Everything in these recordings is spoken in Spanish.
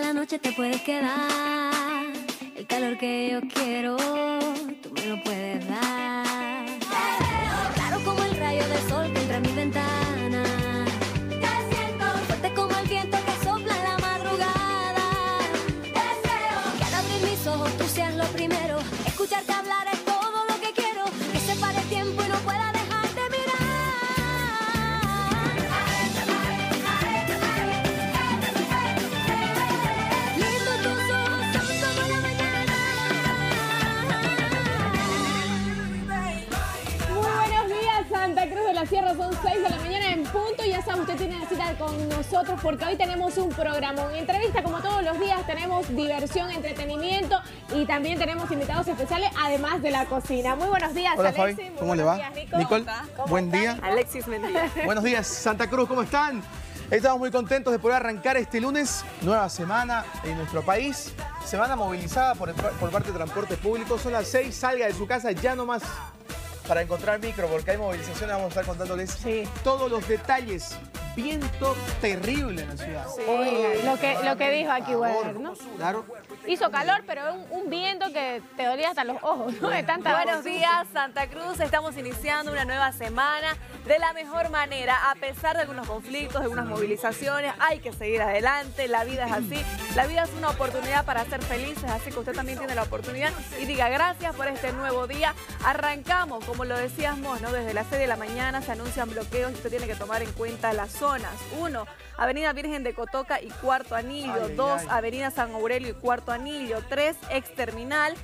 la noche te puedes quedar. El calor que yo quiero, tú me lo puedes dar. Claro como el rayo de sol con nosotros porque hoy tenemos un programa. En entrevista, como todos los días, tenemos diversión, entretenimiento y también tenemos invitados especiales, además de la cocina. Muy buenos días, Hola Alexis. Fabi, Muy ¿cómo le buenos va? días, Nico. Nicole, ¿Cómo buen están? día. Alexis Mendía. Buenos días, Santa Cruz, ¿cómo están? Estamos muy contentos de poder arrancar este lunes, nueva semana en nuestro país. Semana movilizada por, el- por parte de transporte público. Son las 6, salga de su casa ya nomás para encontrar micro, porque hay movilizaciones. Vamos a estar contándoles Sí. todos los detalles. Viento terrible en la ciudad. Oiga, lo que, lo que dijo aquí, Weber, ¿no? Claro. Hizo calor, pero un, un viento que te dolía hasta los ojos, ¿no? De tanta Buenos días, Santa Cruz. Estamos iniciando una nueva semana de la mejor manera. A pesar de algunos conflictos, de algunas movilizaciones, hay que seguir adelante. La vida es así. La vida es una oportunidad para ser felices, así que usted también tiene la oportunidad. Y diga gracias por este nuevo día. Arrancamos, como lo decíamos, ¿no? Desde las 6 de la mañana se anuncian bloqueos y usted tiene que tomar en cuenta las zonas. Uno, Avenida Virgen de Cotoca y Cuarto Anillo. Ay, Dos, ay. Avenida San Aurelio y Cuarto Anillo. Tres, Ex Terminal.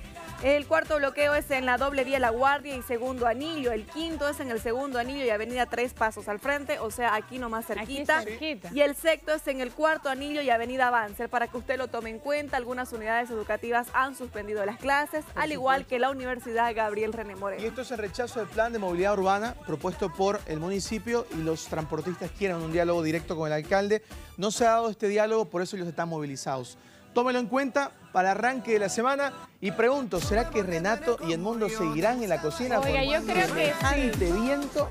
El cuarto bloqueo es en la doble vía La Guardia y segundo anillo. El quinto es en el segundo anillo y avenida Tres Pasos al frente, o sea, aquí nomás Aquí cerquita. cerquita. Y el sexto es en el cuarto anillo y avenida Banzer. Para que usted lo tome en cuenta, algunas unidades educativas han suspendido las clases, al igual que la Universidad Gabriel René Y Moreno. esto es el rechazo del plan de movilidad urbana propuesto por el municipio y los transportistas quieren un diálogo directo con el alcalde. No se ha dado este diálogo, por eso ellos están movilizados. Tómelo en cuenta para arranque de la semana y pregunto, ¿será que Renato y Edmundo seguirán en la cocina? Oiga, yo creo que sí. semejante viento?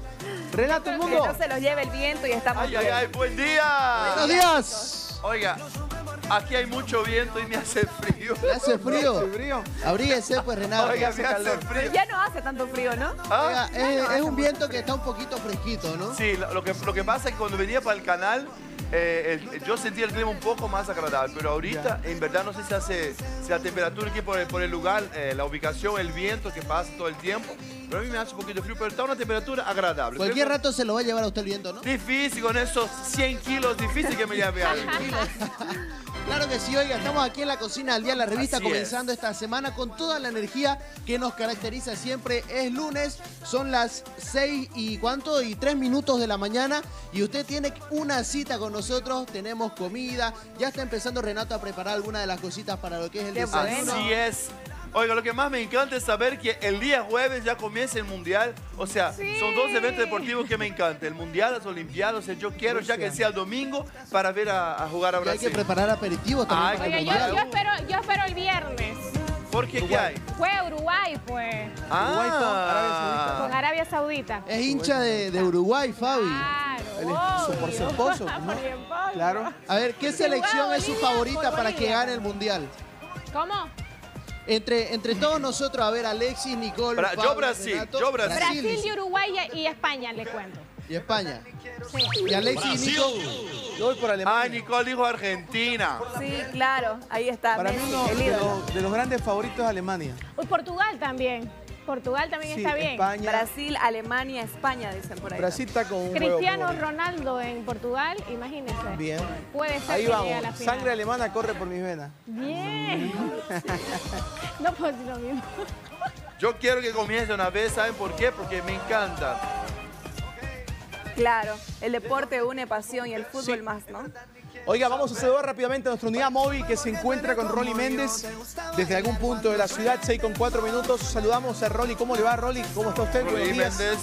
Renato, Que Edmundo. no se los lleve el viento y estamos Ay, ay, ay, buen día. Buenos días. Oiga, aquí hay mucho viento y me hace frío. ¿Le hace frío? ¿Hace frío? Abríguese, pues, Renato. Oiga, me hace calor. frío. Ya no hace tanto frío, ¿no? ¿Ah? Oiga, es, es un viento que está un poquito fresquito, ¿no? Sí, lo lo que, lo que pasa es que cuando venía para el canal, eh, el- yo sentía el clima un poco más agradable, pero ahorita en verdad no sé si hace si la temperatura aquí por el, por el lugar, eh, la ubicación, el viento que pasa todo el tiempo, pero a mí me hace un poquito de frío, pero está una temperatura agradable. Cualquier rato se lo va a llevar a usted el viento, ¿no? Difícil con esos 100 kilos, difícil que me llame algo. Claro que sí, oiga, estamos aquí en la cocina al día, la revista Así comenzando es. esta semana con toda la energía que nos caracteriza siempre. Es lunes, son las 6 y cuánto, y 3 minutos de la mañana y usted tiene una cita con nosotros, tenemos comida, ya está empezando Renato a preparar algunas de las cositas para lo que es el Qué desayuno. Así es. Oiga, lo que más me encanta es saber que el día jueves ya comienza el Mundial. O sea, son dos eventos deportivos que me encantan. El Mundial, las Olimpiadas. O sea, yo quiero ya que sea el domingo para ver a, a jugar a Y hay Brasil. que preparar aperitivos también. Ay, para el Oiga, yo, mundial. yo espero, yo espero el viernes. ¿Por qué? ¿Qué hay? Fue a Uruguay, pues, Uruguay con Arabia Saudita. con Arabia Saudita. Es hincha de, de Uruguay, Fabi. Claro, es su- por su esposo, ¿no? Por mi esposo. Claro. A ver, ¿qué selección es su Bolivia, favorita para que gane el mundial? ¿Cómo? Entre, entre todos nosotros, a ver, Alexis, Nicole, Bra- yo Brasil, Renato, yo Brasil. Y Uruguay y España, le cuento. y España. Y Alexis y Nico. Yo voy por Alemania. Ay, Nicole dijo Argentina. Sí, claro, ahí está. Para mí uno el de ídolo. los, de los grandes favoritos es Alemania. Uy, Portugal también. Portugal también Sí, está bien. España. Brasil, Alemania, España, dicen por ahí. Brasil está con un Cristiano. Ronaldo en Portugal, imagínense. Bien. Puede ser Ahí que llegue a la vamos. final. Sangre alemana corre por mis venas. Bien. no puedo decir lo mismo. Yo quiero que comience una vez, ¿saben por qué? Porque me encanta. Claro, el deporte une pasión y el fútbol Sí. más, ¿no? Oiga, vamos a saludar rápidamente a nuestra unidad móvil que se encuentra con Rolly Méndez desde algún punto de la ciudad, 6 con 4 minutos. Saludamos a Rolly. ¿Cómo le va, Rolly? ¿Cómo está usted? Rolly Buenos días. Méndez.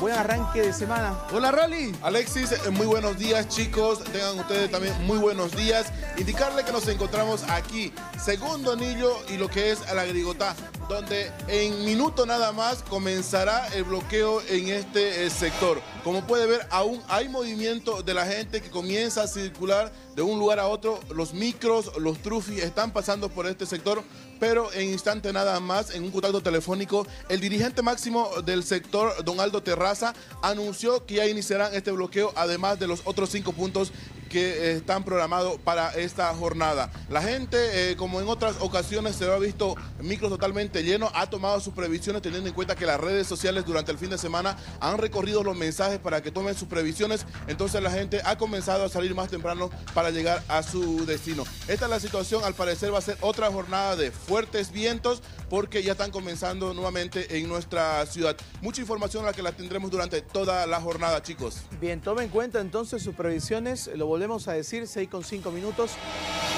Buen arranque de semana. Hola, Rolly. Alexis, eh, muy buenos días chicos, tengan ustedes también muy buenos días. Indicarle que nos encontramos aquí, segundo anillo y lo que es la Grigotá, donde en minuto nada más comenzará el bloqueo en este eh, sector. Como puede ver, aún hay movimiento de la gente que comienza a circular de un lugar a otro. Los micros, los trufis están pasando por este sector, pero en instante nada más, en un contacto telefónico, el dirigente máximo del sector, don Aldo Terraza, anunció que ya iniciarán este bloqueo, además de los otros cinco puntos que eh, están programados para esta jornada. La gente, eh, como en otras ocasiones se ha visto micros totalmente llenos, ha tomado sus previsiones teniendo en cuenta que las redes sociales durante el fin de semana han recorrido los mensajes para que tomen sus previsiones, entonces la gente ha comenzado a salir más temprano para llegar a su destino. Esta es la situación, al parecer va a ser otra jornada de fuertes vientos porque ya están comenzando nuevamente en nuestra ciudad. Mucha información a la que la tendremos durante toda la jornada, chicos. Bien, tome en cuenta entonces sus previsiones, lo volvemos a decir, 6 con 5 minutos.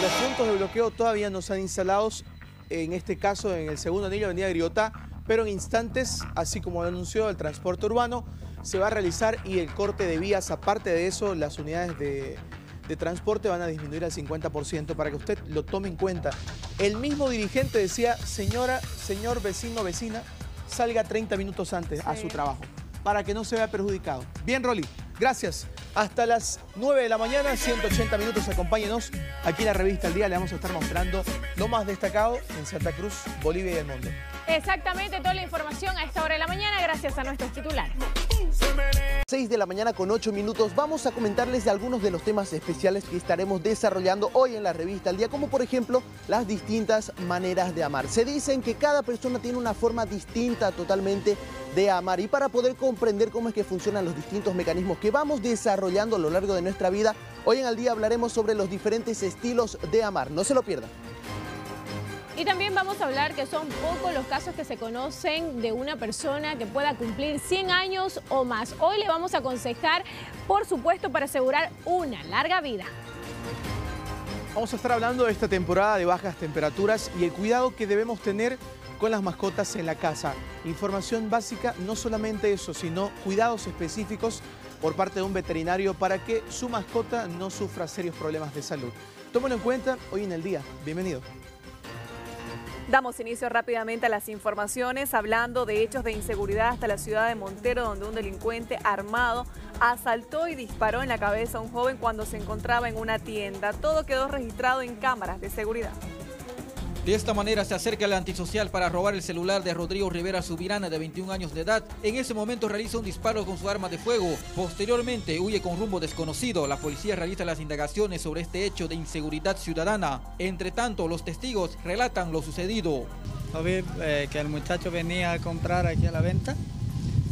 Los puntos de bloqueo todavía no se han instalado, en este caso en el segundo anillo de Avenida Griota, pero en instantes, así como lo anunció el transporte urbano, se va a realizar y el corte de vías, aparte de eso, las unidades de, de transporte van a disminuir al 50% para que usted lo tome en cuenta. El mismo dirigente decía, señora, señor vecino, vecina, salga 30 minutos antes a su trabajo para que no se vea perjudicado. Bien, Rolly, gracias. Hasta las 9 de la mañana, 180 minutos, acompáñenos. Aquí en la revista El Día le vamos a estar mostrando lo más destacado en Santa Cruz, Bolivia y el mundo. Exactamente toda la información a esta hora de la mañana gracias a nuestros titulares. 6 de la mañana con 8 minutos vamos a comentarles de algunos de los temas especiales que estaremos desarrollando hoy en la revista El Día, como por ejemplo las distintas maneras de amar. Se dicen que cada persona tiene una forma distinta totalmente de amar y para poder comprender cómo es que funcionan los distintos mecanismos que vamos desarrollando a lo largo de nuestra vida, hoy en El Día hablaremos sobre los diferentes estilos de amar. No se lo pierdan. Y también vamos a hablar que son pocos los casos que se conocen de una persona que pueda cumplir 100 años o más. Hoy le vamos a aconsejar, por supuesto, para asegurar una larga vida. Vamos a estar hablando de esta temporada de bajas temperaturas y el cuidado que debemos tener con las mascotas en la casa. Información básica, no solamente eso, sino cuidados específicos por parte de un veterinario para que su mascota no sufra serios problemas de salud. Tómalo en cuenta hoy en el día. Bienvenido. Damos inicio rápidamente a las informaciones hablando de hechos de inseguridad hasta la ciudad de Montero donde un delincuente armado asaltó y disparó en la cabeza a un joven cuando se encontraba en una tienda. Todo quedó registrado en cámaras de seguridad. De esta manera se acerca el antisocial para robar el celular de Rodrigo Rivera Subirana de 21 años de edad. En ese momento realiza un disparo con su arma de fuego. Posteriormente huye con rumbo desconocido. La policía realiza las indagaciones sobre este hecho de inseguridad ciudadana. Entre tanto, los testigos relatan lo sucedido. Vi eh, que el muchacho venía a comprar aquí a la venta.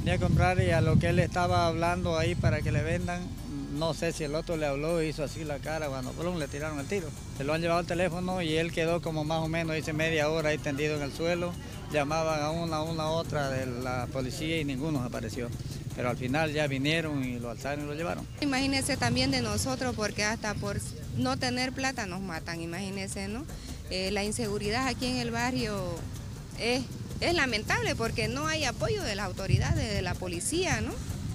Venía a comprar y a lo que él estaba hablando ahí para que le vendan, no sé si el otro le habló y hizo así la cara cuando plum, le tiraron el tiro. Se lo han llevado al teléfono y él quedó como más o menos, dice media hora ahí tendido en el suelo. Llamaban a una, a una, a otra de la policía y ninguno apareció. Pero al final ya vinieron y lo alzaron y lo llevaron. Imagínese también de nosotros porque hasta por no tener plata nos matan, imagínese, ¿no? Eh, la inseguridad aquí en el barrio es, es lamentable porque no hay apoyo de las autoridades, de la policía, ¿no?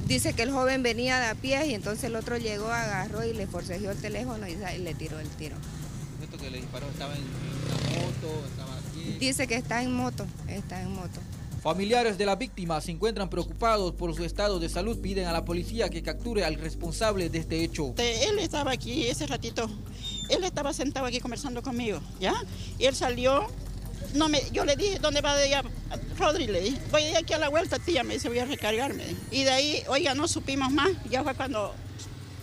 Dice que el joven venía de a pie y entonces el otro llegó, agarró y le forcejeó el teléfono y le tiró el tiro. ¿Esto que le disparó estaba en una moto? Estaba aquí? Dice que está en moto, está en moto. Familiares de la víctima se encuentran preocupados por su estado de salud. Piden a la policía que capture al responsable de este hecho. Él estaba aquí ese ratito. Él estaba sentado aquí conversando conmigo, ¿ya? Y él salió. No me, yo le dije, ¿dónde va de allá? Rodri le dije, voy de aquí a la vuelta, tía, me dice, voy a recargarme. Y de ahí, oiga, no supimos más. Ya fue cuando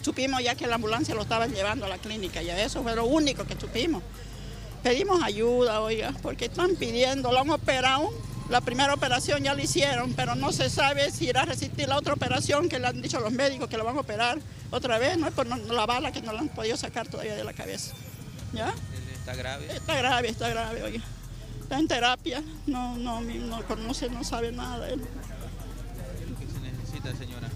supimos ya que la ambulancia lo estaban llevando a la clínica. Ya eso fue lo único que supimos. Pedimos ayuda, oiga, porque están pidiendo, lo han operado la primera operación ya la hicieron, pero no se sabe si irá a resistir la otra operación que le han dicho los médicos que lo van a operar otra vez, no es por la bala que no la han podido sacar todavía de la cabeza. ¿Ya? Está grave. Está grave, está grave, oye. Está en terapia, no, no, no conoce, no sabe nada. él. ¿Qué se necesita, señora?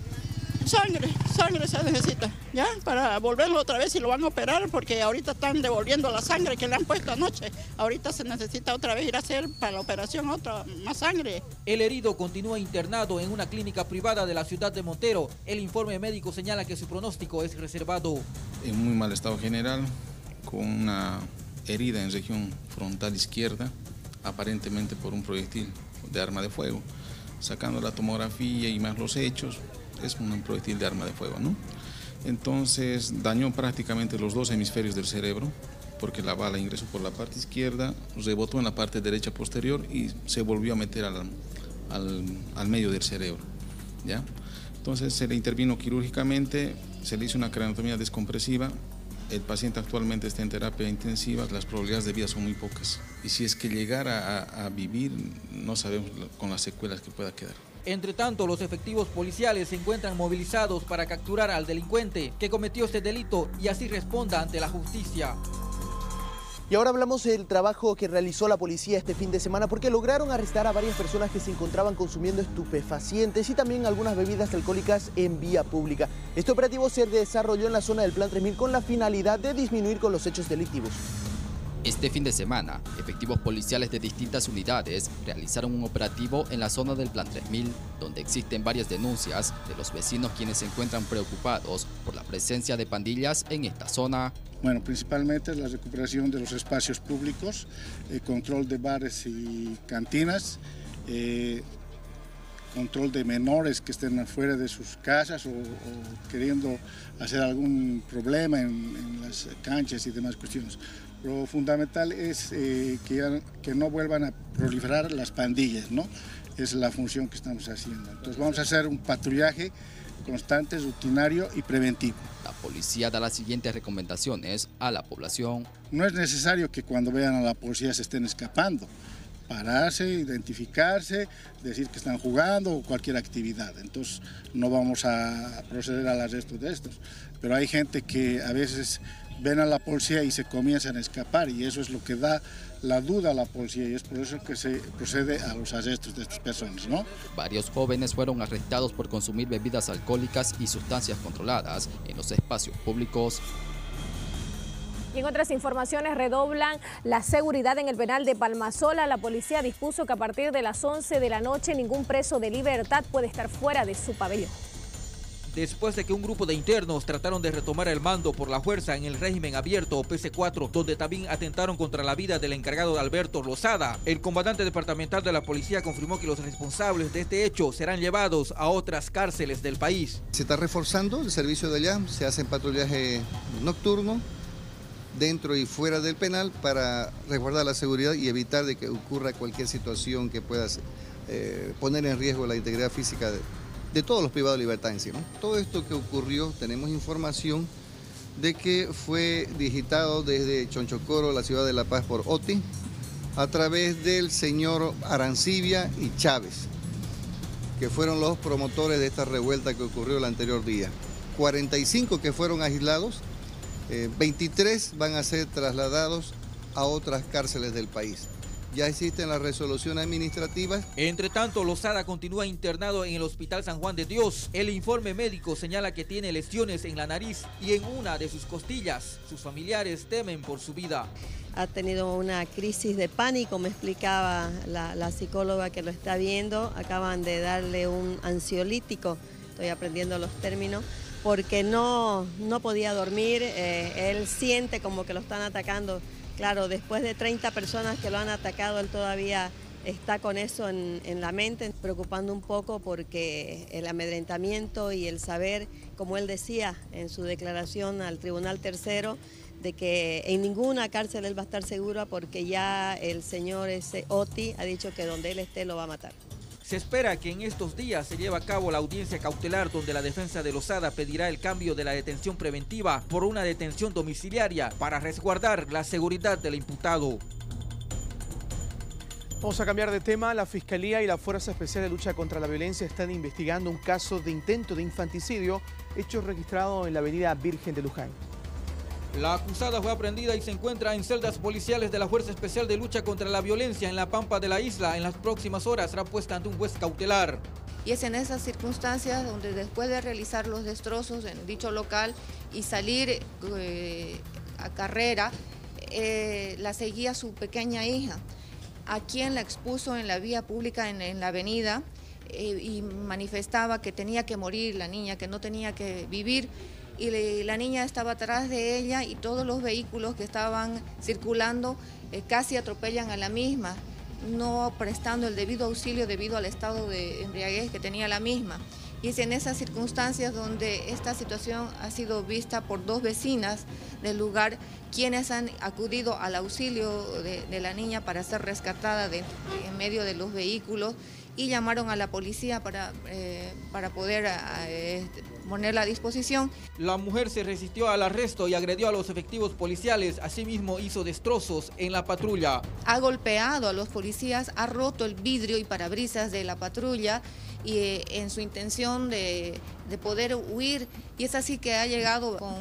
Sangre, sangre se necesita, ¿ya? Para volverlo otra vez y lo van a operar porque ahorita están devolviendo la sangre que le han puesto anoche. Ahorita se necesita otra vez ir a hacer para la operación otra, más sangre. El herido continúa internado en una clínica privada de la ciudad de Montero. El informe médico señala que su pronóstico es reservado. en muy mal estado general, con una herida en región frontal izquierda, aparentemente por un proyectil de arma de fuego. Sacando la tomografía y más los hechos, es un proyectil de arma de fuego, ¿no? Entonces dañó prácticamente los dos hemisferios del cerebro, porque la bala ingresó por la parte izquierda, rebotó en la parte derecha posterior y se volvió a meter al, al, medio del cerebro. ¿ya? Entonces se le intervino quirúrgicamente, se le hizo una craneotomía descompresiva, el paciente actualmente está en terapia intensiva, las probabilidades de vida son muy pocas. Y si es que llegara a, vivir, no sabemos con las secuelas que pueda quedar. Entre tanto, los efectivos policiales se encuentran movilizados para capturar al delincuente que cometió este delito y así responda ante la justicia. Y ahora hablamos del trabajo que realizó la policía este fin de semana porque lograron arrestar a varias personas que se encontraban consumiendo estupefacientes y también algunas bebidas alcohólicas en vía pública. Este operativo se desarrolló en la zona del Plan 3000 con la finalidad de disminuir con los hechos delictivos. Este fin de semana, efectivos policiales de distintas unidades realizaron un operativo en la zona del Plan 3000, donde existen varias denuncias de los vecinos quienes se encuentran preocupados por la presencia de pandillas en esta zona. Bueno, principalmente la recuperación de los espacios públicos, el control de bares y cantinas, eh, control de menores que estén afuera de sus casas o, queriendo hacer algún problema en, en las canchas y demás cuestiones. Lo fundamental es eh, que, que, no vuelvan a proliferar las pandillas, ¿no? Es la función que estamos haciendo. Entonces vamos a hacer un patrullaje constante, rutinario y preventivo. La policía da las siguientes recomendaciones a la población. No es necesario que cuando vean a la policía se estén escapando. Pararse, identificarse, decir que están jugando o cualquier actividad. Entonces no vamos a proceder al arresto de estos. Pero hay gente que a veces ven a la policía y se comienzan a escapar y eso es lo que da la duda a la policía y es por eso que se procede a los arrestos de estas personas. ¿no? Varios jóvenes fueron arrestados por consumir bebidas alcohólicas y sustancias controladas en los espacios públicos. Y en otras informaciones redoblan la seguridad en el penal de Palmasola. La policía dispuso que a partir de las 11 de la noche ningún preso de libertad puede estar fuera de su pabellón después de que un grupo de internos trataron de retomar el mando por la fuerza en el régimen abierto PC4, donde también atentaron contra la vida del encargado Alberto Lozada. El comandante departamental de la policía confirmó que los responsables de este hecho serán llevados a otras cárceles del país. Se está reforzando el servicio de allá, se hace patrullaje nocturno dentro y fuera del penal para resguardar la seguridad y evitar de que ocurra cualquier situación que pueda eh, poner en riesgo la integridad física de, de todos los privados de libertad en sí. Todo esto que ocurrió, tenemos información de que fue digitado desde Chonchocoro, la ciudad de La Paz, por OTI, a través del señor Arancibia y Chávez, que fueron los promotores de esta revuelta que ocurrió el anterior día. 45 que fueron aislados, 23 eh, van a ser trasladados a otras cárceles del país ya existen las resoluciones administrativas. Entre tanto, Lozada continúa internado en el Hospital San Juan de Dios. El informe médico señala que tiene lesiones en la nariz y en una de sus costillas. Sus familiares temen por su vida. Ha tenido una crisis de pánico, me explicaba la, psicóloga que lo está viendo. Acaban de darle un ansiolítico, estoy aprendiendo los términos, porque no, no podía dormir. Eh, él siente como que lo están atacando Claro, después de 30 personas que lo han atacado, él todavía está con eso en, la mente, preocupando un poco porque el amedrentamiento y el saber, como él decía en su declaración al Tribunal Tercero, de que en ninguna cárcel él va a estar seguro porque ya el señor ese Oti ha dicho que donde él esté lo va a matar. Se espera que en estos días se lleve a cabo la audiencia cautelar donde la defensa de Lozada pedirá el cambio de la detención preventiva por una detención domiciliaria para resguardar la seguridad del imputado. Vamos a cambiar de tema. La Fiscalía y la Fuerza Especial de Lucha contra la Violencia están investigando un caso de intento de infanticidio hecho registrado en la avenida Virgen de Luján. La acusada fue aprendida y se encuentra en celdas policiales de la Fuerza Especial de Lucha contra la Violencia en la Pampa de la isla. En las próximas horas será puesta ante un juez cautelar. Y es en esas circunstancias donde después de realizar los destrozos en dicho local y salir eh, a carrera, eh, la seguía su pequeña hija, a quien la expuso en la vía pública en, la avenida eh, y manifestaba que tenía que morir la niña, que no tenía que vivir y la niña estaba atrás de ella y todos los vehículos que estaban circulando eh, casi atropellan a la misma. no prestando el debido auxilio debido al estado de embriaguez que tenía la misma. Y es en esas circunstancias donde esta situación ha sido vista por dos vecinas del lugar, quienes han acudido al auxilio de, la niña para ser rescatada en medio de los vehículos y llamaron a la policía para, eh, para poder eh, ponerla a disposición. La mujer se resistió al arresto y agredió a los efectivos policiales, asimismo hizo destrozos en la patrulla. Ha golpeado a los policías, ha roto el vidrio y parabrisas de la patrulla y eh, en su intención de, de poder huir y es así que ha llegado con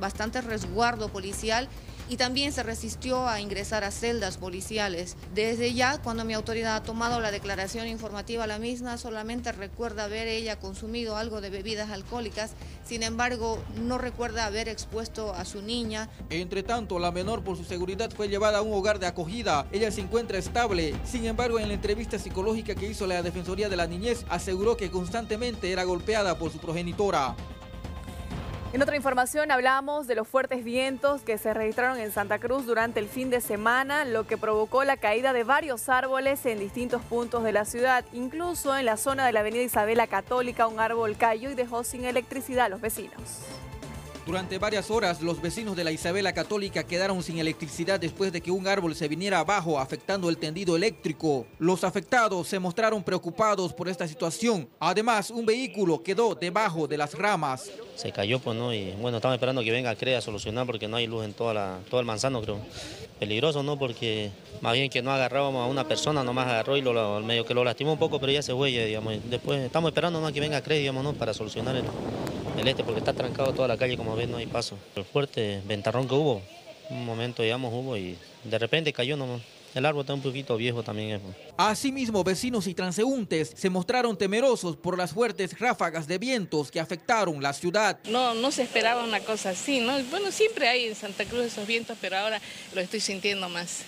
bastante resguardo policial y también se resistió a ingresar a celdas policiales. Desde ya, cuando mi autoridad ha tomado la declaración informativa, la misma solamente recuerda haber ella consumido algo de bebidas alcohólicas, sin embargo, no recuerda haber expuesto a su niña. Entre tanto, la menor por su seguridad fue llevada a un hogar de acogida. Ella se encuentra estable. Sin embargo, en la entrevista psicológica que hizo la Defensoría de la Niñez, aseguró que constantemente era golpeada por su progenitora. En otra información hablamos de los fuertes vientos que se registraron en Santa Cruz durante el fin de semana, lo que provocó la caída de varios árboles en distintos puntos de la ciudad. Incluso en la zona de la avenida Isabela Católica un árbol cayó y dejó sin electricidad a los vecinos. Durante varias horas, los vecinos de la Isabela Católica quedaron sin electricidad después de que un árbol se viniera abajo afectando el tendido eléctrico. Los afectados se mostraron preocupados por esta situación. Además, un vehículo quedó debajo de las ramas. Se cayó, pues, ¿no? Y bueno, estamos esperando que venga CREA a solucionar porque no hay luz en toda la, todo el manzano, creo. Peligroso, ¿no? Porque más bien que no agarrábamos a una persona, nomás agarró y lo, medio que lo lastimó un poco, pero ya se huella, digamos. Después estamos esperando, ¿no? Que venga CREA, digamos, ¿no? Para solucionar el, el este, porque está trancado toda la calle, como ven, no hay paso. El fuerte ventarrón que hubo, un momento, digamos, hubo y de repente cayó nomás. El árbol está un poquito viejo también. Asimismo, vecinos y transeúntes se mostraron temerosos por las fuertes ráfagas de vientos que afectaron la ciudad. No, no se esperaba una cosa así, ¿no? Bueno, siempre hay en Santa Cruz esos vientos, pero ahora lo estoy sintiendo más.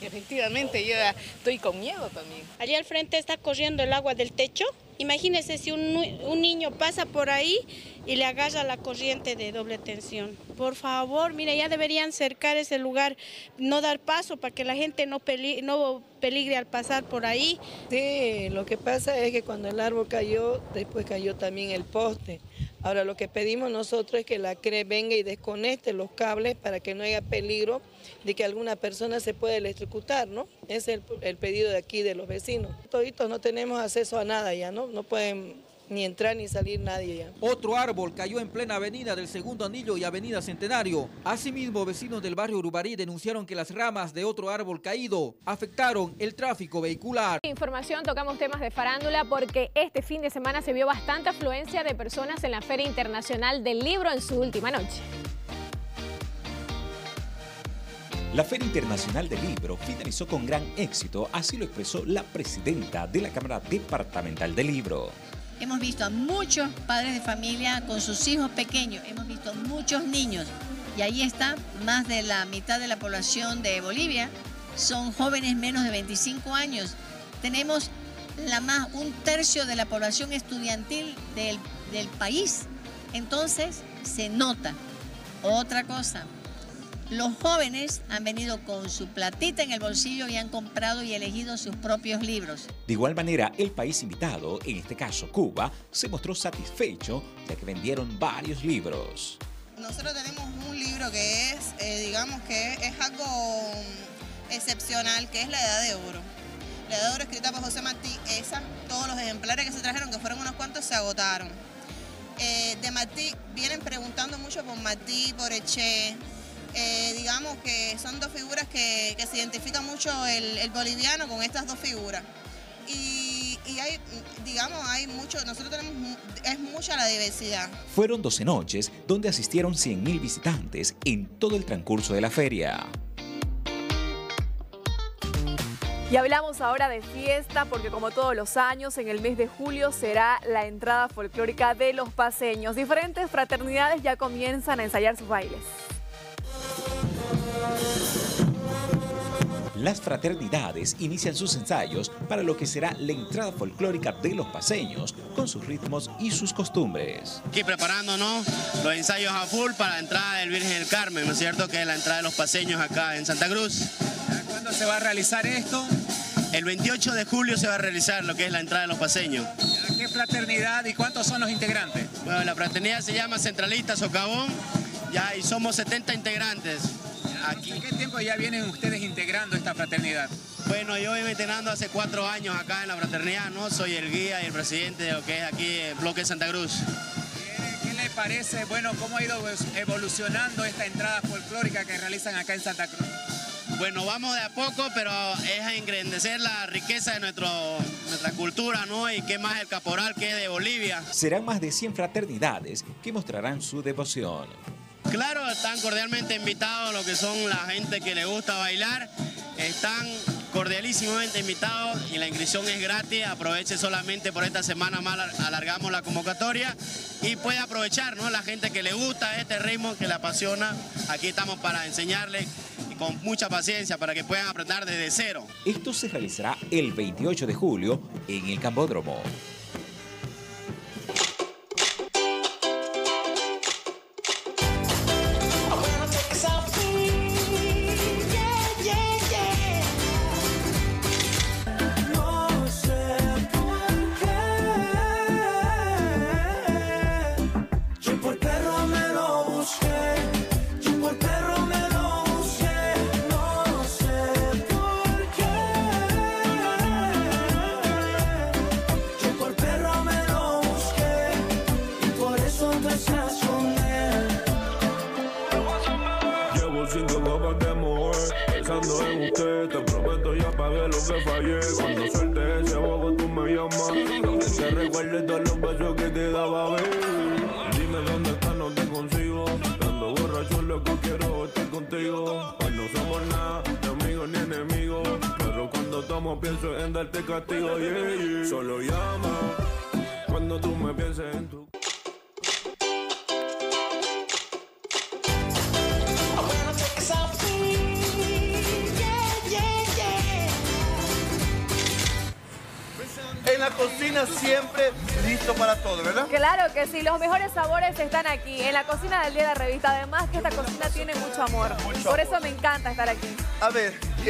Efectivamente, yo estoy con miedo también. Allí al frente está corriendo el agua del techo. Imagínese si un, un, niño pasa por ahí y le agarra la corriente de doble tensión. Por favor, mire, ya deberían cercar ese lugar, no dar paso para que la gente no, no peligre al pasar por ahí. Sí, lo que pasa es que cuando el árbol cayó, después cayó también el poste. Ahora lo que pedimos nosotros es que la CRE venga y desconecte los cables para que no haya peligro de que alguna persona se pueda electrocutar, ¿no? Ese es el, pedido de aquí de los vecinos. Toditos no tenemos acceso a nada ya, ¿no? No pueden ni entrar ni salir nadie ya. Otro árbol cayó en plena avenida del Segundo Anillo y avenida Centenario. Asimismo, vecinos del barrio Urubarí denunciaron que las ramas de otro árbol caído afectaron el tráfico vehicular. Información, tocamos temas de farándula porque este fin de semana se vio bastante afluencia de personas en la Feria Internacional del Libro en su última noche. La Feria Internacional del Libro finalizó con gran éxito, así lo expresó la presidenta de la Cámara Departamental del Libro. Hemos visto a muchos padres de familia con sus hijos pequeños, hemos visto muchos niños y ahí está más de la mitad de la población de Bolivia, son jóvenes menos de 25 años. Tenemos la más, un tercio de la población estudiantil del, del país. Entonces se nota. Otra cosa, los jóvenes han venido con su platita en el bolsillo y han comprado y elegido sus propios libros. De igual manera, el país invitado, en este caso Cuba, se mostró satisfecho ya que vendieron varios libros. Nosotros tenemos un libro que es, eh, digamos que es algo excepcional, que es La Edad de Oro. La Edad de Oro escrita por José Martí, esa, todos los ejemplares que se trajeron, que fueron unos cuantos, se agotaron. Eh, de Martí, vienen preguntando mucho por Martí, por Eche, eh, digamos que son dos figuras que, se identifican mucho el, boliviano con estas dos figuras. Y, hay, digamos, hay mucho, nosotros tenemos, es mucha la diversidad. Fueron 12 noches donde asistieron 100.000 visitantes en todo el transcurso de la feria. Y hablamos ahora de fiesta porque como todos los años en el mes de julio será la entrada folclórica de los paseños. Diferentes fraternidades ya comienzan a ensayar sus bailes. Las fraternidades inician sus ensayos para lo que será la entrada folclórica de los paseños, con sus ritmos y sus costumbres. Aquí preparándonos los ensayos a full para la entrada del Virgen del Carmen, ¿no es cierto? Que es la entrada de los paseños acá en Santa Cruz. ¿Cuándo se va a realizar esto? El 28 de julio se va a realizar lo que es la entrada de los paseños. ¿Qué fraternidad y cuántos son los integrantes? Bueno, la fraternidad se llama Centralista Socavón, ya, y somos 70 integrantes. Aquí. ¿Hace qué tiempo ya vienen ustedes integrando esta fraternidad? Bueno, yo vengo entrenando hace cuatro años acá en la fraternidad, ¿no? Soy el guía y el presidente de lo que es aquí el bloque Santa Cruz. ¿Qué le parece, bueno, cómo ha ido evolucionando esta entrada folclórica que realizan acá en Santa Cruz? Bueno, vamos de a poco, pero es a engrandecer la riqueza de nuestro, nuestra cultura, ¿no? Y qué más el caporal que es de Bolivia. Serán más de 100 fraternidades que mostrarán su devoción. Claro, están cordialmente invitados lo que son la gente que le gusta bailar. Están cordialísimamente invitados y la inscripción es gratis. Aproveche solamente por esta semana más alargamos la convocatoria y puede aprovechar, ¿no? La gente que le gusta este ritmo, que le apasiona. Aquí estamos para enseñarle con mucha paciencia para que puedan aprender desde cero. Esto se realizará el 28 de julio en el Cambódromo.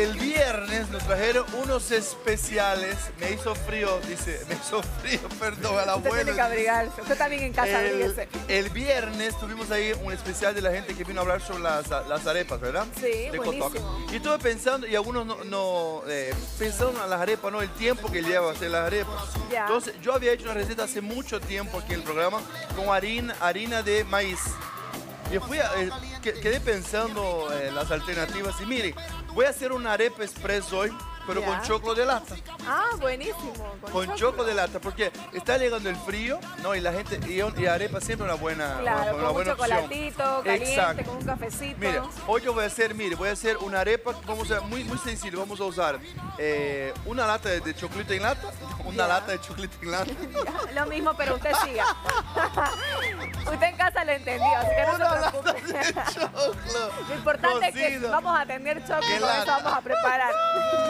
El viernes nos trajeron unos especiales. Me hizo frío, dice, me hizo frío, perdón, a la Usted tiene que abrigarse. Usted también en casa, el, el viernes tuvimos ahí un especial de la gente que vino a hablar sobre las, las arepas, ¿verdad? Sí, buenísimo. Y estuve pensando, y algunos no, no eh, pensaron en las arepas, ¿no? El tiempo que lleva hacer las arepas. Entonces, yo había hecho una receta hace mucho tiempo aquí en el programa con harina, harina de maíz. Y fui a, eh, quedé pensando en las alternativas. Y mire, voy a hacer una arepa express hoy pero con choclo de lata. Ah, buenísimo. Con, choclo. de lata, porque está llegando el frío, ¿no? Y la gente, y, arepa siempre una buena, claro, una, con buena un chocolatito, caliente, con un cafecito. Mire, hoy yo voy a hacer, mire, voy a hacer una arepa, vamos a, muy, muy sencillo, vamos a usar eh, una lata de, chocolate en lata, una lata de chocolate en lata. lo mismo, pero usted siga. usted en casa lo entendió, así que no se preocupe. lo importante es que vamos a tener choclo y eso vamos a preparar.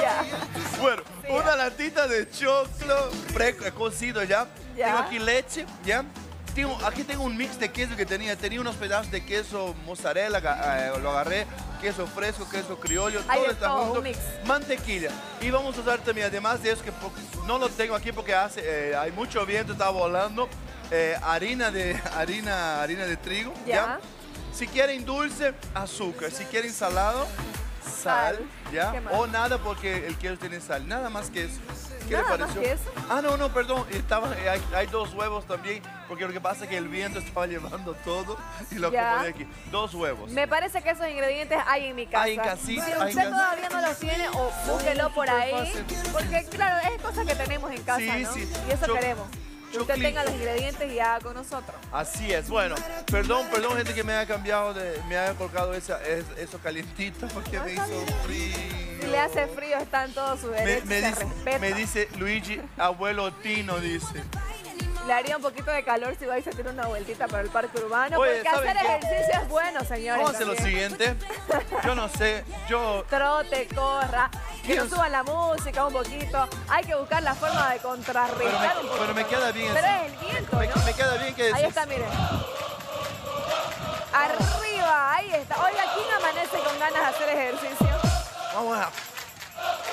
ya. Bueno, una latita de choclo cocido ya. Tengo aquí leche, ¿ya? aquí tengo un mix de queso que tenía. Tenía unos pedazos de queso mozzarella, eh, lo agarré, queso fresco, queso criollo, todo está junto. Mantequilla. Y vamos a usar también, además de eso, que no lo tengo aquí porque hace, eh, hay mucho viento, está volando, eh, harina, de, harina, harina de trigo. ¿ya? Si quieren dulce, azúcar. Si quieren salado, sal, ¿ya? O nada porque el queso tiene sal, nada más que eso. ¿Qué le pareció? Ah, no, no, perdón, estaba, hay, dos huevos también, porque lo que pasa es que el viento estaba llevando todo y lo pone aquí. Dos huevos. Me parece que esos ingredientes hay en mi casa. Hay en casita. Si usted todavía no los tiene, o búsquelo por ahí, porque claro, es cosa que tenemos en casa, ¿no? Sí. Y eso queremos que usted tenga los ingredientes y haga con nosotros. Así es. Bueno, perdón, perdón, gente que me haya cambiado, de, me haya colocado esa, eso calientito porque me hizo frío. Si le hace frío, están todos sus derechos. Me, dice, me dice Luigi, abuelo Tino, dice le haría un poquito de calor si vais a hacer una vueltita para el parque urbano. porque hacer ejercicio es bueno, señores. Vamos a hacer lo siguiente. Yo no sé, yo... Trote, corra, que nos suban la música un poquito. Hay que buscar la forma de contrarrestar pero me, Pero me queda bien. Pero es el viento, me, me queda bien que Ahí está, miren. Arriba, ahí está. Oiga, ¿quién amanece con ganas de hacer ejercicio? Vamos a...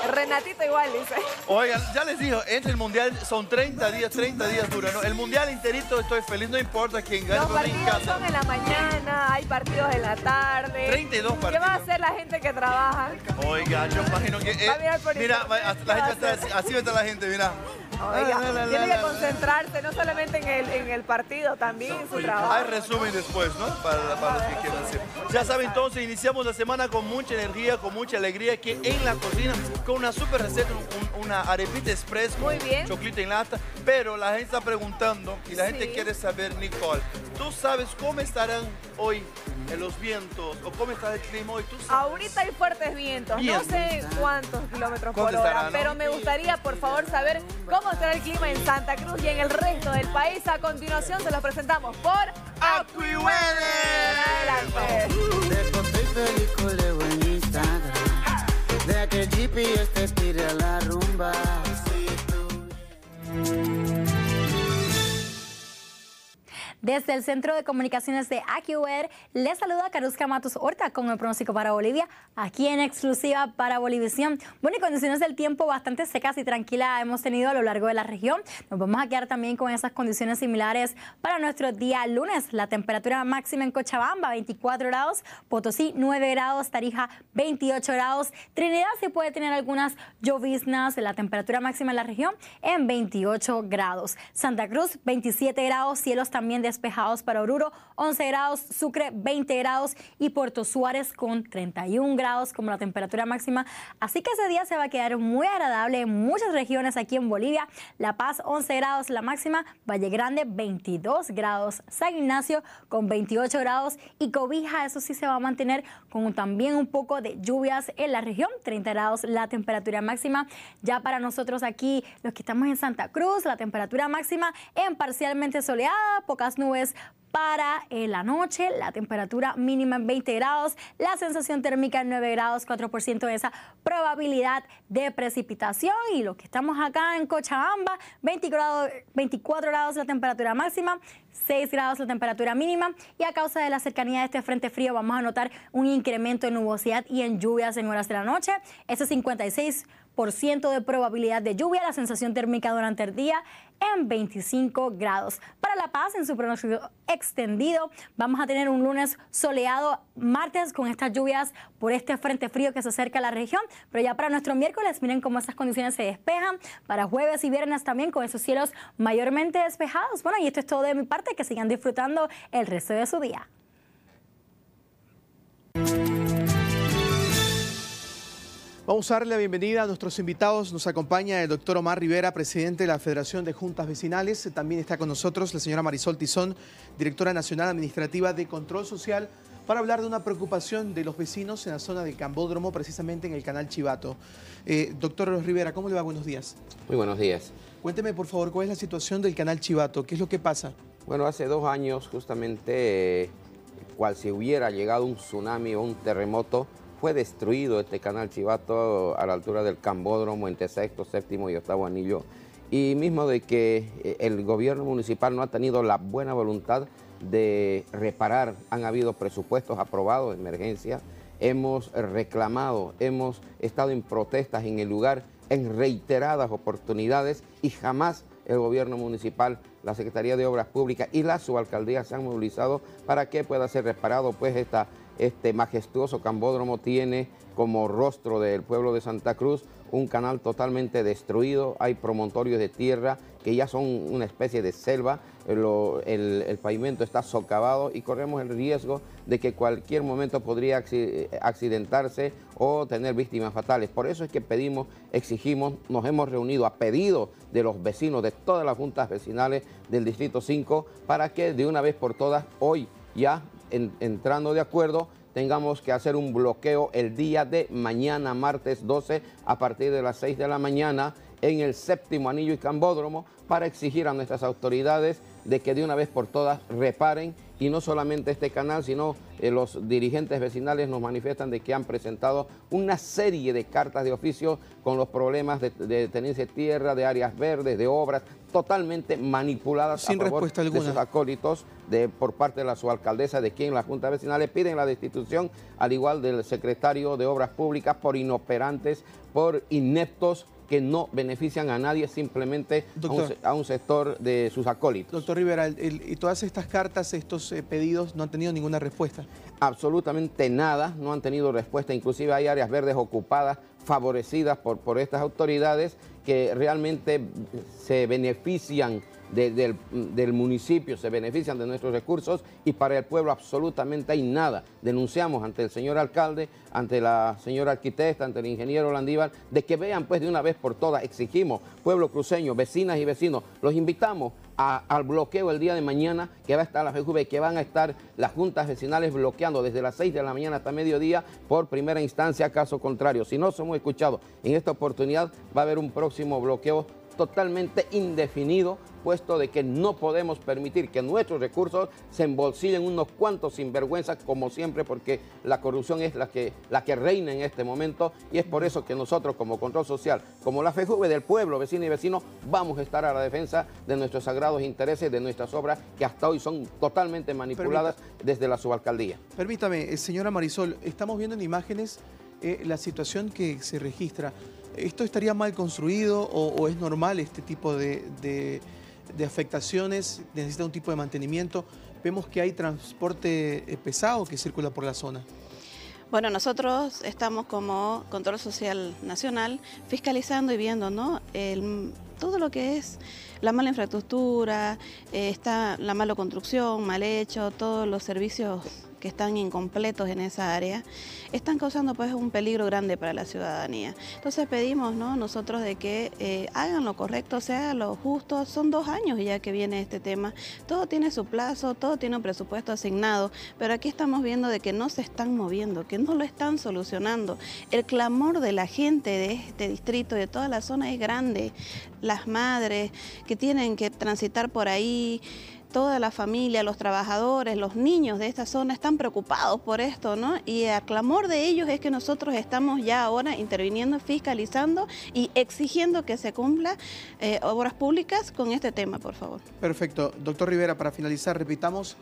Renatito igual, dice. Oigan, ya les digo, entre el mundial son 30 días, 30 días dura, ¿no? El mundial enterito estoy feliz, no importa quién gane, Los pero me partidos encanta. son en la mañana, hay partidos en la tarde. 32 ¿Qué va a partidos. hacer la gente que trabaja? Oiga, yo imagino que... eh, Va a mirar por mira, va- ¿qué la va gente está así, así está la gente, mira. Oiga, La, la, la, tiene que concentrarse no solamente en el, en el partido, también en su trabajo. Hay resumen después, ¿no? Para, para los que quieran hacer. Ya saben, entonces iniciamos la semana con mucha energía, con mucha alegría aquí en la cocina, con una super receta, un- una arepita express con Muy bien. chocolate en lata. Pero la gente está preguntando y la gente Sí. quiere saber, Nicole, ¿tú sabes cómo estarán hoy en los vientos o cómo está el clima hoy? ¿Tú sabes? Ahorita hay fuertes vientos, Vientos. no sé cuántos kilómetros por ¿Cuánto hora, estará, no? pero me gustaría, por favor, saber cómo estará el clima en Santa Cruz y en el resto del país. A continuación se los presentamos por AccuiWeather. Adelante. Que el GPS te tire la rumba. Desde el Centro de Comunicaciones de AccuWeather, les saluda Carusca Matos Horta con el pronóstico para Bolivia, aquí en exclusiva para Bolivisión. Bueno, y condiciones del tiempo bastante secas y tranquilas hemos tenido a lo largo de la región. Nos vamos a quedar también con esas condiciones similares para nuestro día lunes. La temperatura máxima en Cochabamba, 24 grados, Potosí, 9 grados, Tarija, 28 grados, Trinidad sí puede tener algunas lloviznas, la temperatura máxima en la región en 28 grados. Santa Cruz, 27 grados, cielos también despejados para Oruro, 11 grados, Sucre, 20 grados y Puerto Suárez con 31 grados como la temperatura máxima. Así que ese día se va a quedar muy agradable en muchas regiones aquí en Bolivia. La Paz, 11 grados la máxima, Valle Grande, 22 grados, San Ignacio con 28 grados y Cobija, eso sí se va a mantener con también un poco de lluvias en la región, 30 grados la temperatura máxima. Ya para nosotros aquí, los que estamos en Santa Cruz, la temperatura máxima en parcialmente soleada, pocas nubes para eh, la noche, la temperatura mínima en 20 grados, la sensación térmica en 9 grados, 4% de esa probabilidad de precipitación y los que estamos acá en Cochabamba, 20 grados, 24 grados la temperatura máxima, 6 grados la temperatura mínima y a causa de la cercanía de este frente frío vamos a notar un incremento en nubosidad y en lluvias en horas de la noche. Ese 56 de probabilidad de lluvia, la sensación térmica durante el día en 25 grados. Para La Paz, en su pronóstico extendido, vamos a tener un lunes soleado, martes con estas lluvias por este frente frío que se acerca a la región, pero ya para nuestro miércoles, miren cómo estas condiciones se despejan, para jueves y viernes también con esos cielos mayormente despejados. Bueno, y esto es todo de mi parte, que sigan disfrutando el resto de su día. Vamos a darle la bienvenida a nuestros invitados. Nos acompaña el doctor Omar Rivera, presidente de la Federación de Juntas Vecinales. También está con nosotros la señora Marisol Tizón, directora nacional administrativa de Control Social, para hablar de una preocupación de los vecinos en la zona del Cambódromo, precisamente en el canal Chivato. Eh, doctor Rivera, ¿cómo le va? Buenos días. Muy buenos días. Cuénteme, por favor, cuál es la situación del canal Chivato, qué es lo que pasa. Bueno, hace dos años justamente, eh, cual si hubiera llegado un tsunami o un terremoto, fue destruido este canal Chivato a la altura del Cambódromo entre sexto, séptimo y octavo anillo. Y mismo de que eh, el gobierno municipal no ha tenido la buena voluntad de reparar, han habido presupuestos aprobados de emergencia, hemos reclamado, hemos estado en protestas en el lugar en reiteradas oportunidades y jamás el gobierno municipal, la Secretaría de Obras Públicas y la subalcaldía se han movilizado para que pueda ser reparado, pues esta, este majestuoso cambódromo tiene como rostro del pueblo de Santa Cruz un canal totalmente destruido, hay promontorios de tierra que ya son una especie de selva, el, pavimento está socavado y corremos el riesgo de que cualquier momento podría acci- accidentarse o tener víctimas fatales. Por eso es que pedimos, exigimos, nos hemos reunido a pedido de los vecinos de todas las juntas vecinales del Distrito 5 para que de una vez por todas hoy ya en- entrando de acuerdo tengamos que hacer un bloqueo el día de mañana, martes 12, a partir de las 6 de la mañana, en el séptimo anillo y cambódromo, para exigir a nuestras autoridades de que de una vez por todas reparen y no solamente este canal, sino eh, los dirigentes vecinales nos manifiestan de que han presentado una serie de cartas de oficio con los problemas de, de tenencia de tierra, de áreas verdes, de obras, totalmente manipuladas Sin a favor respuesta de alguna. sus acólitos de, por parte de la subalcaldesa, de quien la Junta Vecinal le piden la destitución, al igual del secretario de Obras Públicas, por inoperantes, por ineptos que no benefician a nadie, simplemente a un, a sector de sus acólitos. Doctor Rivera, el- el- y todas estas cartas, estos eh, pedidos no han tenido ninguna respuesta. absolutamente nada, no han tenido respuesta, inclusive hay áreas verdes ocupadas, favorecidas por, por estas autoridades que realmente se benefician de- del, municipio, se benefician de nuestros recursos y para el pueblo absolutamente hay nada. Denunciamos ante el señor alcalde, ante la señora arquitecta, ante el ingeniero Landívar, de que vean pues de una vez por todas, exigimos, pueblo cruceño, vecinas y vecinos, los invitamos al bloqueo el día de mañana, que va a estar la FEJUVE, que van a estar las juntas vecinales bloqueando desde las 6 de la mañana hasta mediodía por primera instancia, caso contrario. Si no somos escuchados en esta oportunidad, va a haber un próximo bloqueo totalmente indefinido, puesto de que no podemos permitir que nuestros recursos se embolsillen unos cuantos sinvergüenzas, como siempre, porque la corrupción es la que, la que reina en este momento, y es por eso que nosotros como Control Social, como la FEJUVE del pueblo, vecino y vecino, vamos a estar a la defensa de nuestros sagrados intereses, de nuestras obras, que hasta hoy son totalmente manipuladas desde la subalcaldía. Permítame, eh, señora Marisol, estamos viendo en imágenes eh, la situación que se registra. ¿Esto estaría mal construido o, o es normal este tipo de, de- de afectaciones? ¿Necesita un tipo de mantenimiento? Vemos que hay transporte eh, pesado que circula por la zona. Bueno, nosotros estamos como Control Social Nacional fiscalizando y viendo ¿no? El- todo lo que es la mala infraestructura, eh, está la mala construcción, mal hecho, todos los servicios que están incompletos en esa área, están causando pues un peligro grande para la ciudadanía. Entonces pedimos ¿no? nosotros de que eh, hagan lo correcto, sea lo justo. Son dos años ya que viene este tema. Todo tiene su plazo, todo tiene un presupuesto asignado, pero aquí estamos viendo de que no se están moviendo, que no lo están solucionando. El clamor de la gente de este distrito, de toda la zona es grande. Las madres que tienen que transitar por ahí, toda la familia, los trabajadores, los niños de esta zona están preocupados por esto, ¿no? Y el clamor de ellos es que nosotros estamos ya ahora interviniendo, fiscalizando y exigiendo que se cumpla eh, obras públicas con este tema, por favor. Perfecto. Doctor Rivera, para finalizar, repitamos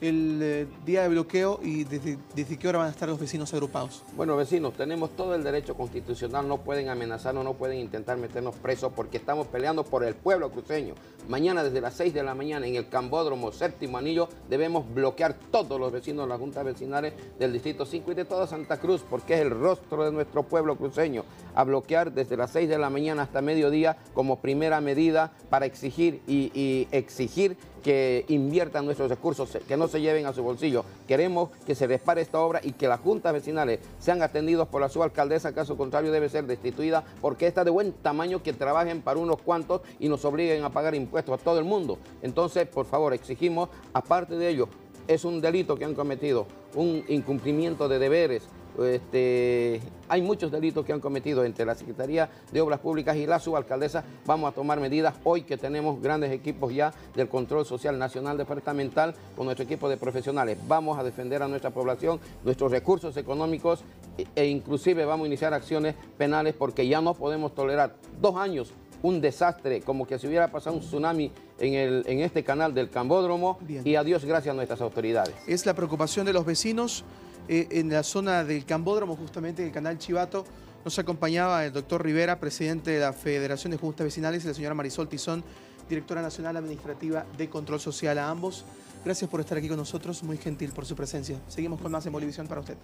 el eh, día de bloqueo y desde, qué hora van a estar los vecinos agrupados. Bueno, vecinos, tenemos todo el derecho constitucional, no pueden amenazarnos, no pueden intentar meternos presos porque estamos peleando por el pueblo cruceño. Mañana desde las 6 de la mañana en el Cambódromo Séptimo Anillo debemos bloquear todos los vecinos de las juntas vecinales del Distrito 5 y de toda Santa Cruz porque es el rostro de nuestro pueblo cruceño. A bloquear desde las 6 de la mañana hasta mediodía como primera medida para exigir y exigir que inviertan nuestros recursos, que no se lleven a su bolsillo. Queremos que se repare esta obra y que las juntas vecinales sean atendidos por la subalcaldesa, caso contrario debe ser destituida porque está de buen tamaño que trabajen para unos cuantos y nos obliguen a pagar impuestos a todo el mundo. Entonces, por favor, exigimos, aparte de ello, es un delito que han cometido, un incumplimiento de deberes, este, hay muchos delitos que han cometido entre la Secretaría de Obras Públicas y la subalcaldesa. Vamos a tomar medidas hoy que tenemos grandes equipos ya del Control Social Nacional Departamental con nuestro equipo de profesionales. Vamos a defender a nuestra población, nuestros recursos económicos e- e inclusive vamos a iniciar acciones penales porque ya no podemos tolerar dos años un desastre como que si hubiera pasado un tsunami en, el, en este canal del Cambódromo y a Dios gracias a nuestras autoridades. Es la preocupación de los vecinos eh, en la zona del Cambódromo, justamente del canal Chivato. Nos acompañaba el doctor Rivera, presidente de la Federación de Juntas Vecinales, y la señora Marisol Tizón, directora nacional administrativa de Control Social. A ambos, gracias por estar aquí con nosotros, muy gentil por su presencia. Seguimos con más en Bolivisión para usted.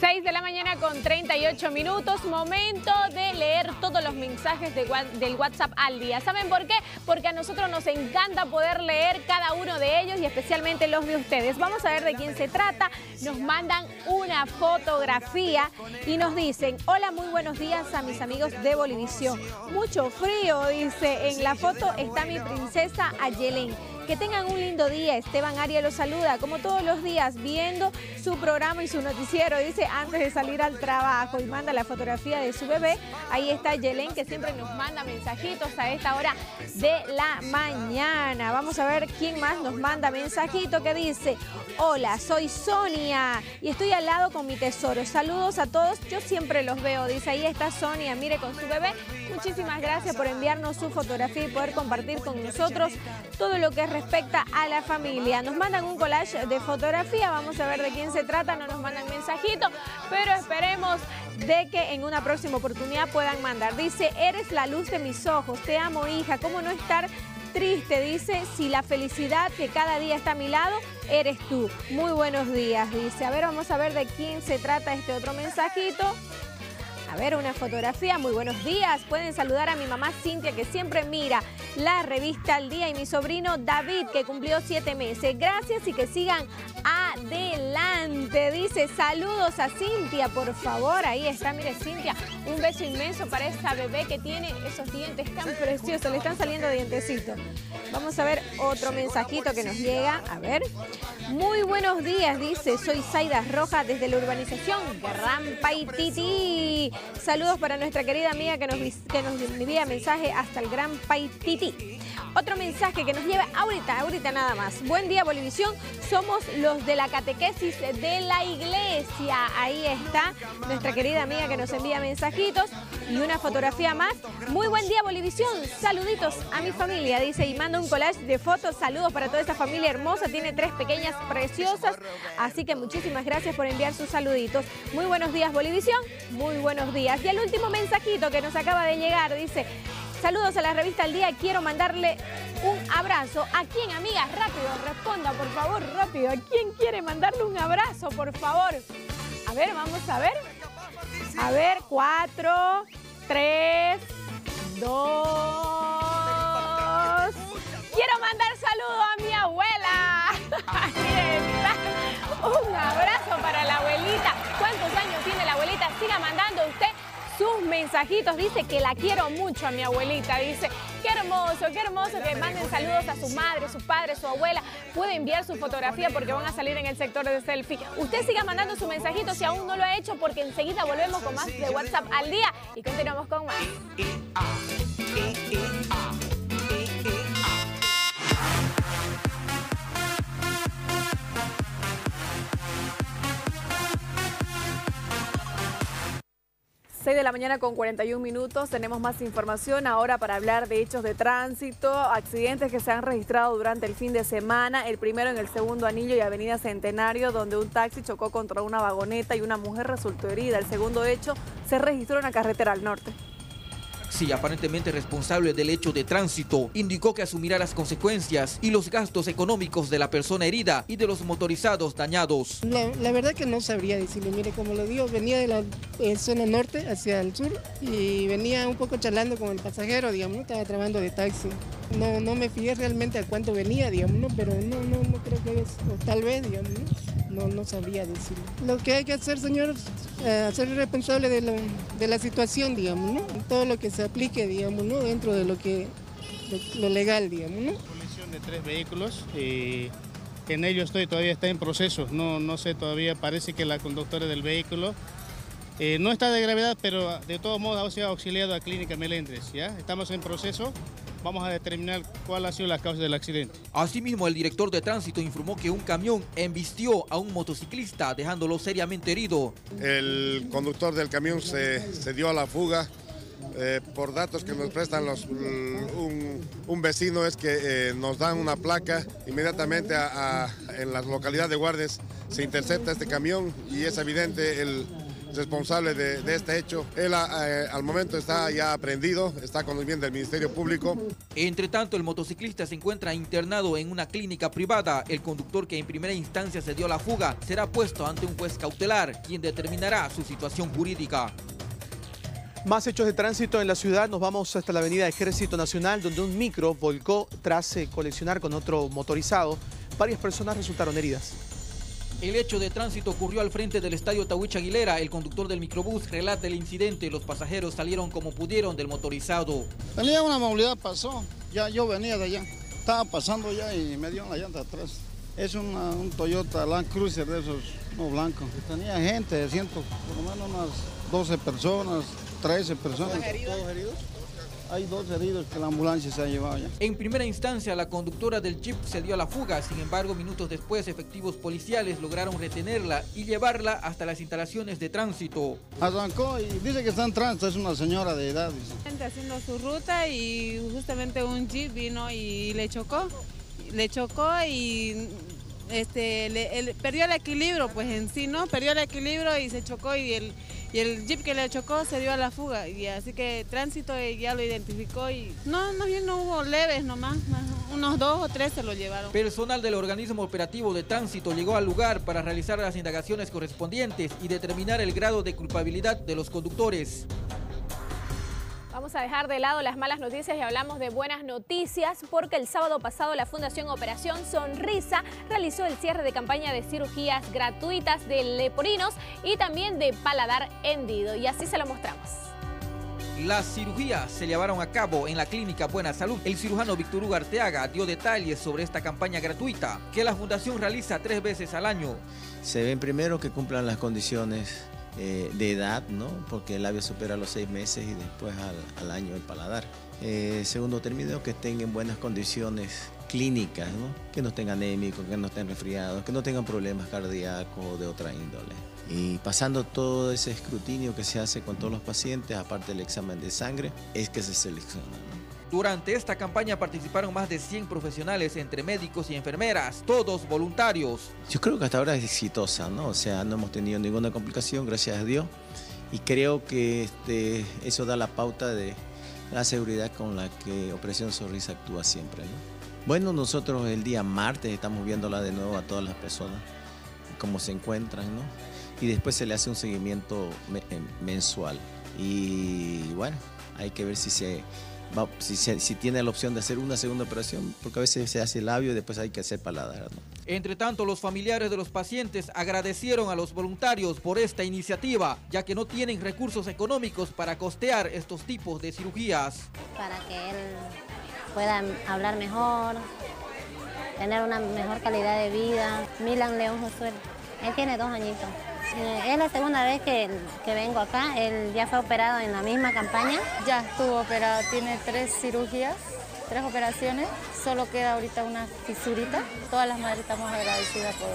Seis de la mañana con 38 minutos, momento de leer todos los mensajes de del WhatsApp al día. ¿Saben por qué? Porque a nosotros nos encanta poder leer cada uno de ellos y especialmente los de ustedes. Vamos a ver de quién se trata. Nos mandan una fotografía y nos dicen, hola, muy buenos días a mis amigos de Bolivisión. Mucho frío, dice, en la foto está mi princesa Ayelén. Que tengan un lindo día. Esteban Aria los saluda, como todos los días, viendo su programa y su noticiero. Dice antes de salir al trabajo y manda la fotografía de su bebé. Ahí está Yelén, que siempre nos manda mensajitos a esta hora de la mañana. Vamos a ver quién más nos manda mensajito que dice: Hola, soy Sonia y estoy al lado con mi tesoro. Saludos a todos. Yo siempre los veo. Dice ahí está Sonia, mire con su bebé. Muchísimas gracias por enviarnos su fotografía y poder compartir con nosotros todo lo que respecta a la familia. Nos mandan un collage de fotografía, vamos a ver de quién se trata, no nos mandan mensajito, pero esperemos de que en una próxima oportunidad puedan mandar. Dice, eres la luz de mis ojos, te amo hija, ¿cómo no estar triste? Dice, si la felicidad que cada día está a mi lado, eres tú. Muy buenos días, dice. A ver, vamos a ver de quién se trata este otro mensajito. A ver, una fotografía. Muy buenos días. Pueden saludar a mi mamá Cintia, que siempre mira la revista Al Día, y mi sobrino David, que cumplió siete meses. Gracias y que sigan adelante. Dice, saludos a Cintia, por favor. Ahí está, mire, Cintia. Un beso inmenso para esa bebé que tiene esos dientes tan preciosos. Le están saliendo dientecitos. Vamos a ver otro mensajito que nos llega. A ver. Muy buenos días, dice. Soy Zaida Roja desde la urbanización Gran Paititi. Saludos para nuestra querida amiga que nos, que nos envía mensaje hasta el Gran Paititi. Otro mensaje que nos lleva ahorita, ahorita nada más. Buen día, Bolivisión. Somos los de la catequesis de la iglesia. Ahí está nuestra querida amiga que nos envía mensajitos y una fotografía más. Muy buen día, Bolivisión. Saluditos a mi familia, dice, y manda un collage de fotos. Saludos para toda esta familia hermosa. Tiene tres pequeñas preciosas. Así que muchísimas gracias por enviar sus saluditos. Muy buenos días, Bolivisión. Muy buenos días. Y el último mensajito que nos acaba de llegar dice, Saludos a la revista Al Día. Quiero mandarle un abrazo. ¿A quién, amigas? Rápido, responda, por favor, rápido. ¿A quién quiere mandarle un abrazo, por favor? A ver, vamos a ver. A ver, cuatro, tres, dos. Quiero mandar saludo a mi abuela. Un abrazo para la abuelita. ¿Cuántos años tiene la abuelita? Siga mandando usted sus mensajitos. Dice que la quiero mucho a mi abuelita. Dice, qué hermoso, qué hermoso que manden saludos a su madre, su padre, su abuela. Puede enviar su fotografía porque van a salir en el sector de selfie. Usted siga mandando su mensajito si aún no lo ha hecho porque enseguida volvemos con más de WhatsApp al día y continuamos con más. 6 de la mañana con 41 minutos. Tenemos más información ahora para hablar de hechos de tránsito, accidentes que se han registrado durante el fin de semana. El primero en el segundo anillo y avenida Centenario, donde un taxi chocó contra una vagoneta y una mujer resultó herida. El segundo hecho se registró en la carretera al norte. Sí, aparentemente responsable del hecho de tránsito, indicó que asumirá las consecuencias y los gastos económicos de la persona herida y de los motorizados dañados. La, verdad que no sabría decirle, mire, como lo digo, venía de la eh, zona norte hacia el sur y venía un poco charlando con el pasajero, digamos, estaba trabajando de taxi. No, no me fijé realmente a cuánto venía, digamos, pero no, no, no creo que es, tal vez, digamos, no, no sabría decirlo. Lo que hay que hacer, señor, eh, hacer responsable de, la situación, digamos, ¿no? Todo lo que se aplique, digamos, ¿no? Dentro de lo que lo legal, digamos, ¿no? Colisión de tres vehículos y en ello estoy, todavía está en proceso, no, no sé todavía, parece que la conductora del vehículo eh, no está de gravedad, pero de todos modos ha sido auxiliado a Clínica Melendres, ¿ya? Estamos en proceso vamos a determinar cuál ha sido la causa del accidente. Asimismo, el director de tránsito informó que un camión embistió a un motociclista, dejándolo seriamente herido. El conductor del camión se, dio a la fuga. Eh, por datos que nos prestan los, un, vecino es que eh, nos dan una placa inmediatamente en la localidad de Guardes se intercepta este camión y es evidente el, responsable de, este hecho. Él eh, al momento está ya aprendido, está con el bien del Ministerio Público. Entre tanto, el motociclista se encuentra internado en una clínica privada. El conductor que en primera instancia se dio la fuga será puesto ante un juez cautelar, quien determinará su situación jurídica. Más hechos de tránsito en la ciudad. Nos vamos hasta la avenida Ejército Nacional, donde un micro volcó tras eh, coleccionar con otro motorizado. Varias personas resultaron heridas. El hecho de tránsito ocurrió al frente del estadio Tawich Aguilera. El conductor del microbús relata el incidente. Los pasajeros salieron como pudieron del motorizado. Venía una movilidad, pasó. Ya yo venía de allá. estaba pasando ya y me dio la llanta atrás. Es una- un Toyota Land Cruiser de esos, no blanco. Tenía gente, siento, por lo menos unas 12 personas, 13 personas. ¿Todos heridos? ¿Todos heridos? Hay dos heridos que la ambulancia se ha llevado ya. En primera instancia, la conductora del jeep se dio a la fuga. Sin embargo, minutos después, efectivos policiales lograron retenerla y llevarla hasta las instalaciones de tránsito. Arrancó y dice que está en tránsito, es una señora de edad. dice. Haciendo su ruta y justamente un jeep vino y le chocó. Le chocó y este, le- él perdió el equilibrio, pues en sí, ¿no? Perdió el equilibrio y se chocó y el, y el jeep que le chocó se dio a la fuga. Y así que tránsito ya lo identificó y no, no no hubo leves nomás, más- unos dos o tres se lo llevaron. Personal del organismo operativo de tránsito llegó al lugar para realizar las indagaciones correspondientes y determinar el grado de culpabilidad de los conductores. Vamos a dejar de lado las malas noticias y hablamos de buenas noticias porque el sábado pasado la Fundación Operación Sonrisa realizó el cierre de campaña de cirugías gratuitas de leporinos y también de paladar hendido y así se lo mostramos. Las cirugías se llevaron a cabo en la clínica Buena Salud. El cirujano Víctor Hugo Arteaga dio detalles sobre esta campaña gratuita que la fundación realiza tres veces al año. Se ven primero que cumplan las condiciones eh, de edad, ¿no? Porque el labio supera los seis meses y después al, año el paladar. Eh, segundo término, que estén en buenas condiciones clínicas. Que no estén anémicos, que no estén resfriados, que no tengan problemas cardíacos o de otra índole. Y pasando todo ese escrutinio que se hace con todos los pacientes, aparte del examen de sangre, es que se selecciona. Durante esta campaña participaron más de 100 profesionales entre médicos y enfermeras, todos voluntarios. Yo creo que hasta ahora es exitosa, ¿no? O sea, no hemos tenido ninguna complicación, gracias a Dios. Y creo que este, eso da la pauta de la seguridad con la que Operación Sonrisa actúa siempre, ¿no? Bueno, nosotros el día martes estamos viéndola de nuevo a todas las personas, cómo se encuentran, ¿no? Y después se le hace un seguimiento eh, mensual. Y bueno, hay que ver si se va- si, se- si tiene la opción de hacer una segunda operación, porque a veces se hace labio y después hay que hacer paladar, ¿no? Entre tanto, los familiares de los pacientes agradecieron a los voluntarios por esta iniciativa, ya que no tienen recursos económicos para costear estos tipos de cirugías. para que él pueda hablar mejor, tener una mejor calidad de vida. Milan León Josué, él tiene dos añitos. Eh, es la segunda vez que, que vengo acá, él ya fue operado en la misma campaña. Ya estuvo operado, tiene tres cirugías, tres operaciones, solo queda ahorita una fisurita. Todas las madres estamos agradecidas por,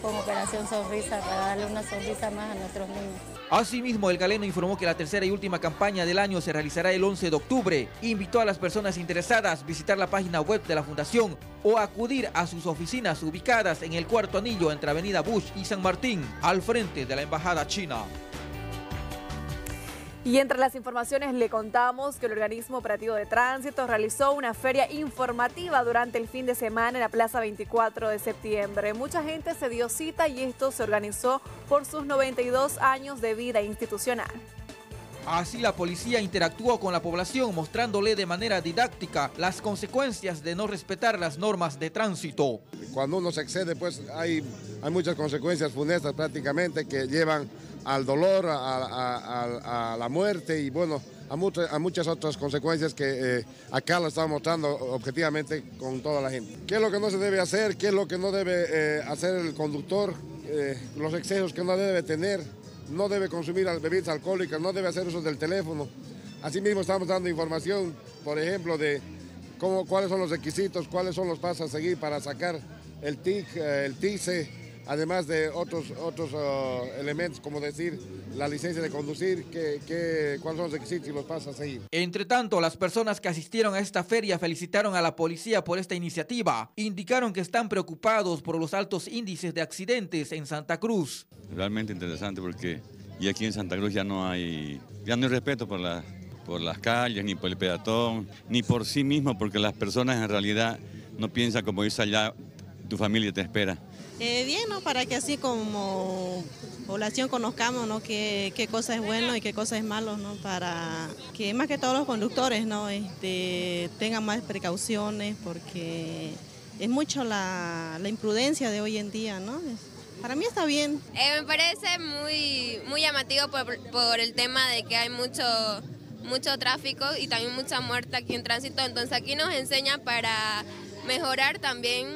con Operación Sonrisa para darle una sonrisa más a nuestros niños. Asimismo, el galeno informó que la tercera y última campaña del año se realizará el 11 de octubre. Invitó a las personas interesadas a visitar la página web de la fundación o acudir a sus oficinas ubicadas en el cuarto anillo entre Avenida Bush y San Martín, al frente de la Embajada China. Y entre las informaciones le contamos que el organismo operativo de tránsito realizó una feria informativa durante el fin de semana en la Plaza 24 de septiembre. Mucha gente se dio cita y esto se organizó por sus 92 años de vida institucional. Así la policía interactuó con la población mostrándole de manera didáctica las consecuencias de no respetar las normas de tránsito. Cuando uno se excede, pues hay, hay muchas consecuencias funestas prácticamente que llevan al dolor, a, la muerte y bueno, a, muchas- otras consecuencias que eh, acá lo estamos mostrando objetivamente con toda la gente. ¿Qué es lo que no se debe hacer? ¿Qué es lo que no debe eh, hacer el conductor? Eh, los excesos que no debe tener. No debe consumir bebidas alcohólicas, no debe hacer uso del teléfono. Asimismo estamos dando información, por ejemplo, de cómo, cuáles son los requisitos, cuáles son los pasos a seguir para sacar el TIC, el TICE, además de otros, otros ah, elementos, como decir la licencia de conducir, que, que- cuáles son los requisitos y los pasos a seguir. Entre tanto, las personas que asistieron a esta feria felicitaron a la policía por esta iniciativa. Indicaron que están preocupados por los altos índices de accidentes en Santa Cruz. realmente interesante porque y aquí en Santa Cruz ya no hay ya no hay respeto por las por las calles ni por el peatón ni por sí mismo porque las personas en realidad no piensan como irse allá tu familia te espera Eh, bien, ¿no? Para que así como población conozcamos, ¿no? Qué, qué cosa es bueno y qué cosa es malo, ¿no? Para que más que todos los conductores, ¿no? Este, tengan más precauciones porque es mucho la, la imprudencia de hoy en día, ¿no? Para mí está bien. Eh, me parece muy, muy llamativo por, por el tema de que hay mucho, mucho tráfico y también mucha muerte aquí en tránsito. Entonces aquí nos enseña para mejorar también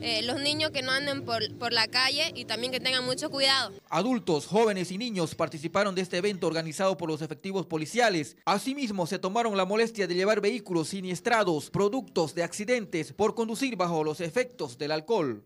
eh, los niños que no anden por, por la calle y también que tengan mucho cuidado. Adultos, jóvenes y niños participaron de este evento organizado por los efectivos policiales. Asimismo, se tomaron la molestia de llevar vehículos siniestrados, productos de accidentes por conducir bajo los efectos del alcohol.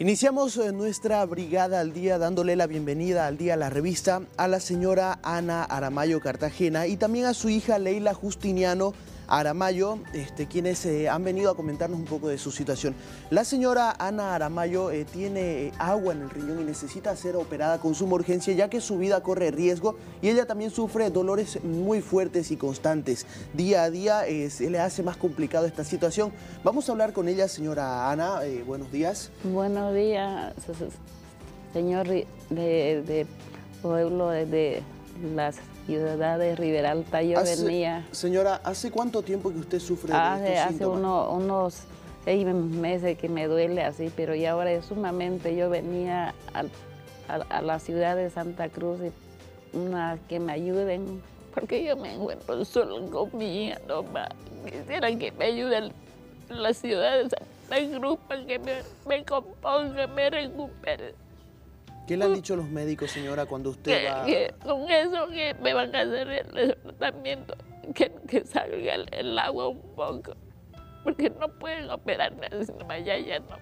Iniciamos eh, nuestra brigada al día dándole la bienvenida al día a la revista a la señora Ana Aramayo Cartagena y también a su hija Leila Justiniano Aramayo, este, quienes eh, han venido a comentarnos un poco de su situación. La señora Ana Aramayo eh, tiene eh, agua en el riñón y necesita ser operada con suma urgencia ya que su vida corre riesgo y ella también sufre dolores muy fuertes y constantes. Día a día se le hace más complicado esta situación. Vamos a hablar con ella, señora Ana. buenos días. Buenos días, señor de, de pueblo de las ciudad de Riberalta yo venía. Señora, ¿hace cuánto tiempo que usted sufre de hace, estos Hace unos seis meses que me duele así, pero ya ahora es sumamente, yo venía a, la ciudad de Santa Cruz y una, que me ayuden, porque yo me encuentro solo con mi hija nomás. Quisiera que me ayuden la ciudad de Santa Cruz para que me, me componga, me recupere. ¿Qué le han dicho los médicos, señora, cuando usted va...? Que con eso que me van a hacer el tratamiento, que, que salga el, agua un poco, porque no pueden operar nada, ya, ya no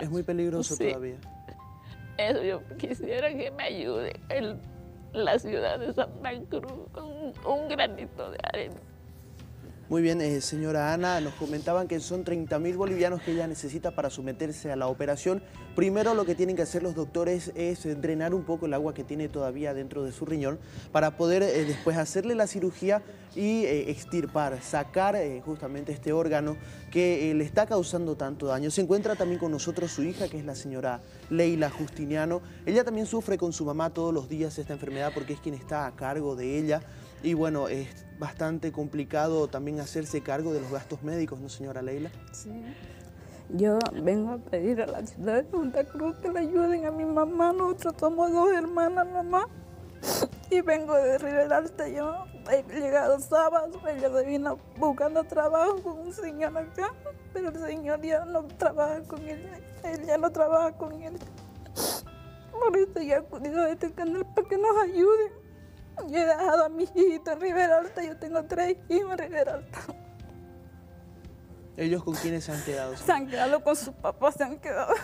Es muy peligroso todavía. Eso yo quisiera que me ayude en la ciudad de Santa Cruz con un granito de arena. Muy bien, eh, señora Ana, nos comentaban que son 30 mil bolivianos que ella necesita para someterse a la operación. Primero lo que tienen que hacer los doctores es eh, drenar un poco el agua que tiene todavía dentro de su riñón para poder eh, después hacerle la cirugía y extirpar, sacar justamente este órgano que le está causando tanto daño. Se encuentra también con nosotros su hija, que es la señora Leila Justiniano. Ella también sufre con su mamá todos los días esta enfermedad porque es quien está a cargo de ella. Y bueno, es bastante complicado también hacerse cargo de los gastos médicos, ¿no, señora Leila? Sí. Yo vengo a pedir a la ciudad de Santa Cruz que le ayuden a mi mamá. Nosotros somos dos hermanas mamá. Y vengo de River. Yo he llegado sábado. Ella se vino buscando trabajo con un señor acá. Pero el señor ya no trabaja con él. Él ya no trabaja con él. Por eso ya acudido a este canal para que nos ayuden. Yo he dejado a mi hijito en Rivera Alta, yo tengo tres hijos en Rivera Alta. ¿Ellos con quiénes se han quedado? Se han quedado con sus papás, se han quedado.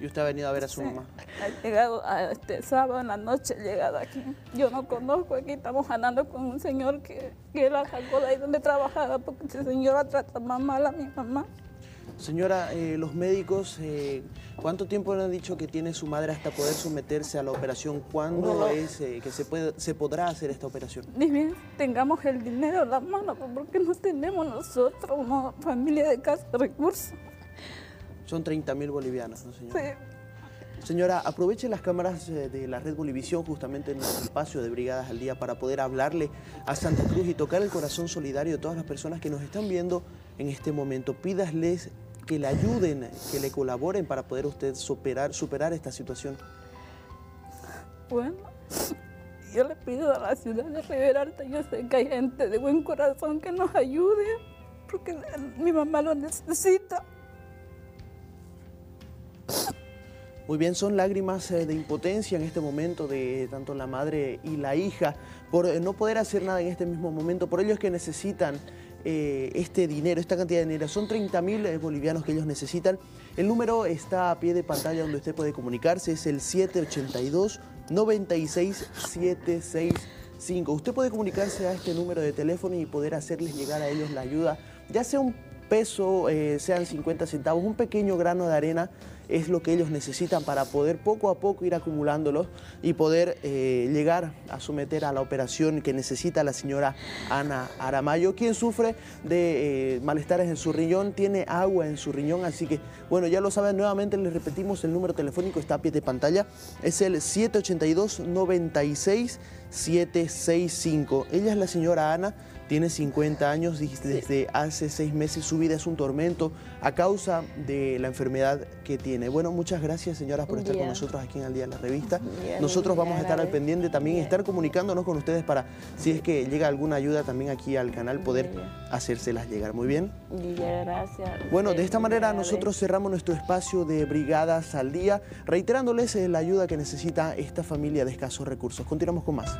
¿Y usted ha venido a ver a su mamá? Ha llegado a este sábado en la noche, he llegado aquí. Yo no conozco, aquí estamos andando con un señor que, que la sacó de ahí donde trabajaba, porque ese señor la trata más mal a mi mamá. Señora, eh, los médicos, eh, ¿cuánto tiempo le han dicho que tiene su madre hasta poder someterse a la operación? ¿Cuándo es eh, que se, puede, se podrá hacer esta operación? Dime, tengamos el dinero en la mano, porque no tenemos nosotros una familia de casa recursos. Son 30 mil bolivianos, ¿no, señora? Sí. Señora, aproveche las cámaras de la red Bolivisión justamente en el espacio de Brigadas al Día para poder hablarle a Santa Cruz y tocar el corazón solidario de todas las personas que nos están viendo en este momento. Pídasles que le ayuden, que le colaboren para poder usted superar, superar esta situación? Bueno, yo le pido a la ciudad de Rivera Alta, yo sé que hay gente de buen corazón que nos ayude, porque mi mamá lo necesita. Muy bien, son lágrimas eh, de impotencia en este momento de tanto la madre y la hija por eh, no poder hacer nada en este mismo momento, por ellos que necesitan eh, este dinero, esta cantidad de dinero. Son 30 mil eh, bolivianos que ellos necesitan. El número está a pie de pantalla donde usted puede comunicarse, es el 782 96 765. Usted puede comunicarse a este número de teléfono y poder hacerles llegar a ellos la ayuda, ya sea un peso, eh, sean 50 centavos, un pequeño grano de arena es lo que ellos necesitan para poder poco a poco ir acumulándolos y poder eh, llegar a someter a la operación que necesita la señora Ana Aramayo, quien sufre de eh, malestares en su riñón, tiene agua en su riñón, así que bueno, ya lo saben, nuevamente les repetimos, el número telefónico está a pie de pantalla, es el 782 96 765. Ella es la señora Ana, tiene 50 años y desde hace seis meses su vida es un tormento a causa de la enfermedad que tiene. Bueno, muchas gracias señoras por estar con nosotros aquí en el Día de la Revista. Nosotros vamos a estar al pendiente también y estar comunicándonos con ustedes para, si es que llega alguna ayuda también aquí al canal, poder hacérselas llegar. Muy bien. Gracias. Bueno, de esta manera nosotros cerramos nuestro espacio de Brigadas al Día, reiterándoles eh, la ayuda que necesita esta familia de escasos recursos. Continuamos con más.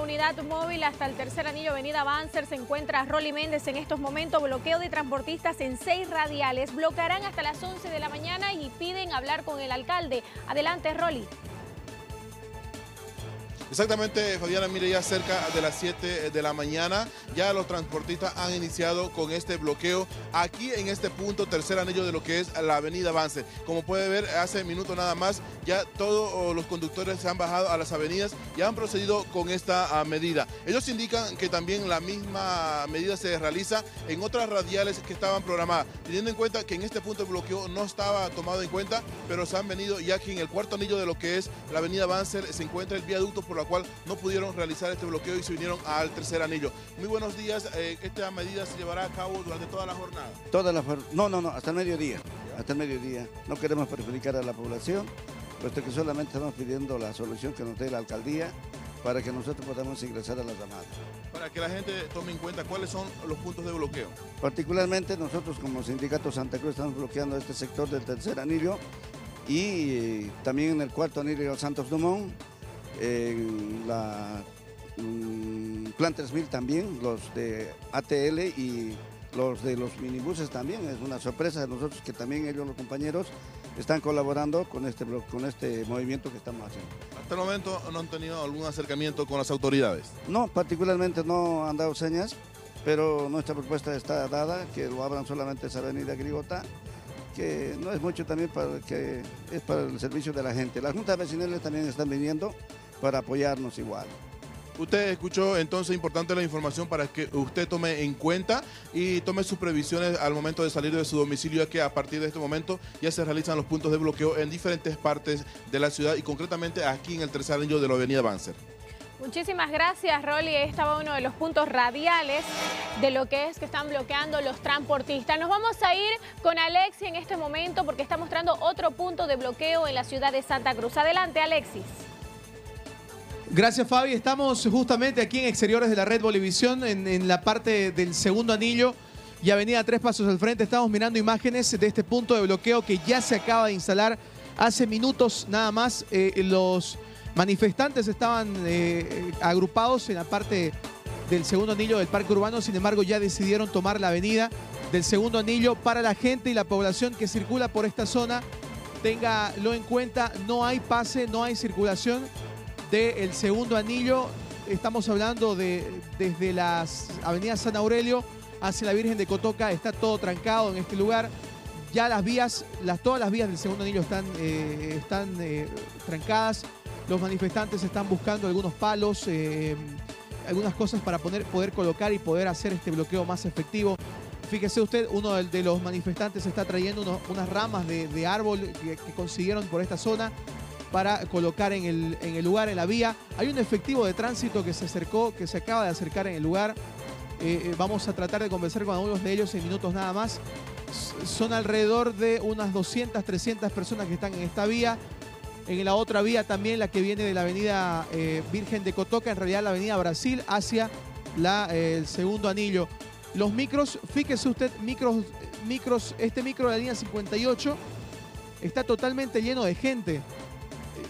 Unidad móvil hasta el tercer anillo Avenida Banzer. Se encuentra Rolly Méndez en estos momentos. Bloqueo de transportistas en seis radiales. Bloquearán hasta las 11 de la mañana y piden hablar con el alcalde. Adelante, Rolly. Exactamente, Fabiana, mire, ya cerca de las 7 de la mañana, ya los transportistas han iniciado con este bloqueo aquí en este punto, tercer anillo de lo que es la avenida Avance. Como puede ver, hace minutos nada más, ya todos los conductores se han bajado a las avenidas y han procedido con esta ah, medida. Ellos indican que también la misma medida se realiza en otras radiales que estaban programadas, teniendo en cuenta que en este punto de bloqueo no estaba tomado en cuenta, pero se han venido ya aquí en el cuarto anillo de lo que es la avenida Avance se encuentra el viaducto por la cual no pudieron realizar este bloqueo y se vinieron al tercer anillo. Muy buenos días, eh, esta medida se llevará a cabo durante toda la jornada. Toda la no, no, no, hasta el mediodía. Hasta el mediodía. No queremos perjudicar a la población, puesto que solamente estamos pidiendo la solución que nos dé la alcaldía para que nosotros podamos ingresar a la llamada. Para que la gente tome en cuenta cuáles son los puntos de bloqueo. Particularmente nosotros como Sindicato Santa Cruz estamos bloqueando este sector del tercer anillo y también en el cuarto anillo Santos Dumont, en la mm, Plan 3000 también, los de ATL y los de los minibuses también. Es una sorpresa de nosotros que también ellos, los compañeros, están colaborando con este, con este movimiento que estamos haciendo. Hasta el momento no han tenido algún acercamiento con las autoridades. No, particularmente no han dado señas, pero nuestra propuesta está dada, que lo abran solamente esa avenida Grigota, que no es mucho también para que es para el servicio de la gente. Las juntas vecinales también están viniendo para apoyarnos igual. Usted escuchó entonces importante la información para que usted tome en cuenta y tome sus previsiones al momento de salir de su domicilio, ya que a partir de este momento ya se realizan los puntos de bloqueo en diferentes partes de la ciudad y concretamente aquí en el tercer anillo de la avenida Banzer. Muchísimas gracias, Rolly. Estaba uno de los puntos radiales de lo que es que están bloqueando los transportistas. Nos vamos a ir con Alexis en este momento porque está mostrando otro punto de bloqueo en la ciudad de Santa Cruz. Adelante, Alexis. Gracias, Fabi. Estamos justamente aquí en exteriores de la red Bolivisión, en, la parte del segundo anillo y avenida Tres Pasos al frente. Estamos mirando imágenes de este punto de bloqueo que ya se acaba de instalar hace minutos nada más. Eh, los manifestantes estaban eh, agrupados en la parte del segundo anillo del Parque Urbano, sin embargo ya decidieron tomar la avenida del segundo anillo para la gente y la población que circula por esta zona. Téngalo en cuenta, no hay pase, no hay circulación del segundo anillo. Estamos hablando de desde las avenidas San Aurelio hacia la Virgen de Cotoca. Está todo trancado en este lugar. Ya las vías, las, todas las vías del segundo anillo están, eh, están eh, trancadas. Los manifestantes están buscando algunos palos, eh, algunas cosas para poner, poder colocar y poder hacer este bloqueo más efectivo. Fíjese usted, uno de, los manifestantes está trayendo unos- unas ramas de, de árbol que consiguieron por esta zona para colocar en el, en el lugar, en la vía. Hay un efectivo de tránsito que se acercó, que se acaba de acercar en el lugar. Eh, eh, vamos a tratar de conversar con algunos de ellos en minutos nada más. Son alrededor de unas 200, 300 personas que están en esta vía. En la otra vía también, la que viene de la avenida eh, Virgen de Cotoca, en realidad la avenida Brasil, hacia la, el segundo anillo. Los micros, fíjese usted, micros, micros, este micro de la línea 58 está totalmente lleno de gente.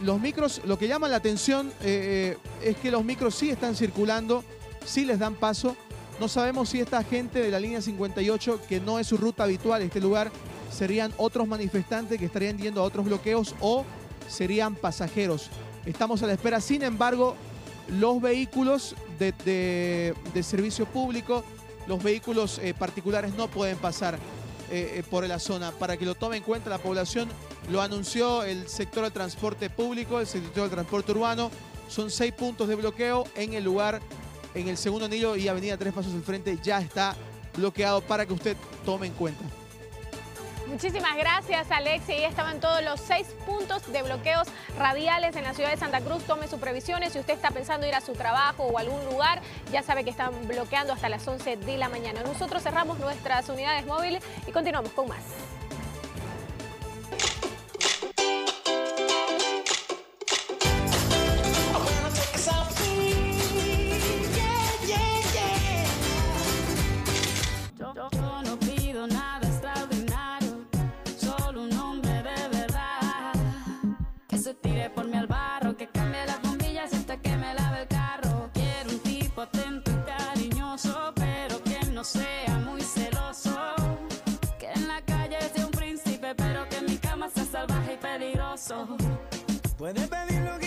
Los micros, lo que llama la atención eh, eh, es que los micros sí están circulando, sí les dan paso. No sabemos si esta gente de la línea 58, que no es su ruta habitual, este lugar, serían otros manifestantes que estarían yendo a otros bloqueos o serían pasajeros. Estamos a la espera. Sin embargo, los vehículos de, servicio público, los vehículos eh, particulares no pueden pasar eh, eh, por la zona. Para que lo tome en cuenta la población, lo anunció el sector del transporte público, el sector del transporte urbano. Son seis puntos de bloqueo en el lugar, en el segundo anillo y avenida Tres Pasos al Frente ya está bloqueado para que usted tome en cuenta. Muchísimas gracias, Alexia. Y estaban todos los seis puntos de bloqueos radiales en la ciudad de Santa Cruz. Tome sus previsiones. Si usted está pensando ir a su trabajo o a algún lugar, ya sabe que están bloqueando hasta las 11 de la mañana. Nosotros cerramos nuestras unidades móviles y continuamos con más. Yo no pido nada Puedes pedir lo que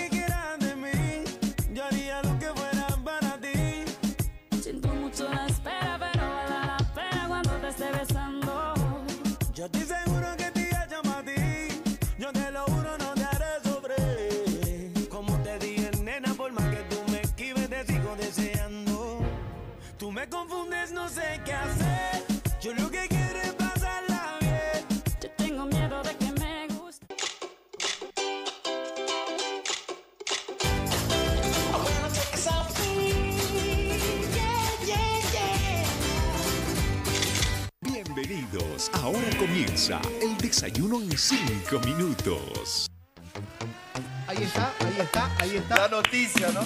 Ahora comienza el desayuno en 5 minutos. Ahí está, ahí está, ahí está. La noticia, ¿no?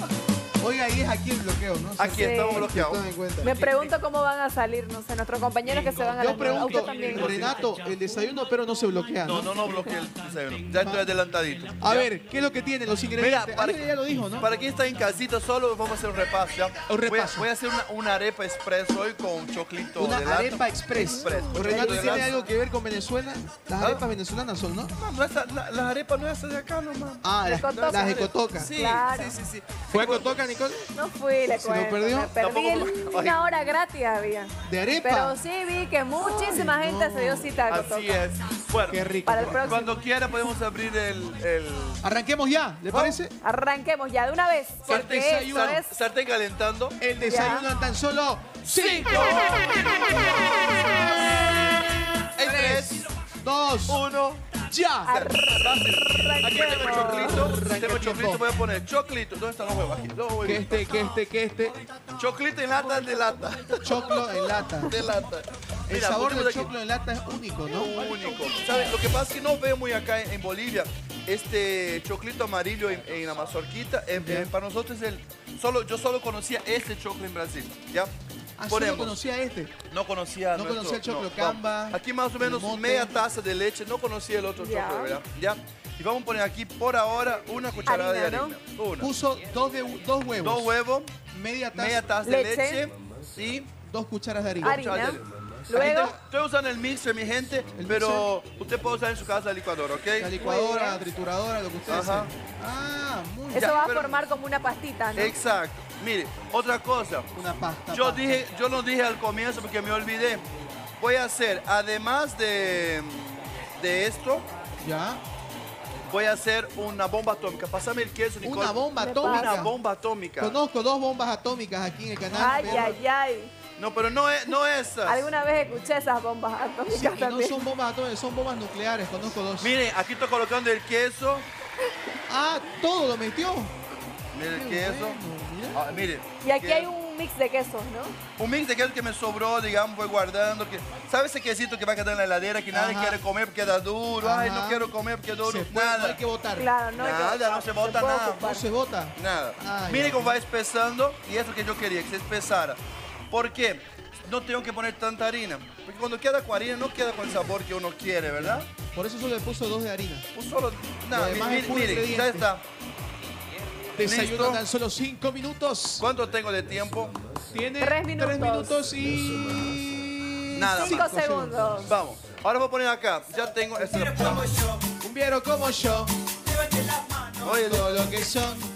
Oiga, ahí es aquí el bloqueo, ¿no? Aquí estamos bloqueados. tome en cuenta. Me pregunto cómo van a salir, no sé, nuestros compañeros que se van a Yo las nueve. A pregunto, también. Renato, el desayuno pero no se bloquea, No, ¿no? no, no bloqueé el desayuno. Ya estoy adelantadito. A ¿ya? ver, ¿qué es lo que tiene los ingredientes? Mira, para, Alguien ya lo dijo, ¿no? para quien está en casita, solo vamos a hacer un repaso, ¿ya? Un Voy a- repaso. Voy a, hacer una, una arepa express hoy con choclito Una de lata. arepa express. Express, con Renato, choclito de ¿tiene lata. algo que ver con Venezuela? Las ¿Ah? arepas venezolanas son, ¿no? No, no es, la, las arepas no es de acá nomás. Ah, las, Cotoca. las de Cotoca. Sí, Claro. sí, sí, sí. ¿Fue a Cotoca, Nicole? No fui, le ¿Se lo cuento. perdió? Me perdí Tampoco- el- Ay. una hora gratis había. ¿De arepa? Pero sí vi que muchísima gente se dio cita a Así Cotoca. es. Bueno, Qué rico. Para el próximo. cuando quiera podemos abrir el, el Arranquemos ya, ¿le parece? Arranquemos ya de una vez. Porque desayuno. esto es sartén calentando. El desayuno en tan solo ¡Cinco! En tres, dos, uno, ya. Aquí tengo choclito. Tengo choclito, voy a poner choclito. ¿Dónde están los huevos? Aquí. Los huevos. Que este, que este, que este. Choclito en lata de lata. Choclo en lata. De lata. El Mira, sabor del choclo en lata es único, ¿no? Único. ¿Sabes? Lo que pasa es que no veo muy acá en, en Bolivia. Este choclito amarillo en, en la mazorquita, para nosotros es el. Solo, yo solo conocía este choclo en Brasil. ¿Ya? Ah, solo conocía este. No conocía. No nuestro- conocía el choclo no, camba, vamos. Aquí más o menos el mote. media taza de leche. No conocía el otro Ya. choclo, ¿verdad? ¿Ya? Y vamos a poner aquí por ahora una cucharada Harina, de ¿no? harina. Una. Puso dos, de, dos huevos. Dos huevos, Media taza. media taza de Leche. leche y Dos cucharas de harina. Harina. Chale. Luego, Estoy usando el mixer, mi gente, El pero usted puede usar en su casa la licuadora, ¿ok? La licuadora, la trituradora, lo que usted Ajá. Ah, muy eso Ya, va a pero- formar como una pastita, ¿no? Exacto. Mire, otra cosa. Una pasta. Yo pasta. dije, yo no dije al comienzo porque me olvidé. Voy a hacer, además de, de esto, Ya. voy a hacer una bomba atómica. Pásame el queso, Nicole. Una bomba atómica. Una bomba atómica. Conozco dos bombas atómicas aquí en el canal. Ay, pero- ay, ay. No, pero no, es, no esas. Alguna vez escuché esas bombas atómicas Sí, y no también. son bombas atómicas, son bombas nucleares. Conozco dos. Miren, aquí estoy colocando el queso. Ah, todo lo metió. Miren el queso. Ah, miren. Y aquí hay un mix de quesos, ¿no? Un mix de queso que me sobró, digamos, voy guardando. Que, ¿Sabes ese quesito que va a quedar en la heladera que nadie Ajá. quiere comer porque queda duro? Ay, no quiero comer porque duro. Se puede, nada. no hay que votar. Claro, no hay que Nada, no se puede nada. ocupar. No se vota. Nada. Ay, Mire ay. cómo va espesando y eso que yo quería, que se espesara. ¿Por qué? No tengo que poner tanta harina. Porque cuando queda con harina no queda con el sabor que uno quiere, ¿verdad? Por eso solo le puso dos de harina. Pues solo... Nada, Lo demás mire, es puro mire, ya está. Desayuno tan solo cinco minutos. ¿Cuánto tengo de tiempo? Tiene Tres minutos. minutos y... Nada Cinco más. segundos. Vamos. Ahora voy a poner acá. Ya tengo... La- Cumbiero como yo. Oye, Todo lo que son.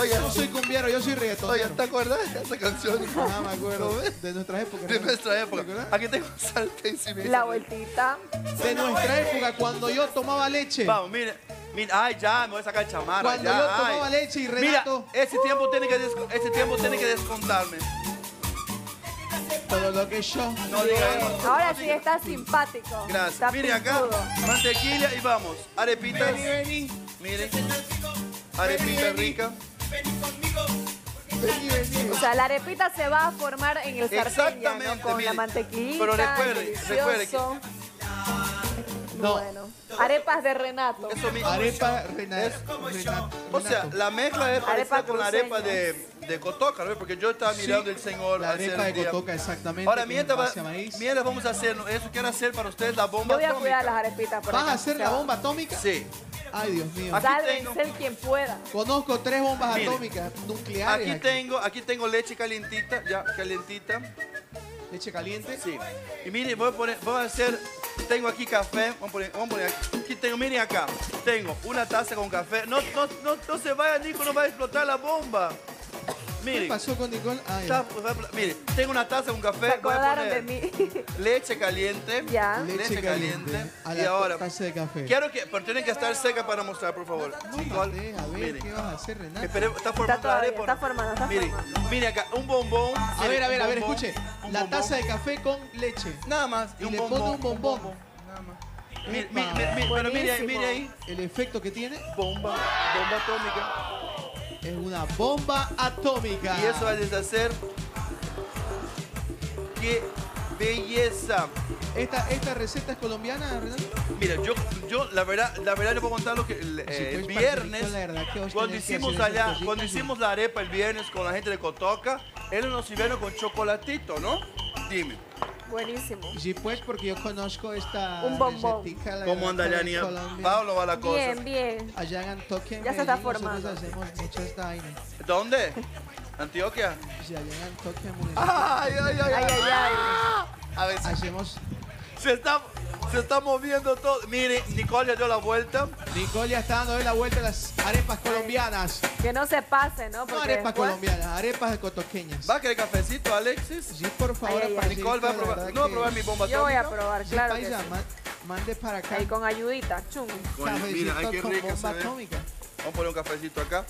Oye, Yo no soy cumbiero, yo soy reggaetonero. Oye, ¿te acuerdas de esa canción? Ah, me acuerdo. De nuestras épocas. De nuestra época. Aquí tengo sartén si me La vueltita. De nuestra época, cuando yo tomaba leche. Vamos, mire. mire, ay, ya, me voy a sacar chamarra. Cuando ya, yo ay. tomaba leche y Renato- Mira, ese tiempo tiene que, ese tiempo tiene que descontarme. Todo lo que yo. No diga eso. Ahora sí está simpático. Gracias. Está Mire acá, mantequilla y vamos. Arepitas. Vení, vení. Miren. Arepita rica. Vení, vení. O sea, la arepita se va a formar en el sartén ya, Con la mire. mantequillita, Pero recuerde, recuerde que- No. Bueno, arepas de Renato. Eso mismo. Arepa Renato. O sea, la mezcla es parecida Arepa con la arepa de, de Cotoca, ¿no? Porque yo estaba Sí, mirando el señor La arepa de día. cotoca, exactamente. Ahora, mientras, va- mientras vamos a hacer eso, quiero hacer para ustedes la bomba Yo voy a atómica. cuidar las arepitas. por ¿Vas acá. a hacer la bomba atómica? Sí. Ay, Dios mío. Aquí tengo- ser quien pueda. Conozco tres bombas Mire. atómicas nucleares. Aquí tengo, aquí tengo leche calientita, ya calientita. Leche caliente. Sí. Y miren, voy a poner, voy a hacer, tengo aquí café, vamos a poner, vamos a poner aquí. Aquí tengo, miren acá, tengo una taza con café. No, no, no, no se vaya, Nico, no va a explotar la bomba. ¿Qué Miren, pasó con Nicole? Ay, está- miren, tengo una taza Se café, voy a acordaron de poner mí. leche caliente. ya. leche caliente. A Y ahora, taza de café. quiero que, pero tienen que estar seca para mostrar, por favor. Nicole, Mate, a ver, miren. ¿qué vas a hacer, Renato? Espere, está formando la todavía, arepa. está formando, está formando. miren acá, un bombón. A ver, a ver, un a ver, bombón, escuche. un La taza de café con leche. Nada más. Y un le bombón, pone un bombón. Nada más. Mire, mire, mire, mire, pero mire ahí, mire ahí. El efecto que tiene Bomba, bomba atómica. Es una bomba atómica. Y eso va a deshacer. ¡Qué belleza! ¿Esta, ¿Esta receta es colombiana, Renato? Mira, yo, yo la verdad, la verdad le puedo contar lo que el, eh, el pues, viernes, cuando hicimos allá, cuando hicimos la arepa el viernes con la gente de Cotoca, él nos sirvieron con chocolatito, ¿no? Dime. Buenísimo. Sí, pues, porque yo conozco esta Un bombón. recetica, la ¿Cómo anda en Colombia. Pablo va la cosa. Bien, bien. Allá en Antioquia, en Ya se está Medellín, formando. Nosotros hacemos muchas vainas. ¿Dónde? Antioquia. Sí, allá en Antioquia, municipio. Ay, ay, ay, Ay, ay, ay. A ver, Hacemos... se está, se está moviendo todo. Mire, Nicole ya dio la vuelta. Nicole ya está dando la vuelta a las arepas colombianas. Que no se pase, ¿no? No Porque arepas después- colombianas, arepas cotoqueñas. ¿Va a querer cafecito, Alexis? Sí, por favor, Ay, ay, Nicole va a probar. No va a que- probar mi bomba Yo voy a probar, Sí, claro que paisa, sí. ma- mande para acá. Ahí con ayudita, chung. Con- mira, ay, qué Cafecito con rica bomba atómica. Vamos a poner un cafecito acá.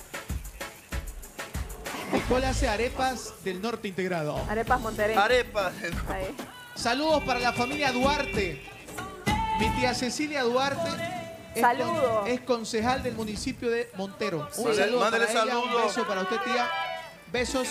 Nicole hace arepas del norte integrado. Arepas Monterrey. Arepas. Ahí. Saludos para la familia Duarte. Mi tía Cecilia Duarte es, con- Saludos. es concejal del municipio de Montero. Un Sí. saludo Mándale para ella, un saludos. beso para usted, tía. Besos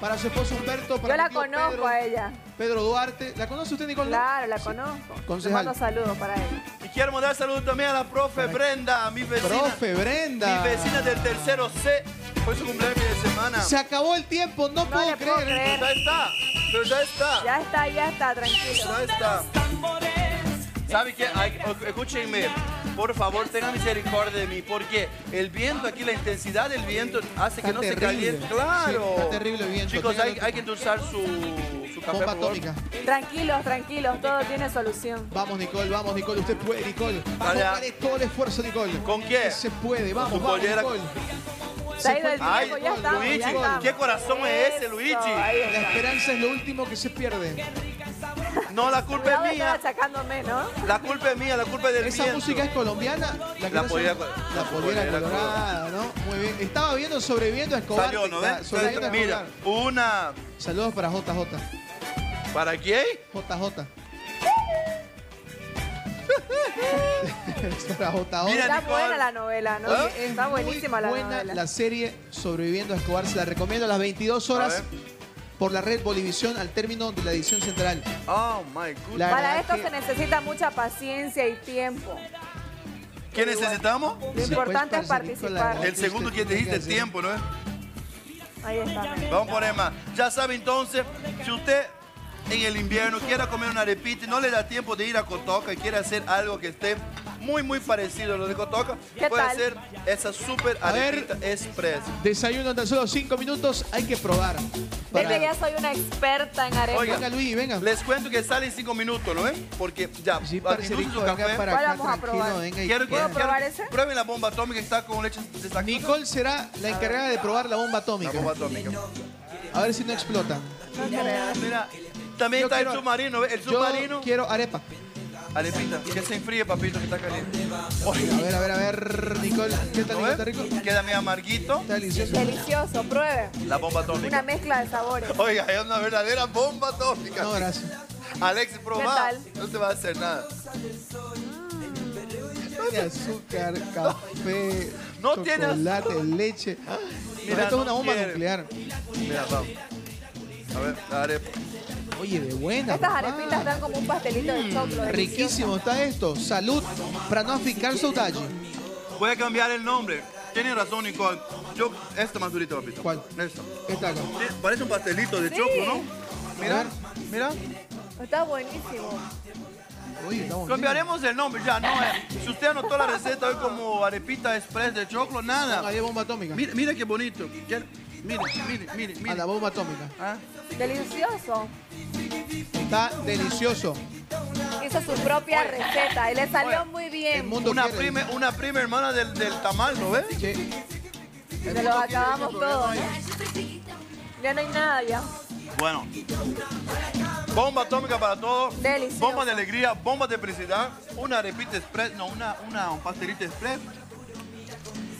para su esposo Humberto. Para Yo la conozco Pedro, a ella. Pedro Duarte. ¿La conoce usted, Nicole? Claro, la conozco. Le Concejal. mando saludos para él. Quiero mandar saludos también a la profe Brenda, mi vecina. Profe Brenda. Mi vecina del tercero C. Fue su cumpleaños de semana. Se acabó el tiempo, no, puedo le puedo creer. creer. Ya está. Pero ya está. Ya está, ya está, tranquilo. Ya está. ¿Sabe qué? Ay, Escúchenme. Por favor, tengan misericordia de mí. Porque el viento aquí, la intensidad del viento hace que Está no terrible. se caliente. Claro. Sí, está terrible el viento. Chicos, hay, que endulzar su, su café. Bomba por favor. atómica. Tranquilos, tranquilos, todo tiene solución. Vamos, Nicole, vamos, Nicole. Usted puede, Nicole. Vamos, Allá. dale todo el esfuerzo, Nicole. ¿Con qué? Se puede, vamos, Su vamos, pollera. Nicole. Se ha ido el Ay, tiempo, ya estamos, Luigi, ya estamos. ¿qué corazón es ese, Luigi? La esperanza es lo último que se pierde. No, la culpa Cuidado es mía. achacándome, ¿no? La culpa es mía, la culpa es del ¿Esa viento. música es colombiana? La pollera- son- la la colorada, ¿no? Muy bien. Estaba viendo Sobreviviendo a Escobar. Salió, ¿no ves? Sobreviviendo a Mira, Escobar. una... Saludos para JJ. ¿Para quién? JJ. para JJ. Está buena la novela, ¿no? Es Está buenísima la buena novela. la serie Sobreviviendo a Escobar. Se la recomiendo a las 22 horas por la red Bolivisión al término de la edición central. Oh, my goodness. Para esto que- se necesita mucha paciencia y tiempo. ¿Qué necesitamos? Lo importante es participar. El segundo que te dijiste, tiempo, ¿no es? Ahí está. Vamos a poner más. Ya sabe entonces, si usted en el invierno quiere comer una arepita y no le da tiempo de ir a Cotoca y quiere hacer algo que esté muy, muy parecido a lo de Cotoca, ¿Qué puede tal? hacer esa super A ver. arepita express. Desayuno en tan solo 5 minutos. Hay que probar. Ves que ya soy una experta en arepa. Oiga, Luis, venga. Les cuento que sale en 5 minutos, ¿no es? Porque ya, Sí, indulce parcerito, su venga café. para ¿Cuál acá, vamos a tranquilo, probar? venga y Quiero que, prueba. ¿Puedo probar ese? Prueben la bomba atómica que está con leche de saco. Nicole será la encargada de probar la bomba atómica. La bomba atómica. A ver si no explota. No, mira, también Yo está quiero- el submarino. El Yo submarino. quiero arepa. Arepita, que se enfríe, papito, que está caliente. A ver, a ver, a ver, Nicole. ¿Qué tal. ¿Está rico? Queda medio amarguito. Está delicioso. Delicioso, pruebe. La bomba Una atómica. mezcla de sabores. Oiga, es una verdadera bomba atómica. No, gracias. Alex, probá. No te va a hacer nada. Tiene azúcar, café, No tiene chocolate, leche. Mira, Esto es una bomba quiere. nuclear. Mira, vamos. A ver, la arepa. Oye, de buena. Estas papá. arepitas dan como un pastelito de choclo. Riquísimo está esto. Salud para no aficar saudade. Voy a cambiar el nombre. Tiene razón, Nicole. Yo, esta más durita, papito. ¿Cuál? Esta. Esta acá. Sí, Parece un pastelito de Sí. choclo, ¿no? Mira, mira. Está buenísimo. Oye, está bonito. Cambiaremos el nombre, ya, no. eh. Si usted anotó la receta hoy como arepita express de choclo, nada. Ahí bomba atómica. Mira, mira qué bonito. Ya- Mire, mire, mire, A mire. la bomba atómica. Ah, Delicioso. Está delicioso. Hizo su propia receta y le salió muy El bien. mundo Una quiere. prima, una prima hermana del, del tamal, ¿no ves? Sí. Se los acabamos todos. Ya no hay nada ya. Bueno. Bomba atómica para todos. Delicioso. Bomba de alegría, bomba de felicidad. Una arepita express, no, una, una un pastelito express.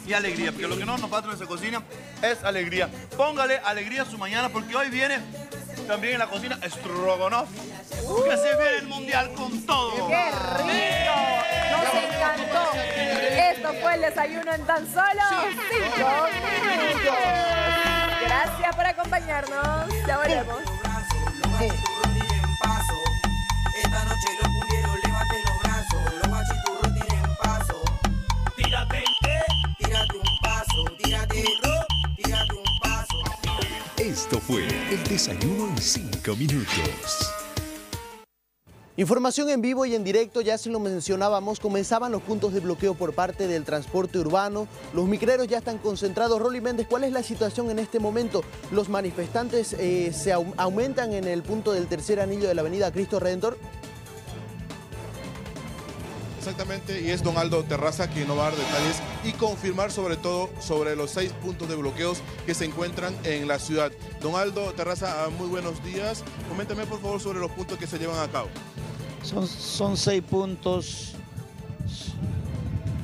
Y alegría, porque lo que no nos falta en esa cocina es alegría. Póngale alegría a su mañana, porque hoy viene también en la cocina Strogonoff. Que se viene el mundial con todo. ¡Qué rico! Nos encantó. Esto fue el desayuno en tan solo cinco minutos. Gracias por acompañarnos. Ya volvemos. Esta noche Fue el desayuno en 5 minutos. Información en vivo y en directo, ya se lo mencionábamos, comenzaban los puntos de bloqueo por parte del transporte urbano, los micreros ya están concentrados. Rolly Méndez, ¿cuál es la situación en este momento? ¿Los manifestantes eh, se au- aumentan en el punto del tercer anillo de la avenida Cristo Redentor? Exactamente, y es don Aldo Terraza quien nos va a dar detalles y confirmar sobre todo sobre los seis puntos de bloqueos que se encuentran en la ciudad. Don Aldo Terraza, ah, muy buenos días. Coméntame por favor sobre los puntos que se llevan a cabo. Son, son seis puntos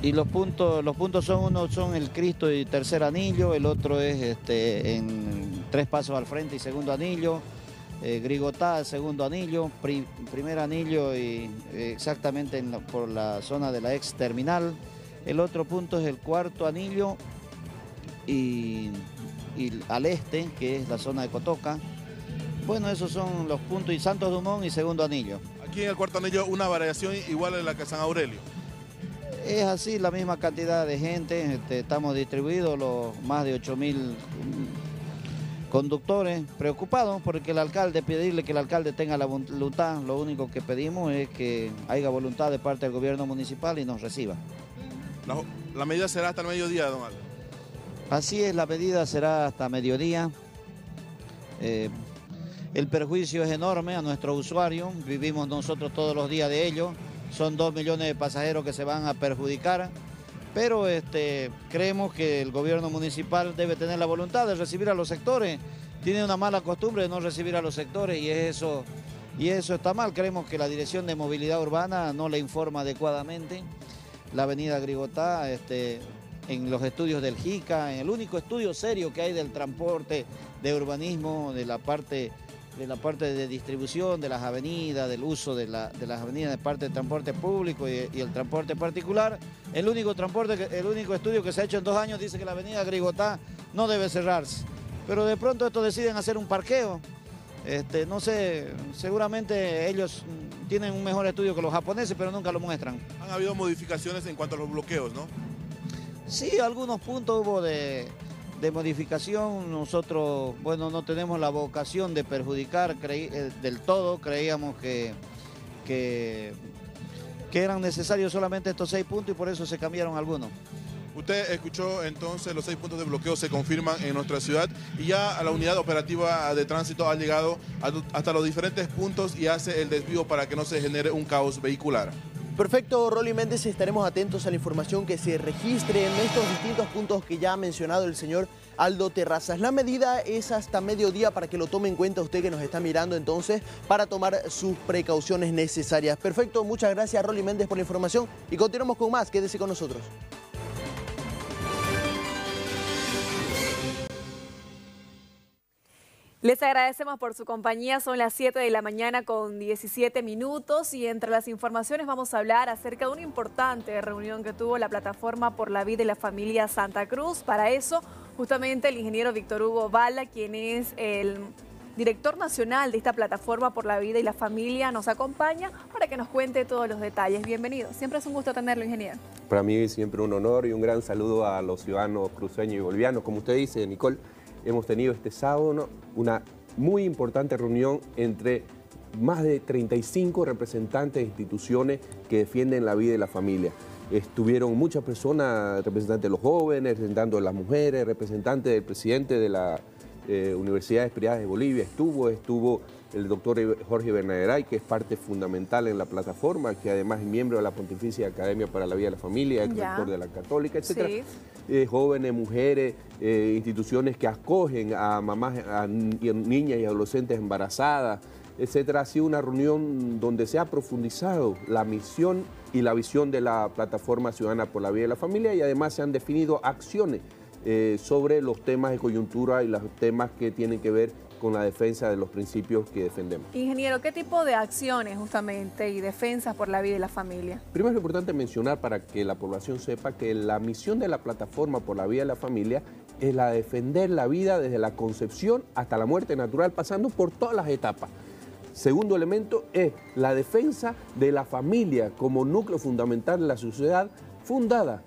y los puntos, los puntos son uno son el Cristo y tercer anillo, el otro es este, en tres pasos al frente y segundo anillo, eh, Grigotá, segundo anillo, pri- primer anillo y eh, exactamente en la- por la zona de la ex terminal. El otro punto es el cuarto anillo y, y al este, que es la zona de Cotoca. Bueno, esos son los puntos y Santos Dumont y segundo anillo. Aquí en el cuarto anillo una variación igual en la que San Aurelio. Es así, la misma cantidad de gente, este, estamos distribuidos los más de 8 mil conductores preocupados porque el alcalde, pedirle que el alcalde tenga la voluntad, lo único que pedimos es que haya voluntad de parte del gobierno municipal y nos reciba. La, la medida será hasta el mediodía, don Aldo. Así es, la medida será hasta mediodía. Eh, el perjuicio es enorme a nuestro usuario, vivimos nosotros todos los días de ello, son dos millones de pasajeros que se van a perjudicar, pero este, creemos que el gobierno municipal debe tener la voluntad de recibir a los sectores, tiene una mala costumbre de no recibir a los sectores y es eso Y eso está mal, creemos que la Dirección de Movilidad Urbana no le informa adecuadamente. La avenida Grigotá, este, en los estudios del JICA, en el único estudio serio que hay del transporte, de urbanismo, de la parte de la parte de distribución de las avenidas, del uso de, la- de las avenidas de parte del transporte público y, y el transporte particular. El único transporte, el único estudio que se ha hecho en dos años dice que la avenida Grigotá no debe cerrarse. Pero de pronto estos deciden hacer un parqueo. Este, no sé, seguramente ellos mm, tienen un mejor estudio que los japoneses, pero nunca lo muestran. Han habido modificaciones en cuanto a los bloqueos, ¿no? Sí, algunos puntos hubo de, de modificación. Nosotros, bueno, no tenemos la vocación de perjudicar creí- eh, del todo. Creíamos que, que, que eran necesarios solamente estos seis puntos y por eso se cambiaron algunos. Usted escuchó entonces los seis puntos de bloqueo se confirman en nuestra ciudad y ya la unidad operativa de tránsito ha llegado hasta los diferentes puntos y hace el desvío para que no se genere un caos vehicular. Perfecto, Rolly Méndez, estaremos atentos a la información que se registre en estos distintos puntos que ya ha mencionado el señor Aldo Terrazas. La medida es hasta mediodía para que lo tome en cuenta usted que nos está mirando entonces para tomar sus precauciones necesarias. Perfecto, muchas gracias Rolly Méndez por la información y continuamos con más, quédese con nosotros. Les agradecemos por su compañía, son las 7 de la mañana con 17 minutos y entre las informaciones vamos a hablar acerca de una importante reunión que tuvo la Plataforma por la Vida y la Familia Santa Cruz. Para eso, justamente el ingeniero Víctor Hugo Bala, quien es el director nacional de esta Plataforma por la Vida y la Familia, nos acompaña para que nos cuente todos los detalles. Bienvenido, siempre es un gusto tenerlo, ingeniero. Para mí siempre un honor y un gran saludo a los ciudadanos cruceños y bolivianos. Como usted dice, Nicole, hemos tenido este sábado una muy importante reunión entre más de 35 representantes de instituciones que defienden la vida y la familia. Estuvieron muchas personas, representantes de los jóvenes, representantes de las mujeres, representantes del presidente de la eh, Universidades Privadas de Bolivia, estuvo, estuvo el doctor Jorge Bernaderay, que es parte fundamental en la plataforma, que además es miembro de la Pontificia Academia para la Vida de la Familia, es rector de la Católica, etc. Sí. Eh, jóvenes, mujeres, eh, instituciones que acogen a mamás, a niñas y adolescentes embarazadas, etcétera. Ha sido una reunión donde se ha profundizado la misión y la visión de la Plataforma Ciudadana por la Vida y la Familia y además se han definido acciones eh, sobre los temas de coyuntura y los temas que tienen que ver con la defensa de los principios que defendemos. Ingeniero, ¿qué tipo de acciones justamente y defensas por la vida y la familia? Primero es importante mencionar para que la población sepa que la misión de la plataforma por la vida de la familia es la de defender la vida desde la concepción hasta la muerte natural, pasando por todas las etapas. Segundo elemento es la defensa de la familia como núcleo fundamental de la sociedad fundada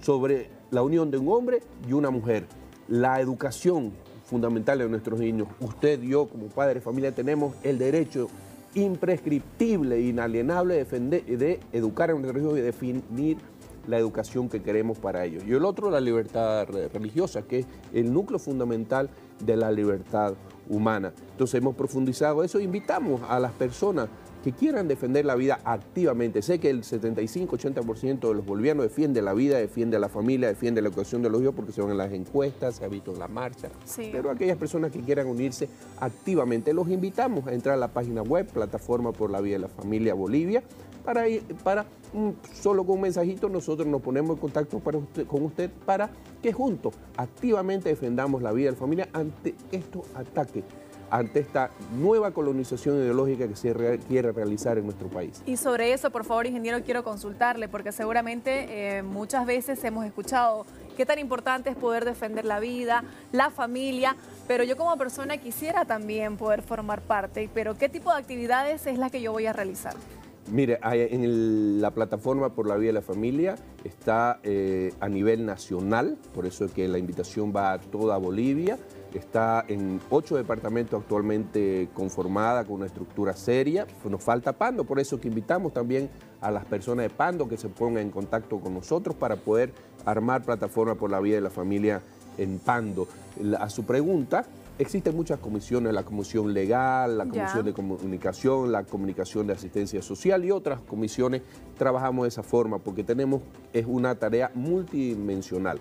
sobre la unión de un hombre y una mujer. La educación fundamental de nuestros niños. Usted yo como padre de familia tenemos el derecho imprescriptible e inalienable de, defender- de educar a nuestros hijos y definir la educación que queremos para ellos. Y el otro, la libertad re- religiosa, que es el núcleo fundamental de la libertad humana. Entonces hemos profundizado eso e invitamos a las personas que quieran defender la vida activamente. Sé que el 75-80% de los bolivianos defiende la vida, defiende a la familia, defiende la educación de los hijos porque se van en las encuestas, se ha visto en la marcha. Sí. Pero aquellas personas que quieran unirse activamente, los invitamos a entrar a la página web, Plataforma por la Vida de la Familia Bolivia, para, ir- para mm, solo con un mensajito nosotros nos ponemos en contacto para usted- con usted para que juntos activamente defendamos la vida de la familia ante estos ataques, ante esta nueva colonización ideológica que se re- quiere realizar en nuestro país. Y sobre eso, por favor, ingeniero, quiero consultarle, porque seguramente eh, muchas veces hemos escuchado qué tan importante es poder defender la vida, la familia, pero yo como persona quisiera también poder formar parte, pero ¿qué tipo de actividades es la que yo voy a realizar? Mire, en el- la plataforma por la vida de la familia está eh, a nivel nacional, por eso es que la invitación va a toda Bolivia. Está en ocho departamentos actualmente conformada con una estructura seria. Nos falta Pando, por eso que invitamos también a las personas de Pando que se pongan en contacto con nosotros para poder armar plataforma por la vida de la familia en Pando. A su pregunta, existen muchas comisiones, la comisión legal, la Ya. comisión de comunicación, la comunicación de asistencia social y otras comisiones trabajamos de esa forma porque tenemos, es una tarea multidimensional.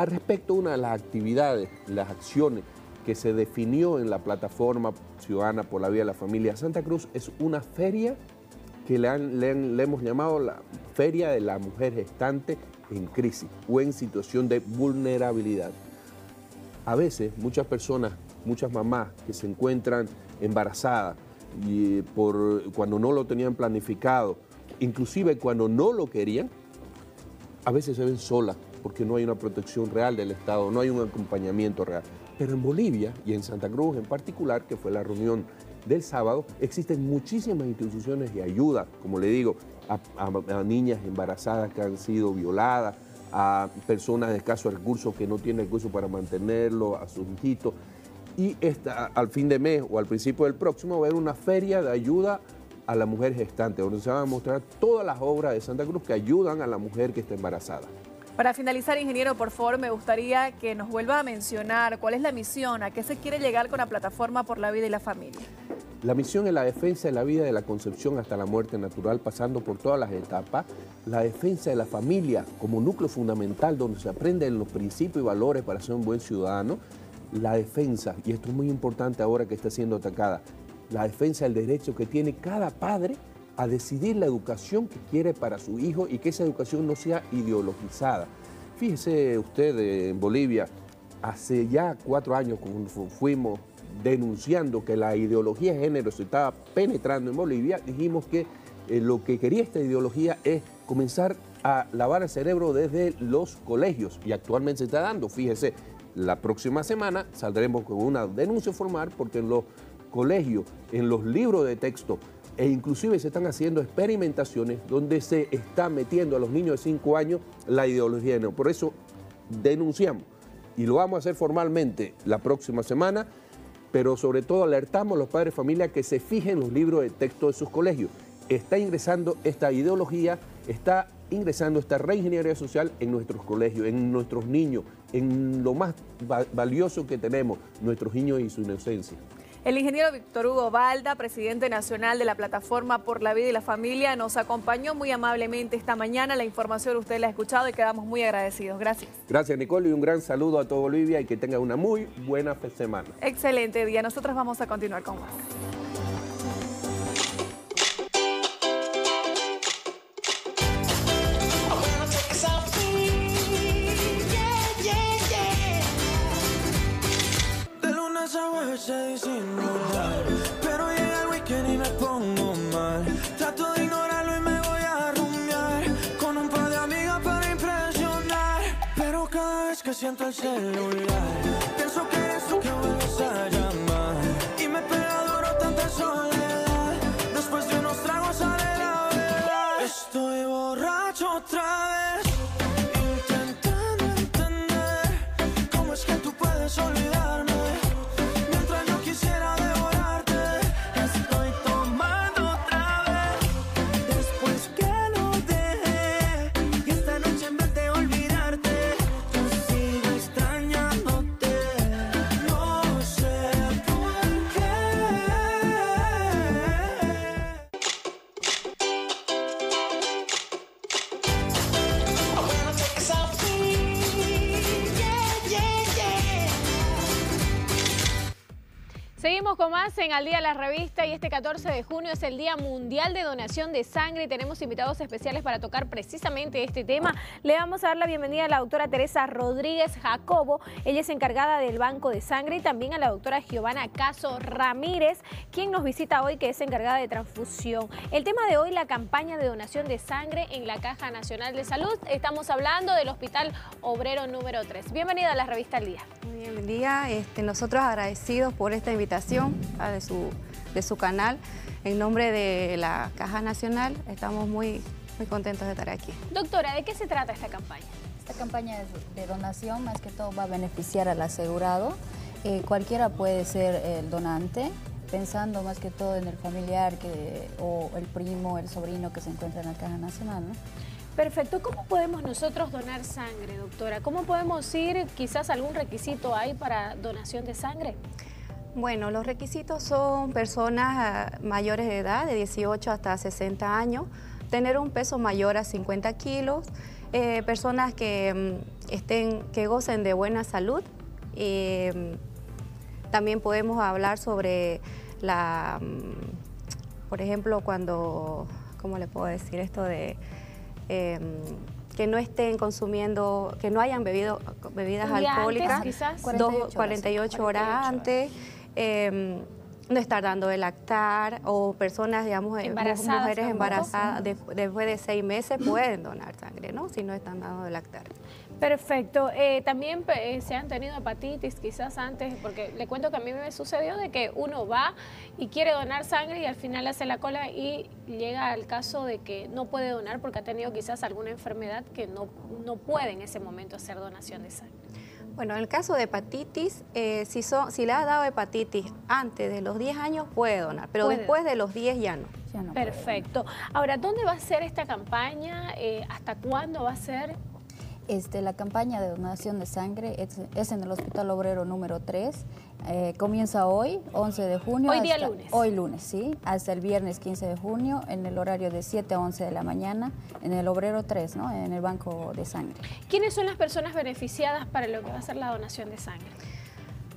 Al respecto, una de las actividades, las acciones que se definió en la plataforma ciudadana por la Vía de la Familia. Santa Cruz es una feria que le, hemos llamado la Feria de la Mujer Gestante en crisis o en situación de vulnerabilidad. A veces muchas personas, muchas mamás que se encuentran embarazadas y por, cuando no lo tenían planificado, inclusive cuando no lo querían, a veces se ven solas porque no hay una protección real del Estado, no hay un acompañamiento real. Pero en Bolivia y en Santa Cruz en particular, que fue la reunión del sábado, existen muchísimas instituciones de ayuda, como le digo, a, niñas embarazadas que han sido violadas, a personas de escasos recursos que no tienen recursos para mantenerlo, a sus hijitos. Y al fin de mes o al principio del próximo va a haber una feria de ayuda a la mujer gestante, donde se van a mostrar todas las obras de Santa Cruz que ayudan a la mujer que está embarazada. Para finalizar, ingeniero, por favor, me gustaría que nos vuelva a mencionar cuál es la misión, a qué se quiere llegar con la plataforma por la vida y la familia. La misión es la defensa de la vida de la concepción hasta la muerte natural, pasando por todas las etapas. La defensa de la familia como núcleo fundamental donde se aprenden los principios y valores para ser un buen ciudadano. La defensa, y esto es muy importante ahora que está siendo atacada, la defensa del derecho que tiene cada padre a decidir la educación que quiere para su hijo y que esa educación no sea ideologizada. Fíjese usted eh, en Bolivia, hace ya cuatro años fuimos denunciando que la ideología de género se estaba penetrando en Bolivia, dijimos que eh, lo que quería esta ideología es comenzar a lavar el cerebro desde los colegios y actualmente se está dando. Fíjese, la próxima semana saldremos con una denuncia formal porque en los colegios, en los libros de texto e inclusive se están haciendo experimentaciones donde se está metiendo a los niños de 5 años la ideología de género. Por eso denunciamos y lo vamos a hacer formalmente la próxima semana, pero sobre todo alertamos a los padres de familia que se fijen en los libros de texto de sus colegios. Está ingresando esta ideología, está ingresando esta reingeniería social en nuestros colegios, en nuestros niños, en lo más va- valioso que tenemos, nuestros niños y su inocencia. El ingeniero Víctor Hugo Balda, presidente nacional de la Plataforma por la Vida y la Familia, nos acompañó muy amablemente esta mañana. La información usted la ha escuchado y quedamos muy agradecidos. Gracias. Gracias Nicole y un gran saludo a todo Bolivia y que tenga una muy buena semana. Excelente día. Nosotros vamos a continuar con más. Lunes a jueves se disimular Pero llega el weekend y me pongo mal. Trato de ignorarlo y me voy a rumiar Con un par de amigas para impresionar Pero cada vez que siento el celular Pienso que eres tú que vuelves a llamar. Y me pega duro tanta soledad Después de unos tragos sale la verdad. Estoy borracho otra vez Con más en Al Día de la Revista y este 14 de junio es el Día Mundial de Donación de Sangre y tenemos invitados especiales para tocar precisamente este tema. Le vamos a dar la bienvenida a la doctora Teresa Rodríguez Jacobo, ella es encargada del Banco de Sangre y también a la doctora Giovanna Caso Ramírez, quien nos visita hoy que es encargada de transfusión. El tema de hoy, la campaña de donación de sangre en la Caja Nacional de Salud. Estamos hablando del Hospital Obrero número 3. Bienvenida a la revista Al Día. Muy bien, buen día. Este, nosotros agradecidos por esta invitación ah, de, su, de su canal. En nombre de la Caja Nacional, estamos muy, muy contentos de estar aquí. Doctora, ¿de qué se trata esta campaña? Esta campaña de, de donación más que todo va a beneficiar al asegurado. Eh, cualquiera puede ser el donante, pensando más que todo en el familiar que, o el primo, el sobrino que se encuentra en la Caja Nacional. ¿no? Perfecto. ¿Cómo podemos nosotros donar sangre, doctora? ¿Cómo podemos ir? Quizás algún requisito hay para donación de sangre. Bueno, los requisitos son personas ah, mayores de edad, de 18 hasta 60 años, tener un peso mayor a 50 kilos, eh, personas que, mm, estén, que gocen de buena salud, eh, También podemos hablar sobre la, mm, por ejemplo, cuando, ¿cómo le puedo decir esto de... em, que no estén consumiendo, que no hayan bebido bebidas antes, alcohólicas, quizás. dos- 48 48, horas. horas antes, em, no estar dando de lactar o personas, digamos, eh, Embarazadas mujeres embarazadas de- después de seis meses pueden donar sangre, ¿no? Si no están dando de lactar. Perfecto. Eh, también eh, se han tenido hepatitis quizás antes, porque le cuento que a mí me sucedió de que uno va y quiere donar sangre y al final hace la cola y llega al caso de que no puede donar porque ha tenido quizás alguna enfermedad que no, no puede en ese momento hacer donación de sangre. Bueno, en el caso de hepatitis, eh, si, son, si le ha dado hepatitis antes de los 10 años, puede donar, pero Puede. después de los 10 ya no. Perfecto. Ahora, ¿dónde va a ser esta campaña? Eh, ¿Hasta cuándo va a ser? Este, la campaña de donación de sangre es, es en el Hospital Obrero número 3. Eh, comienza hoy, 11 de junio. Hoy día lunes. Hoy lunes, sí. Hasta el viernes 15 de junio, en el horario de 7 a 11 de la mañana, en el Obrero 3, ¿no? En el Banco de Sangre. ¿Quiénes son las personas beneficiadas para lo que va a ser la donación de sangre?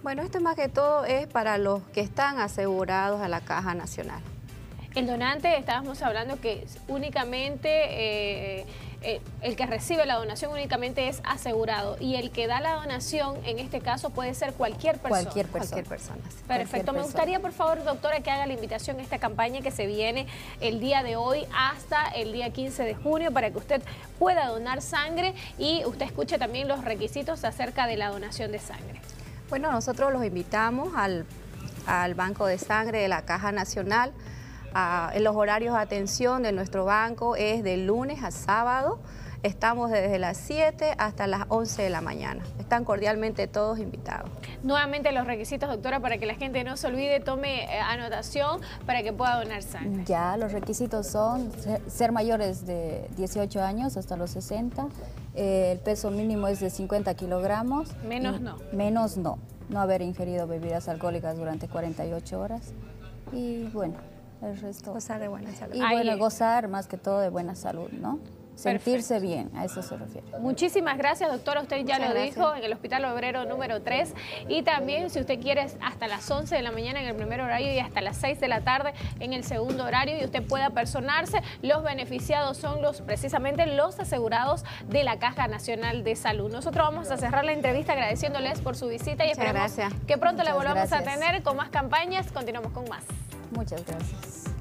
Bueno, esto más que todo es para los que están asegurados a la Caja Nacional. El donante, estábamos hablando que únicamente eh, eh, el que recibe la donación únicamente es asegurado y el que da la donación, en este caso, puede ser cualquier persona. Cualquier persona. Cualquier persona. Perfecto. Cualquier Me gustaría, por favor, doctora, que haga la invitación a esta campaña que se viene el día de hoy hasta el día 15 de junio para que usted pueda donar sangre y usted escuche también los requisitos acerca de la donación de sangre. Bueno, nosotros los invitamos al, al Banco de Sangre de la Caja Nacional. Ah, en los horarios de atención de nuestro banco es de lunes a sábado. Estamos desde las 7 hasta las 11 de la mañana. Están cordialmente todos invitados. Nuevamente los requisitos, doctora, para que la gente no se olvide, tome eh, anotación para que pueda donar sangre. Ya, los requisitos son ser, ser mayores de 18 años hasta los 60. eh, el peso mínimo es de 50 kilogramos. Menos no. Menos no. No haber ingerido bebidas alcohólicas durante 48 horas. Y bueno, el resto. Gozar de buena salud. Y Ahí bueno, es. gozar más que todo de buena salud, ¿no? Sentirse bien, a eso se refiere. Muchísimas gracias, doctora. Usted ya Muchas lo gracias. dijo en el Hospital Obrero número 3. Y también, si usted quiere, hasta las 11 de la mañana en el primer horario y hasta las 6 de la tarde en el segundo horario. Y usted pueda personarse. Los beneficiados son los precisamente los asegurados de la Caja Nacional de Salud. Nosotros vamos a cerrar la entrevista agradeciéndoles por su visita y Muchas esperamos gracias. que pronto la Muchas volvamos a tener con más campañas. Continuamos con más. Muchas gracias.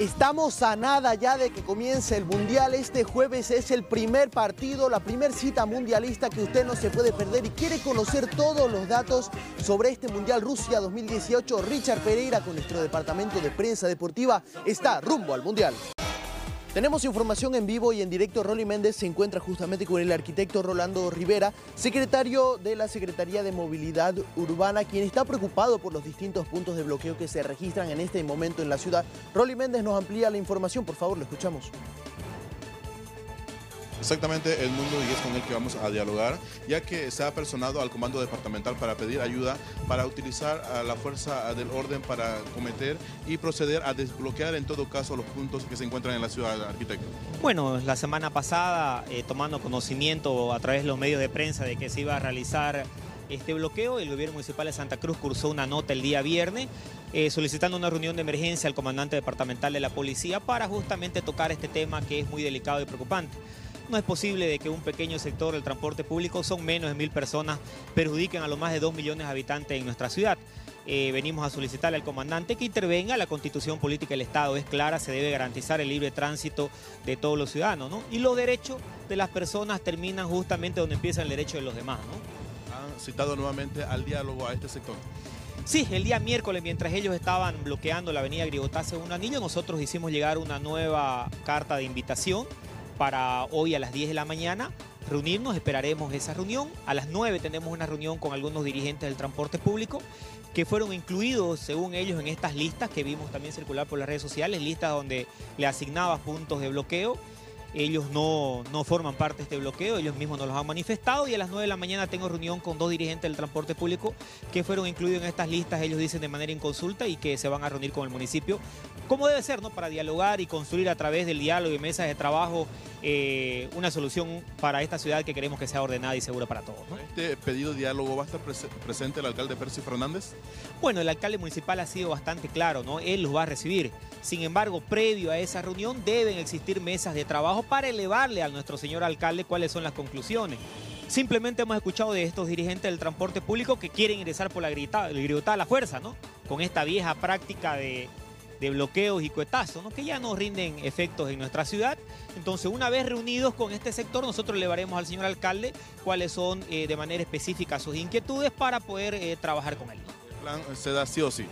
Estamos a nada ya de que comience el Mundial. Este jueves es el primer partido, la primer cita mundialista que usted no se puede perder y quiere conocer todos los datos sobre este Mundial Rusia 2018. Richard Pereira con nuestro departamento de prensa deportiva está rumbo al Mundial. Tenemos información en vivo y en directo. Rolly Méndez se encuentra justamente con el arquitecto Rolando Rivera, secretario de la Secretaría de Movilidad Urbana, quien está preocupado por los distintos puntos de bloqueo que se registran en este momento en la ciudad. Rolly Méndez nos amplía la información, por favor, lo escuchamos. Exactamente el mundo y es con el que vamos a dialogar, ya que se ha personado al comando departamental para pedir ayuda, para utilizar a la fuerza del orden para cometer y proceder a desbloquear en todo caso los puntos que se encuentran en la ciudad, arquitecto. Bueno, la semana pasada, eh, tomando conocimiento a través de los medios de prensa de que se iba a realizar este bloqueo, el gobierno municipal de Santa Cruz cursó una nota el día viernes eh, solicitando una reunión de emergencia al comandante departamental de la policía para justamente tocar este tema que es muy delicado y preocupante. No es posible de que un pequeño sector del transporte público, son menos de mil personas, perjudiquen a los más de dos millones de habitantes en nuestra ciudad. Eh, venimos a solicitarle al comandante que intervenga. La constitución política del Estado es clara, se debe garantizar el libre tránsito de todos los ciudadanos, ¿no? Y los derechos de las personas terminan justamente donde empieza el derecho de los demás, ¿no? Han citado nuevamente al diálogo a este sector. Sí, el día miércoles, mientras ellos estaban bloqueando la avenida Grigotá un anillo, nosotros hicimos llegar una nueva carta de invitación para hoy a las 10 de la mañana reunirnos, esperaremos esa reunión. A las 9 tenemos una reunión con algunos dirigentes del transporte público que fueron incluidos, según ellos, en estas listas que vimos también circular por las redes sociales, listas donde le asignaba puntos de bloqueo. Ellos no, no forman parte de este bloqueo, ellos mismos nos los han manifestado y a las 9 de la mañana tengo reunión con dos dirigentes del transporte público que fueron incluidos en estas listas, ellos dicen de manera inconsulta y que se van a reunir con el municipio, como debe ser, ¿no? Para dialogar y construir a través del diálogo y mesas de trabajo eh, una solución para esta ciudad que queremos que sea ordenada y segura para todos. ¿no? ¿Este pedido de diálogo va a estar prese- presente el alcalde Percy Fernández? Bueno, el alcalde municipal ha sido bastante claro, ¿no? Él los va a recibir. Sin embargo, previo a esa reunión deben existir mesas de trabajo para elevarle a nuestro señor alcalde cuáles son las conclusiones. Simplemente hemos escuchado de estos dirigentes del transporte público que quieren ingresar por la griotada a la fuerza, ¿no? Con esta vieja práctica de, bloqueos y cuetazos, ¿no? Que ya no rinden efectos en nuestra ciudad. Entonces, una vez reunidos con este sector, nosotros elevaremos al señor alcalde cuáles son eh, de manera específica sus inquietudes para poder eh, trabajar con él. El plan se da sí o sí.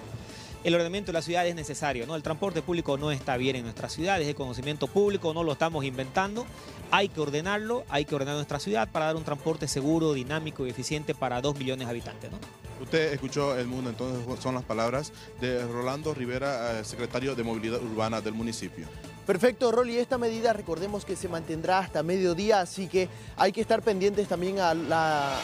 El ordenamiento de la ciudad es necesario, ¿no? El transporte público no está bien en nuestra ciudad, es de conocimiento público, no lo estamos inventando. Hay que ordenarlo, hay que ordenar nuestra ciudad para dar un transporte seguro, dinámico y eficiente para dos millones de habitantes, ¿no? Usted escuchó el mundo, entonces son las palabras de Rolando Rivera, eh, secretario de Movilidad Urbana del municipio. Perfecto, Rolly. Esta medida recordemos que se mantendrá hasta mediodía, así que hay que estar pendientes también a,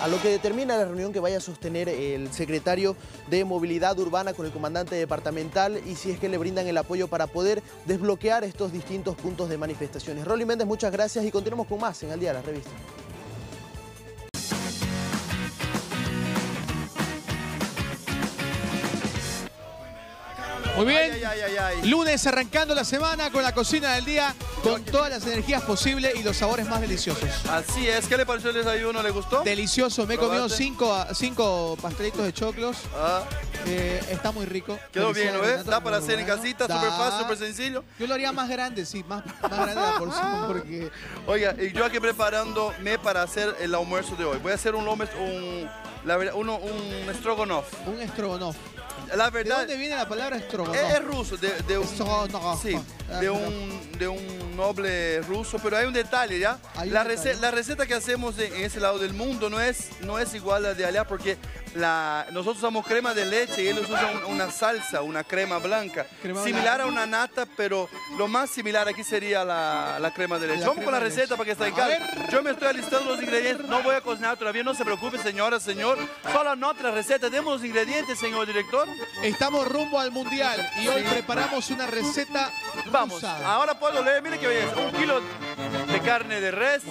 lo que determina la reunión que vaya a sostener el secretario de Movilidad Urbana con el comandante departamental y si es que le brindan el apoyo para poder desbloquear estos distintos puntos de manifestaciones. Rolly Méndez, muchas gracias y continuamos con más en Al Día de la Revista. Muy bien. Ay, ay, ay. Lunes arrancando la semana con la cocina del día, con todas las energías posibles y los sabores más deliciosos. Así es, ¿qué le pareció el desayuno? ¿Le gustó? Delicioso, me he comido cinco, cinco pastelitos de choclos. Ah. Eh, está muy rico. Quedó bien, ¿lo ves? Da para hacer en casita, súper fácil, súper sencillo. Yo lo haría más grande, sí, más, más grande la porción porque... Oiga, y yo aquí preparándome para hacer el almuerzo de hoy. Voy a hacer un un, la uno, un stroganoff. Un stroganoff. La ¿De verdad, dónde viene la palabra stroganoff? es, es ruso, de, de un, sí, de pero- un, de un noble ruso, pero hay un detalle, ¿ya? Hay un La, detalle. rece- la receta que hacemos en, ese lado del mundo no es, no es igual a la de allá porque la, nosotros usamos crema de leche y ellos usan un- una salsa, una crema blanca, Crema similar blanca. a una nata, pero lo más similar aquí sería la, la crema de leche. La Vamos con la de receta para que esté en casa. Yo me estoy alistando los ingredientes, no voy a cocinar todavía, no se preocupe señora, señor. Solo anota la receta, demos los ingredientes, señor director. Estamos rumbo al mundial y hoy preparamos una receta Vamos, rusa. ahora puedo leer, mire que belleza. Un kilo de carne de res,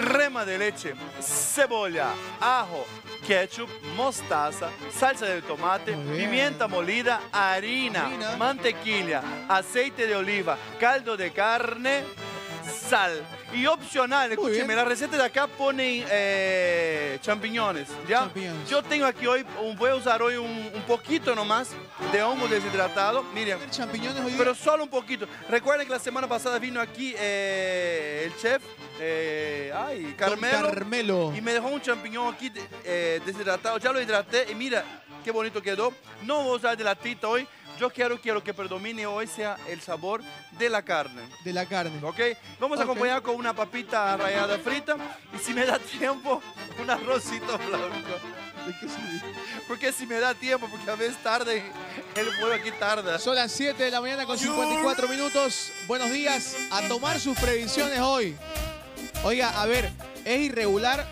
rema de leche, cebolla, ajo, ketchup, mostaza, salsa de tomate, pimienta molida, harina, mantequilla, aceite de oliva, caldo de carne, sal. Y opcional, escúcheme, la receta de acá pone eh, champiñones, ¿ya? Yo tengo aquí hoy, un- voy a usar hoy un, un poquito nomás de hongo deshidratado, miren. champiñones hoy Pero solo un poquito. Recuerden que la semana pasada vino aquí eh, el chef, eh, ay, Carmelo, Carmelo. y me dejó un champiñón aquí eh, deshidratado. Ya lo hidraté y mira qué bonito quedó. No voy a usar de latita hoy. Yo quiero que lo que predomine hoy sea el sabor de la carne. De la carne. ¿Ok? Vamos a acompañar con una papita rallada frita y si me da tiempo, un arrocito blanco. Porque si me da tiempo, porque a veces tarde, el fuego aquí tarda. Son las 7 de la mañana con 54 minutos. Buenos días. A tomar sus previsiones hoy. Oiga, a ver, es irregular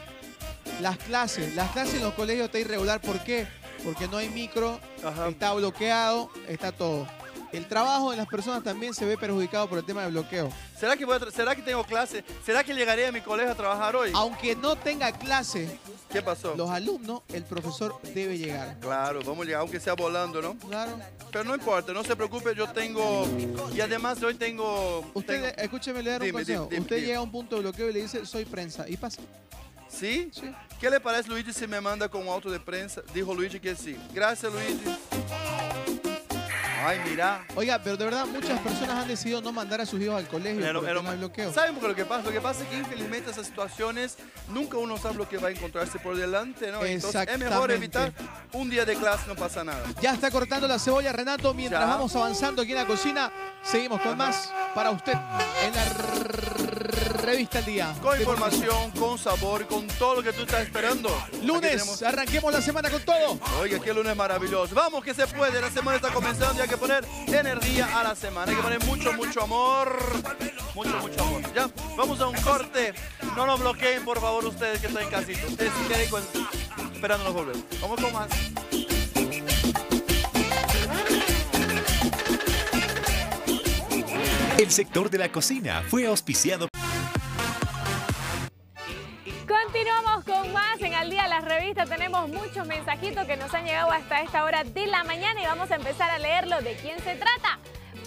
las clases. Las clases en los colegios está irregular. ¿Por qué? Porque no hay micro, está bloqueado, está todo. El trabajo de las personas también se ve perjudicado por el tema del bloqueo. ¿Será que, voy a ¿Será que tengo clase? ¿Será que llegaré a mi colegio a trabajar hoy? Aunque no tenga clase, ¿Qué pasó? los alumnos, el profesor debe llegar. Claro, vamos a llegar, aunque sea volando, ¿no? Claro. Pero no importa, no se preocupe, yo tengo... Y además hoy tengo... Usted, tengo- escúcheme, le daré un Dime, consejo. dime, dime, Usted llega a un punto de bloqueo y le dice, soy prensa. Y pasa. ¿Sí? ¿Qué le parece, Luigi, si me manda con un auto de prensa? Dijo Luigi que sí. Gracias, Luigi. Ay, mira. Oiga, pero de verdad muchas personas han decidido no mandar a sus hijos al colegio Pero- por el pero- tema del bloqueo. ¿Saben por qué lo que pasa? Lo que pasa es que infelizmente esas situaciones nunca uno sabe lo que va a encontrarse por delante, ¿no? Entonces es mejor Exactamente. evitar un día de clase, no pasa nada. Ya está cortando la cebolla Renato. Mientras Ya. vamos avanzando aquí en la cocina, seguimos con más para usted en la revista al día. Con información, con sabor, con todo lo que tú estás esperando. Lunes, Aquí tenemos- arranquemos la semana con todo. Oiga, qué lunes maravilloso. Vamos que se puede, la semana está comenzando y hay que poner energía a la semana. Hay que poner mucho, mucho amor. Mucho, mucho amor. Ya, vamos a un corte. No nos bloqueen, por favor, ustedes que están en casita. Ustedes si quieren, pues, esperando nos volvemos. Vamos con más. El sector de la cocina fue auspiciado Continuamos con más en Al Día las revistas. Tenemos muchos mensajitos que nos han llegado hasta esta hora de la mañana y vamos a empezar a leerlo. ¿De quién se trata?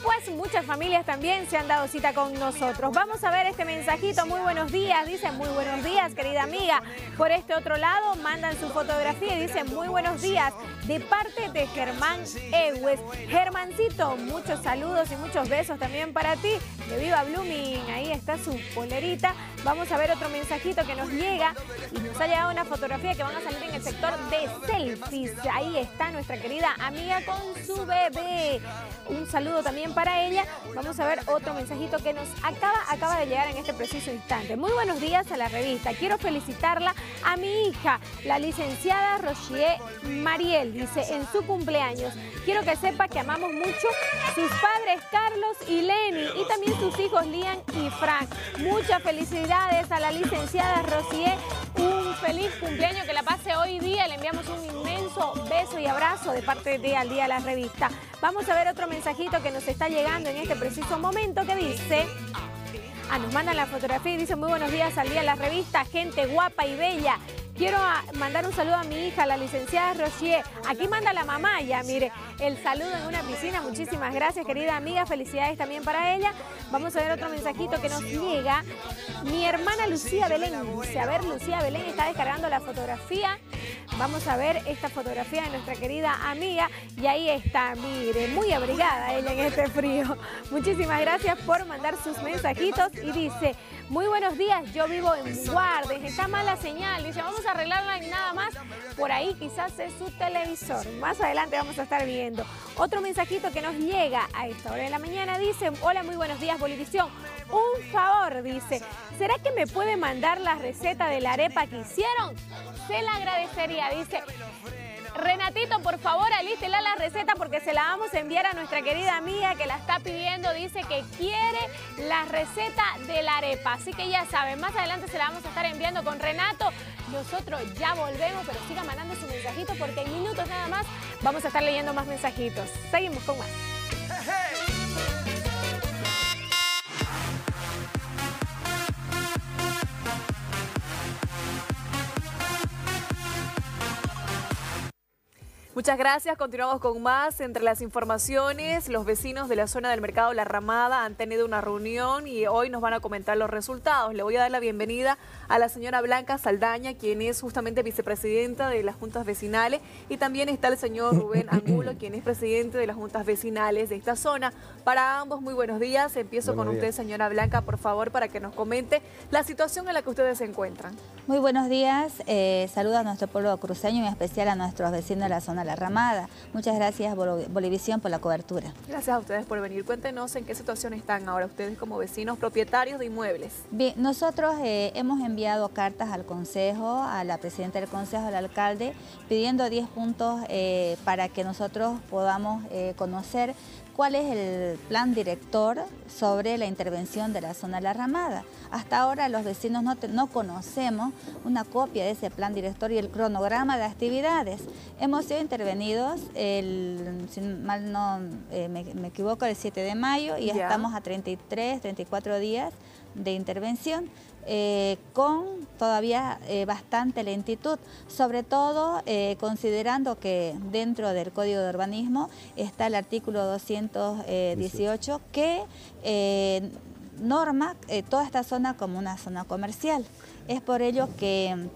Pues muchas familias también se han dado cita con nosotros. Vamos a ver este mensajito. Muy buenos días. Dice muy buenos días, querida amiga. Por este otro lado mandan su fotografía y dicen muy buenos días de parte de Germán Ewes. Germancito, muchos saludos y muchos besos también para ti. De Viva Blooming, ahí está su polerita. Vamos a ver otro mensajito que nos llega y nos ha llegado una fotografía que van a salir en el sector de selfies. Ahí está nuestra querida amiga con su bebé. Un saludo también para ella. Vamos a ver otro mensajito que nos acaba, acaba de llegar en este preciso instante. Muy buenos días a la revista. Quiero felicitarla a mi hija, la licenciada Rochier Mariel, dice, en su cumpleaños. Quiero que sepa que amamos mucho sus padres Carlos y Lenny y también sus hijos Lian y Frank. Muchas felicidades a la licenciada Rosier. Un feliz cumpleaños, que la pase hoy día. Le enviamos un inmenso beso y abrazo de parte de Al Día la Revista. Vamos a ver otro mensajito que nos está llegando en este preciso momento que dice... Ah, nos mandan la fotografía y dice muy buenos días al día la revista, gente guapa y bella. Quiero ah, mandar un saludo a mi hija, la licenciada Rochier. Aquí manda la mamá ya, mire, el saludo en una piscina. Muchísimas gracias, querida amiga. Felicidades también para ella. Vamos a ver otro mensajito que nos llega. Mi hermana Lucía Belén dice, a ver, Lucía Belén está descargando la fotografía. Vamos a ver esta fotografía de nuestra querida amiga. Y ahí está, mire, muy abrigada ella en este frío. Muchísimas gracias por mandar sus mensajitos. Y dice, muy buenos días, yo vivo en Guardes, está mala señal. Dice, vamos a arreglarla en nada más. Por ahí quizás es su televisor. Más adelante vamos a estar viendo. Otro mensajito que nos llega a esta hora de la mañana dice, hola, muy buenos días, Bolivisión. Un favor, dice, ¿será que me puede mandar la receta de la arepa que hicieron? Se la agradecería, dice. Renatito, por favor, alístela la receta porque se la vamos a enviar a nuestra querida amiga que la está pidiendo. Dice que quiere la receta de la arepa. Así que ya saben, más adelante se la vamos a estar enviando con Renato. Nosotros ya volvemos, pero siga mandando su mensajito porque en minutos nada más vamos a estar leyendo más mensajitos. Seguimos con más. Muchas gracias. Continuamos con más. Entre las informaciones, los vecinos de la zona del mercado La Ramada han tenido una reunión y hoy nos van a comentar los resultados. Le voy a dar la bienvenida la señora Blanca Saldaña, quien es justamente vicepresidenta de las juntas vecinales, y también está el señor Rubén Angulo, quien es presidente de las juntas vecinales de esta zona. Para ambos, muy buenos días. Empiezo Buenos con días. usted, señora Blanca, por favor, para que nos comente la situación en la que ustedes se encuentran. Muy buenos días, eh, saludo a nuestro pueblo cruceño y en especial a nuestros vecinos de la zona La Ramada. Muchas gracias Bolo- Bolivisión por la cobertura. Gracias a ustedes por venir. Cuéntenos en qué situación están ahora ustedes como vecinos propietarios de inmuebles. Bien, nosotros eh, hemos enviado cartas al Consejo, a la Presidenta del Consejo, al alcalde, pidiendo 10 puntos eh, para que nosotros podamos eh, conocer cuál es el plan director sobre la intervención de la zona La Ramada. Hasta ahora los vecinos no, te- no conocemos una copia de ese plan director y el cronograma de actividades. Hemos sido intervenidos, el, si mal no eh, me, me equivoco, el 7 de mayo y ya Ya. estamos a 33, 34 días de intervención. Eh, con todavía eh, bastante lentitud, sobre todo eh, considerando que dentro del Código de Urbanismo está el artículo 218 que norma toda esta zona como una zona comercial. Es por ello que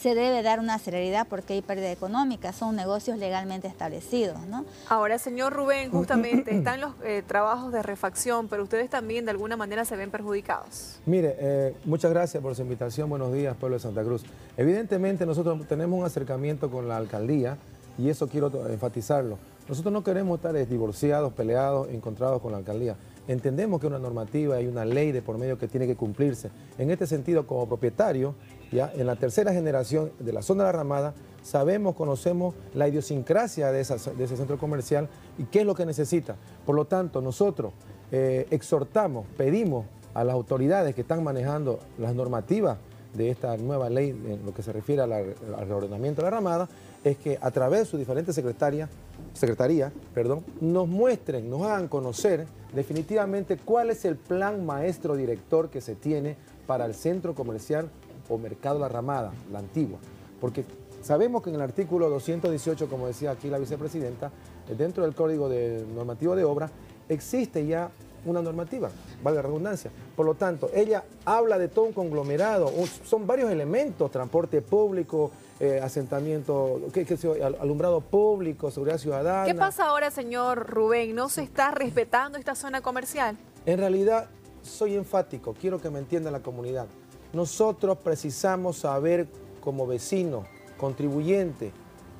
se debe dar una celeridad porque hay pérdida económica, son negocios legalmente establecidos, ¿no? Ahora, señor Rubén, justamente están los eh, trabajos de refacción, pero ustedes también de alguna manera se ven perjudicados. Mire, eh, muchas gracias por su invitación. Buenos días, pueblo de Santa Cruz. Evidentemente nosotros tenemos un acercamiento con la alcaldía y eso quiero enfatizarlo. Nosotros no queremos estar divorciados, peleados, encontrados con la alcaldía. entendemos que una normativa y una ley de por medio que tiene que cumplirse. En este sentido, como propietario, ya en la tercera generación de la zona de la Ramada, sabemos, conocemos la idiosincrasia de, ese centro comercial y qué es lo que necesita. Por lo tanto, nosotros eh, exhortamos, pedimos a las autoridades que están manejando las normativas de esta nueva ley en lo que se refiere al reordenamiento de la ramada, es que a través de sus diferentes secretarias, secretarías, perdón, nos muestren, nos hagan conocer definitivamente cuál es el plan maestro director que se tiene para el centro comercial o mercado La Ramada, la antigua. Porque sabemos que en el artículo 218, como decía aquí la vicepresidenta, eh, dentro del Código de Normativo de Obra, existe ya una normativa, valga la redundancia. Por lo tanto, ella habla de todo un conglomerado, son varios elementos, transporte público, eh, asentamiento, qué- qué alumbrado público, seguridad ciudadana. ¿Qué pasa ahora, señor Rubén? ¿No se está respetando esta zona comercial? En realidad, soy enfático, quiero que me entienda la comunidad. Nosotros precisamos saber como vecinos, contribuyentes,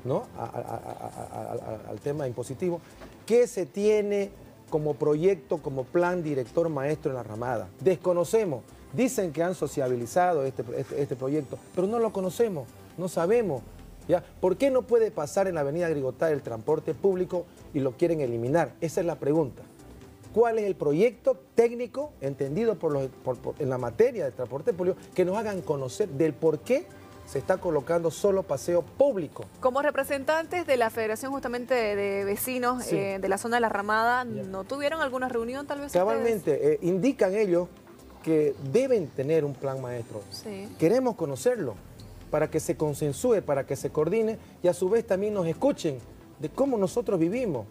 ¿no? Al tema impositivo, qué se tiene como proyecto, como plan director maestro en la ramada. Desconocemos. Dicen que han sociabilizado este, este- este proyecto, pero no lo conocemos, no sabemos. ¿ya? ¿Por qué no puede pasar en la avenida Grigotá el transporte público y lo quieren eliminar? Esa es la pregunta cuál es el proyecto técnico entendido por los, por- por- en la materia de transporte público que nos hagan conocer del por qué se está colocando solo paseo público. Como representantes de la Federación justamente de, de Vecinos Sí. eh, de la zona de la Ramada, ¿no tuvieron alguna reunión tal vez? Cabalmente, eh, indican ellos que deben tener un plan maestro. Sí. Queremos conocerlo para que se consensúe, para que se coordine y a su vez también nos escuchen de cómo nosotros vivimos.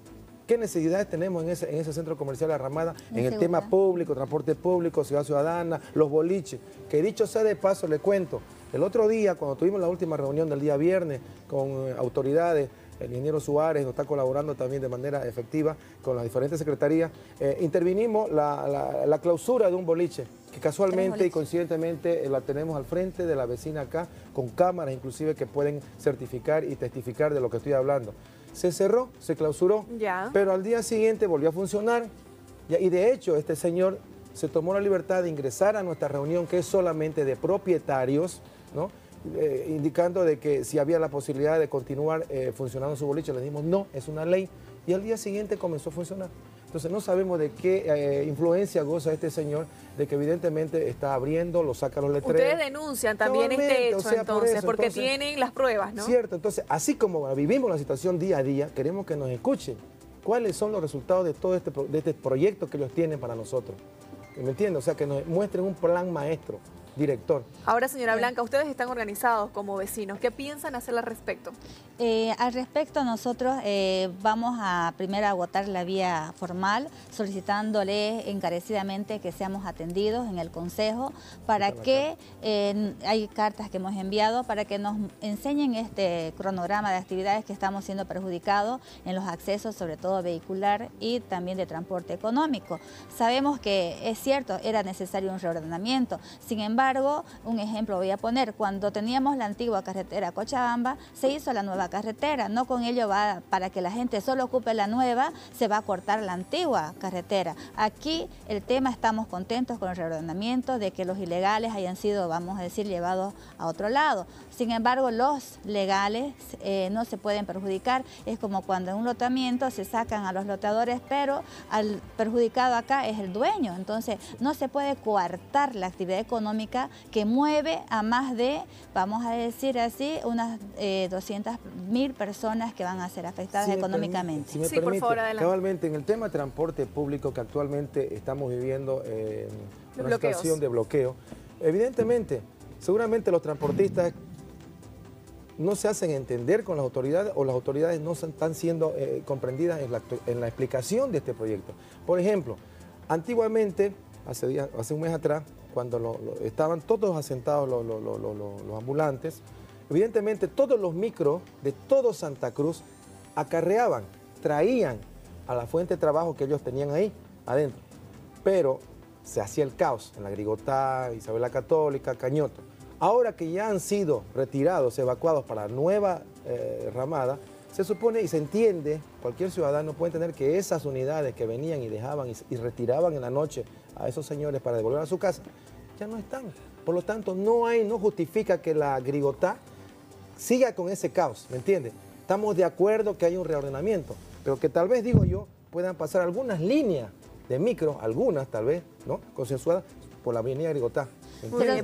¿Qué necesidades tenemos en ese, en ese centro comercial La Ramada? En el seguridad. tema público, transporte público, ciudad ciudadana, los boliches. Que dicho sea de paso, le cuento, el otro día, cuando tuvimos la última reunión del día viernes con eh, autoridades, el ingeniero Suárez nos está colaborando también de manera efectiva con las diferentes secretarías, eh, intervinimos la, la- la clausura de un boliche, que casualmente y coincidentemente eh, la tenemos al frente de la vecina acá, con cámaras inclusive que pueden certificar y testificar de lo que estoy hablando. Se cerró, se clausuró, Ya. pero al día siguiente volvió a funcionar. Y de hecho, este señor se tomó la libertad de ingresar a nuestra reunión, que es solamente de propietarios, ¿no? Eh, indicando de que si había la posibilidad de continuar eh, funcionando su boliche, le dijimos no, es una ley. Y al día siguiente comenzó a funcionar. Entonces no sabemos de qué eh, influencia goza este señor, de que evidentemente está abriendo, lo saca los letreros. Ustedes denuncian también este hecho o sea, por entonces, eso, porque entonces- tienen las pruebas, ¿no? Cierto, entonces, así como vivimos la situación día a día, queremos que nos escuchen cuáles son los resultados de todo este, de este proyecto que ellos tienen para nosotros. ¿Me entiendes? O sea, que nos muestren un plan maestro, director. Ahora, señora Blanca, ustedes están organizados como vecinos. ¿Qué piensan hacer al respecto? Eh, al respecto, nosotros eh, vamos a primero agotar la vía formal, solicitándole encarecidamente que seamos atendidos en el Consejo para que eh, hay cartas que hemos enviado para que nos enseñen este cronograma de actividades que estamos siendo perjudicados en los accesos, sobre todo vehicular y también de transporte económico. Sabemos que es cierto, era necesario un reordenamiento, sin embargo, un ejemplo voy a poner, cuando teníamos la antigua carretera Cochabamba, se hizo la nueva carretera, no con ello va para que la gente solo ocupe la nueva, se va a cortar la antigua carretera. Aquí el tema estamos contentos con el reordenamiento de que los ilegales hayan sido, vamos a decir, llevados a otro lado. Sin embargo, los legales eh, no se pueden perjudicar. Es como cuando en un lotamiento se sacan a los lotadores, pero al perjudicado acá es el dueño. Entonces, no se puede coartar la actividad económica que mueve a más de, vamos a decir así, unas 200 mil personas que van a ser afectadas Si me económicamente. permite- si me permite, Cabalmente, en el tema de transporte público que actualmente estamos viviendo eh, una bloqueos. situación de bloqueo, evidentemente, seguramente los transportistas no se hacen entender con las autoridades o las autoridades no están siendo eh, comprendidas en la, explicación de este proyecto. Por ejemplo, antiguamente, hace, un mes atrás, cuando estaban todos asentados lo- lo- lo- lo- lo- los ambulantes, evidentemente todos los micros de todo Santa Cruz acarreaban, traían a la fuente de trabajo que ellos tenían ahí adentro. Pero se hacía el caos en la Grigotá, Isabel la Católica, Cañoto. Ahora que ya han sido retirados, evacuados para nueva eh, ramada, Se supone y se entiende, cualquier ciudadano puede entender que esas unidades que venían y dejaban y, retiraban en la noche a esos señores para devolver a su casa, ya no están. Por lo tanto, no hay, no justifica que la Grigotá siga con ese caos, ¿me entiende? Estamos de acuerdo que hay un reordenamiento, pero que tal vez, digo yo, puedan pasar algunas líneas de micro, algunas tal vez, ¿no? Consensuadas por la avenida Grigotá.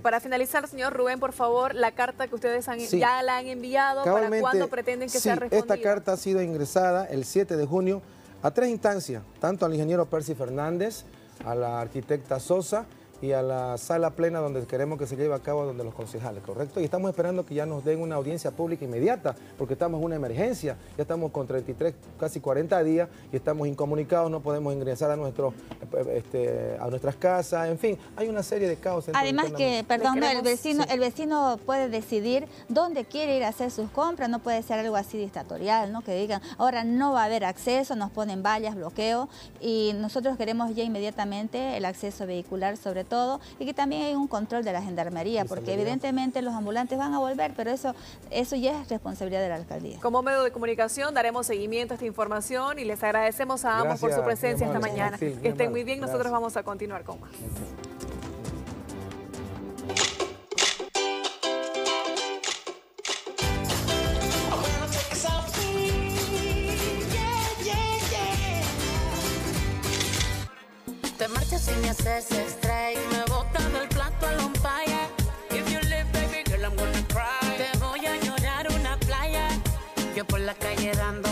Para finalizar, señor Rubén, por favor, la carta que ustedes han, Sí. ya la han enviado, ¿para cuándo pretenden que sí, sea respondida? esta carta ha sido ingresada el 7 de junio a tres instancias, tanto al ingeniero Percy Fernández, a la arquitecta Sosa y a la sala plena donde queremos que se lleve a cabo donde los concejales, ¿correcto? Y estamos esperando que ya nos den una audiencia pública inmediata, porque estamos en una emergencia, ya estamos con 33, casi 40 días y estamos incomunicados, no podemos ingresar a, nuestro, este, a nuestras casas, en fin, hay una serie de caos. dentro Además que, perdón, no, el vecino, Sí. el vecino puede decidir dónde quiere ir a hacer sus compras, no puede ser algo así dictatorial, ¿no? Que digan, ahora no va a haber acceso, nos ponen vallas, bloqueo, y nosotros queremos ya inmediatamente el acceso vehicular sobre todo, y que también hay un control de la gendarmería, porque evidentemente los ambulantes van a volver, pero eso, eso ya es responsabilidad de la alcaldía. Como medio de comunicación daremos seguimiento a esta información y les agradecemos a ambos por su presencia esta mañana. que estén muy bien, nosotros Gracias. vamos a continuar con más. Por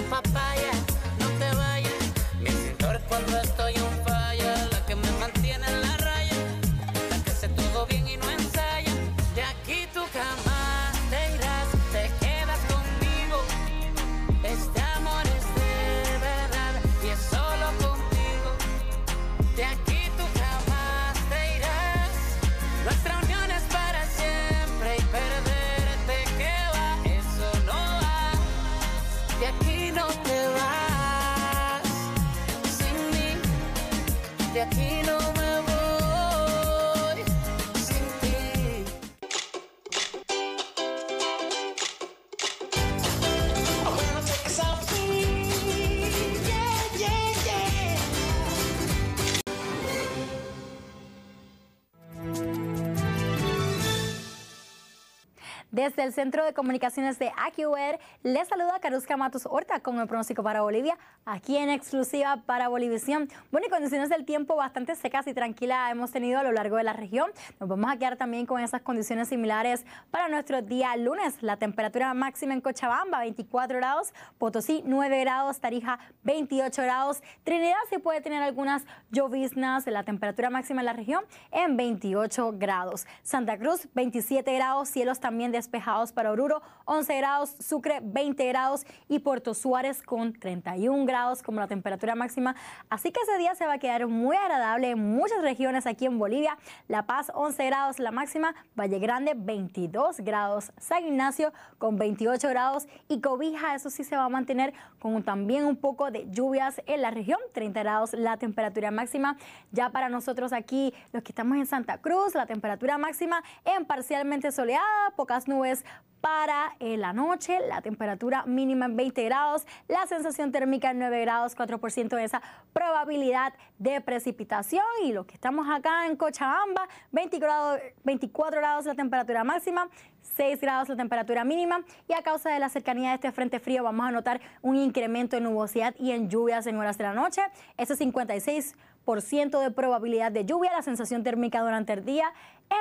Centro de Comunicaciones de AccuAir, les saluda Carusca Matos Horta con el pronóstico para Bolivia, aquí en exclusiva para Bolivisión. Bueno, y condiciones del tiempo bastante secas y tranquilas hemos tenido a lo largo de la región. Nos vamos a quedar también con esas condiciones similares para nuestro día lunes. La temperatura máxima en Cochabamba, 24 grados, Potosí, 9 grados, Tarija, 28 grados, Trinidad sí puede tener algunas lloviznas, la temperatura máxima en la región en 28 grados. Santa Cruz, 27 grados, cielos también despejados para Oruro, 11 grados, Sucre, 20 grados y Puerto Suárez con 31 grados como la temperatura máxima. Así que ese día se va a quedar muy agradable en muchas regiones aquí en Bolivia. La Paz, 11 grados la máxima, Valle Grande, 22 grados, San Ignacio con 28 grados y Cobija, eso sí se va a mantener con también un poco de lluvias en la región, 30 grados la temperatura máxima. Ya para nosotros aquí, los que estamos en Santa Cruz, la temperatura máxima en parcialmente soleada, pocas nubes para eh, la noche, la temperatura mínima en 20 grados, la sensación térmica en 9 grados, 4% de esa probabilidad de precipitación y los que estamos acá en Cochabamba, 20 grados, 24 grados la temperatura máxima, 6 grados la temperatura mínima y a causa de la cercanía de este frente frío vamos a notar un incremento en nubosidad y en lluvias en horas de la noche. Ese 56% de probabilidad de lluvia, la sensación térmica durante el día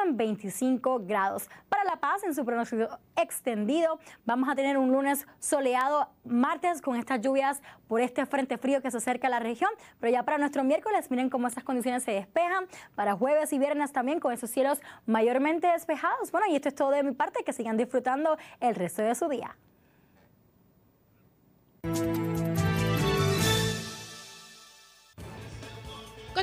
en 25 grados. Para La Paz, en su pronóstico extendido, vamos a tener un lunes soleado, martes con estas lluvias por este frente frío que se acerca a la región, pero ya para nuestro miércoles, miren cómo esas condiciones se despejan, para jueves y viernes también con esos cielos mayormente despejados. Bueno, y esto es todo de mi parte, que sigan disfrutando el resto de su día.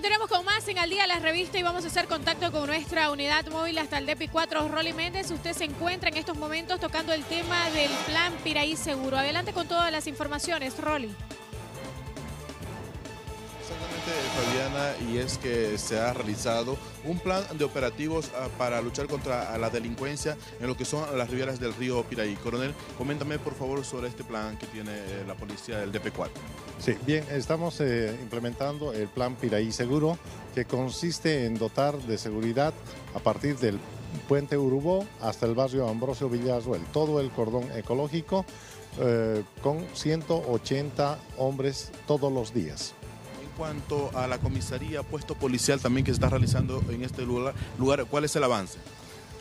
Continuamos con más en Al Día la Revista y vamos a hacer contacto con nuestra unidad móvil hasta el DEPI 4, Rolly Méndez. Usted se encuentra en estos momentos tocando el tema del plan Piraí Seguro. Adelante con todas las informaciones, Rolly. Y es que se ha realizado un plan de operativos ah, para luchar contra la delincuencia en lo que son las riberas del río Piraí. Coronel, coméntame por favor sobre este plan que tiene eh, la policía del DP4. Sí, bien, estamos eh, implementando el plan Piraí Seguro, que consiste en dotar de seguridad a partir del puente Urubó hasta el barrio Ambrosio Villazuel, todo el cordón ecológico eh, con 180 hombres todos los días. En cuanto a la comisaría, puesto policial también que se está realizando en este lugar, lugar ¿cuál es el avance?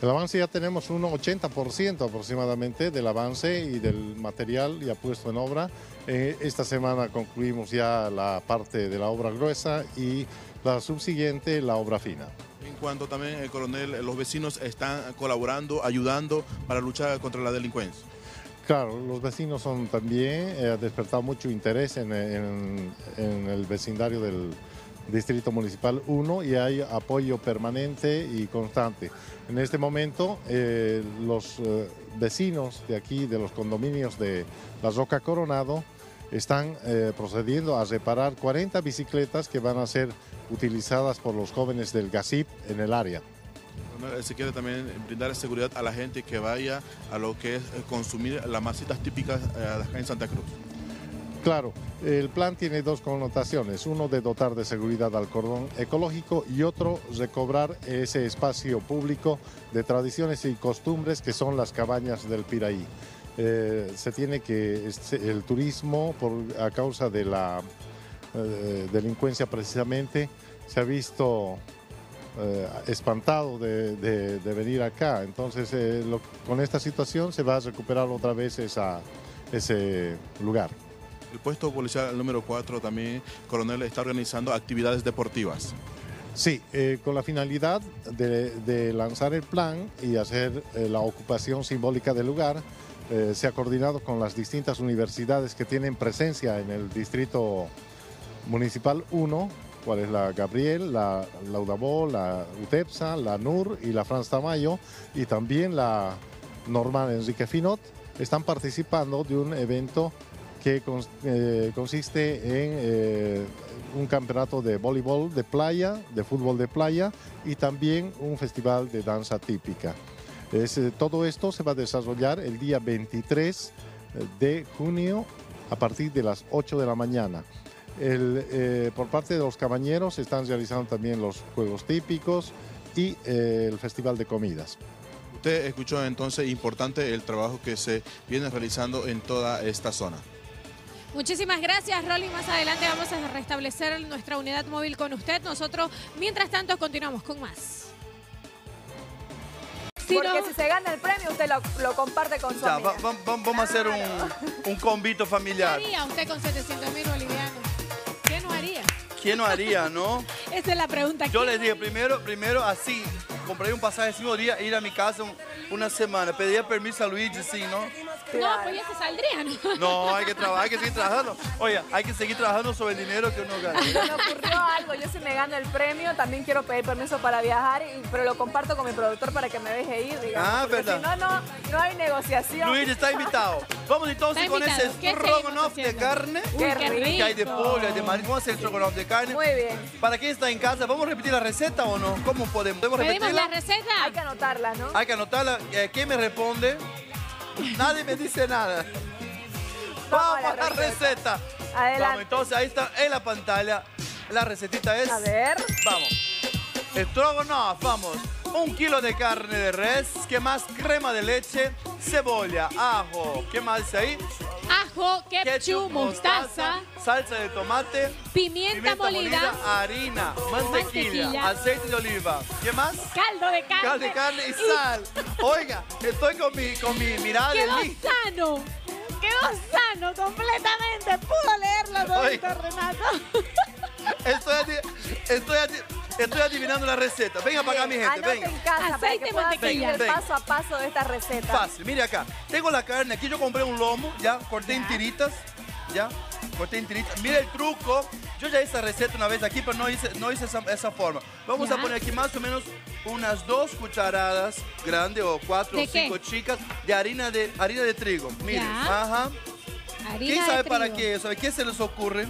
El avance ya tenemos un 80% aproximadamente del avance y del material ya puesto en obra. Eh, esta semana concluimos ya la parte de la obra gruesa y la subsiguiente la obra fina. En cuanto también, el coronel, los vecinos están colaborando, ayudando para luchar contra la delincuencia. Claro, los vecinos son también, eh, ha despertado mucho interés en, el vecindario del Distrito Municipal 1 y hay apoyo permanente y constante. En este momento, eh, los eh, vecinos de aquí, de los condominios de La Roca Coronado, están procediendo a reparar 40 bicicletas que van a ser utilizadas por los jóvenes del GASIP en el área. Coronel, Se quiere también brindar seguridad a la gente que vaya a lo que es eh, consumir las masitas típicas eh, acá en Santa Cruz. Claro, el plan tiene dos connotaciones, uno de dotar de seguridad al cordón ecológico y otro recobrar ese espacio público de tradiciones y costumbres que son las cabañas del Piraí. Eh, se tiene que, este, el turismo, a causa de la eh, delincuencia precisamente, se ha visto eh, espantado de, de- de venir acá. Entonces, eh, lo- con esta situación se va a recuperar otra vez esa, ese lugar. El puesto policial número 4 también, coronel, está organizando actividades deportivas. Sí, eh, con la finalidad de, de lanzar el plan y hacer eh, la ocupación simbólica del lugar, eh, se ha coordinado con las distintas universidades que tienen presencia en el distrito municipal 1, cuál es la Gabriel, la, la UDABO, la UTEPSA, la NUR y la Franz Tamayo, y también la Normal Enrique Finot, están participando de un evento que eh, consiste en eh, un campeonato de voleibol de playa, de fútbol de playa y también un festival de danza típica. Eh, todo esto se va a desarrollar el día 23 de junio a partir de las 8 de la mañana. El, eh, por parte de los cabañeros se están realizando también los juegos típicos y eh, el festival de comidas. Usted escuchó entonces importante el trabajo que se viene realizando en toda esta zona. Muchísimas gracias, Rolly. Más adelante vamos a restablecer nuestra unidad móvil con usted. Nosotros, mientras tanto, continuamos con más. Si Porque si se gana el premio, usted lo, lo comparte con su Ya, amiga. va- va- va- vamos a hacer un, un convito ¿Qué familiar. haría usted con 700 mil bolivianos? ¿Quién no haría, no? Esa es la pregunta. Yo ¿Quién les dije, primero, primero así, compré un pasaje ese mismo día, ir a mi casa un- una semana, pedía permiso a Luigi, sí, ¿no? No, pues ya se saldría, ¿no? No, hay que trabajar, hay que seguir trabajando. Oye, hay que seguir trabajando sobre el dinero que uno gana. Se me ocurrió algo, yo si me gano el premio también quiero pedir permiso para viajar, y- pero lo comparto con mi productor para que me deje ir, digamos. Ah, verdad. Si no, no, no hay negociación. Luigi está invitado. Vamos entonces Está con invitado. ese ¿Qué stroganoff de carne. Uy, qué Que hay de rico. pollo, hay de marisco. Vamos a hacer el stroganoff de carne. Muy bien. Para quien está en casa, ¿vamos a repetir la receta o no? ¿Cómo podemos? ¿Podemos ¿Pedimos repetirla? La receta? Hay que anotarla, ¿no? Hay que anotarla. Eh, ¿Quién me responde? Nadie me dice nada. Vamos a la receta. Adelante. Vamos, entonces ahí está en la pantalla. La recetita es. A ver. Vamos. Stroganoff, vamos. Un kilo de carne de res. ¿Qué más? Crema de leche, cebolla, ajo. ¿Qué más dice ahí? Ajo, ketchup, mostaza, salsa de tomate, pimienta, molida, harina, mantequilla, Mantequilla. aceite de oliva. ¿Qué más? caldo de carne. Caldo de carne y sal. Oiga, estoy con mi, con mi mirada de Quedó li- sano. Quedó sano completamente. Pudo leerlo, doctor. Renato. Estoy, estoy, estoy adivinando la receta. Venga para acá, mi gente, venga. en casa para Aceite, que pueda mantequilla. seguir el Venga. paso a paso de esta receta. Fácil, mire acá. Tengo la carne, aquí yo compré un lomo, ya, corté en tiritas, ya, corté en tiritas. Mire el truco. Yo ya hice esa receta una vez aquí, pero no hice, no hice esa, esa forma. Vamos Ya. a poner aquí más o menos unas dos cucharadas grandes o cuatro ¿De o cinco qué? chicas de harina de harina de trigo. Mire, Ya. ajá. Harina ¿Quién de sabe para trigo. qué? ¿Sabe qué se les ocurre?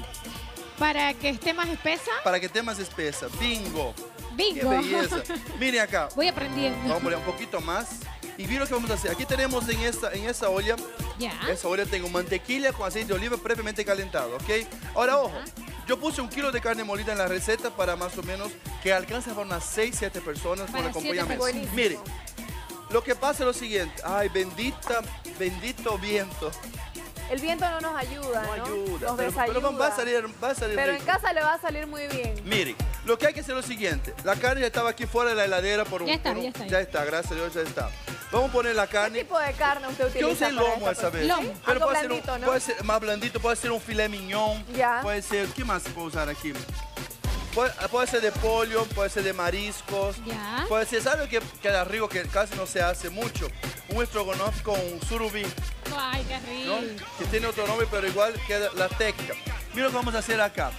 Para que esté más espesa. para que esté más espesa. Bingo. Bingo. Qué belleza. Miren acá. Voy aprendiendo. Vamos a poner un poquito más. Y miren lo que vamos a hacer. Aquí tenemos en esta, en esta olla, Ya. esa olla tengo mantequilla con aceite de oliva previamente calentado, ¿ok? Ahora, ojo, yo puse un kilo de carne molida en la receta para más o menos que alcance para unas 6, 7 personas con acompañamiento. Miren, lo que pasa es lo siguiente. Ay, bendita, bendito viento. El viento no nos ayuda, ¿no? Ayuda. Nos Pero, pero desayuda. va a salir, va a salir Pero en rico. casa le va a salir muy bien. Miren, lo que hay que hacer es lo siguiente. La carne ya estaba aquí fuera de la heladera por un... Ya está, por un- ya está. Ya está, gracias a Dios, ya está. Vamos a poner la ¿Qué carne. tipo de carne usted utiliza Yo usé lomo esto? esa vez. Lomo. Pero Algo puede ser, un- blandito, ¿no? puede ser más blandito, puede ser un filet mignon. Ya. Puede ser, ¿qué más se puede usar aquí? Puede, puede ser de pollo, puede ser de mariscos. Ya. Puede ser, ¿sabe qué queda rico que casi no se hace mucho? Un estrogonoff con surubí. Ay, qué ¿no? que tiene otro nombre, pero igual queda la técnica. Mira lo que vamos a hacer acá.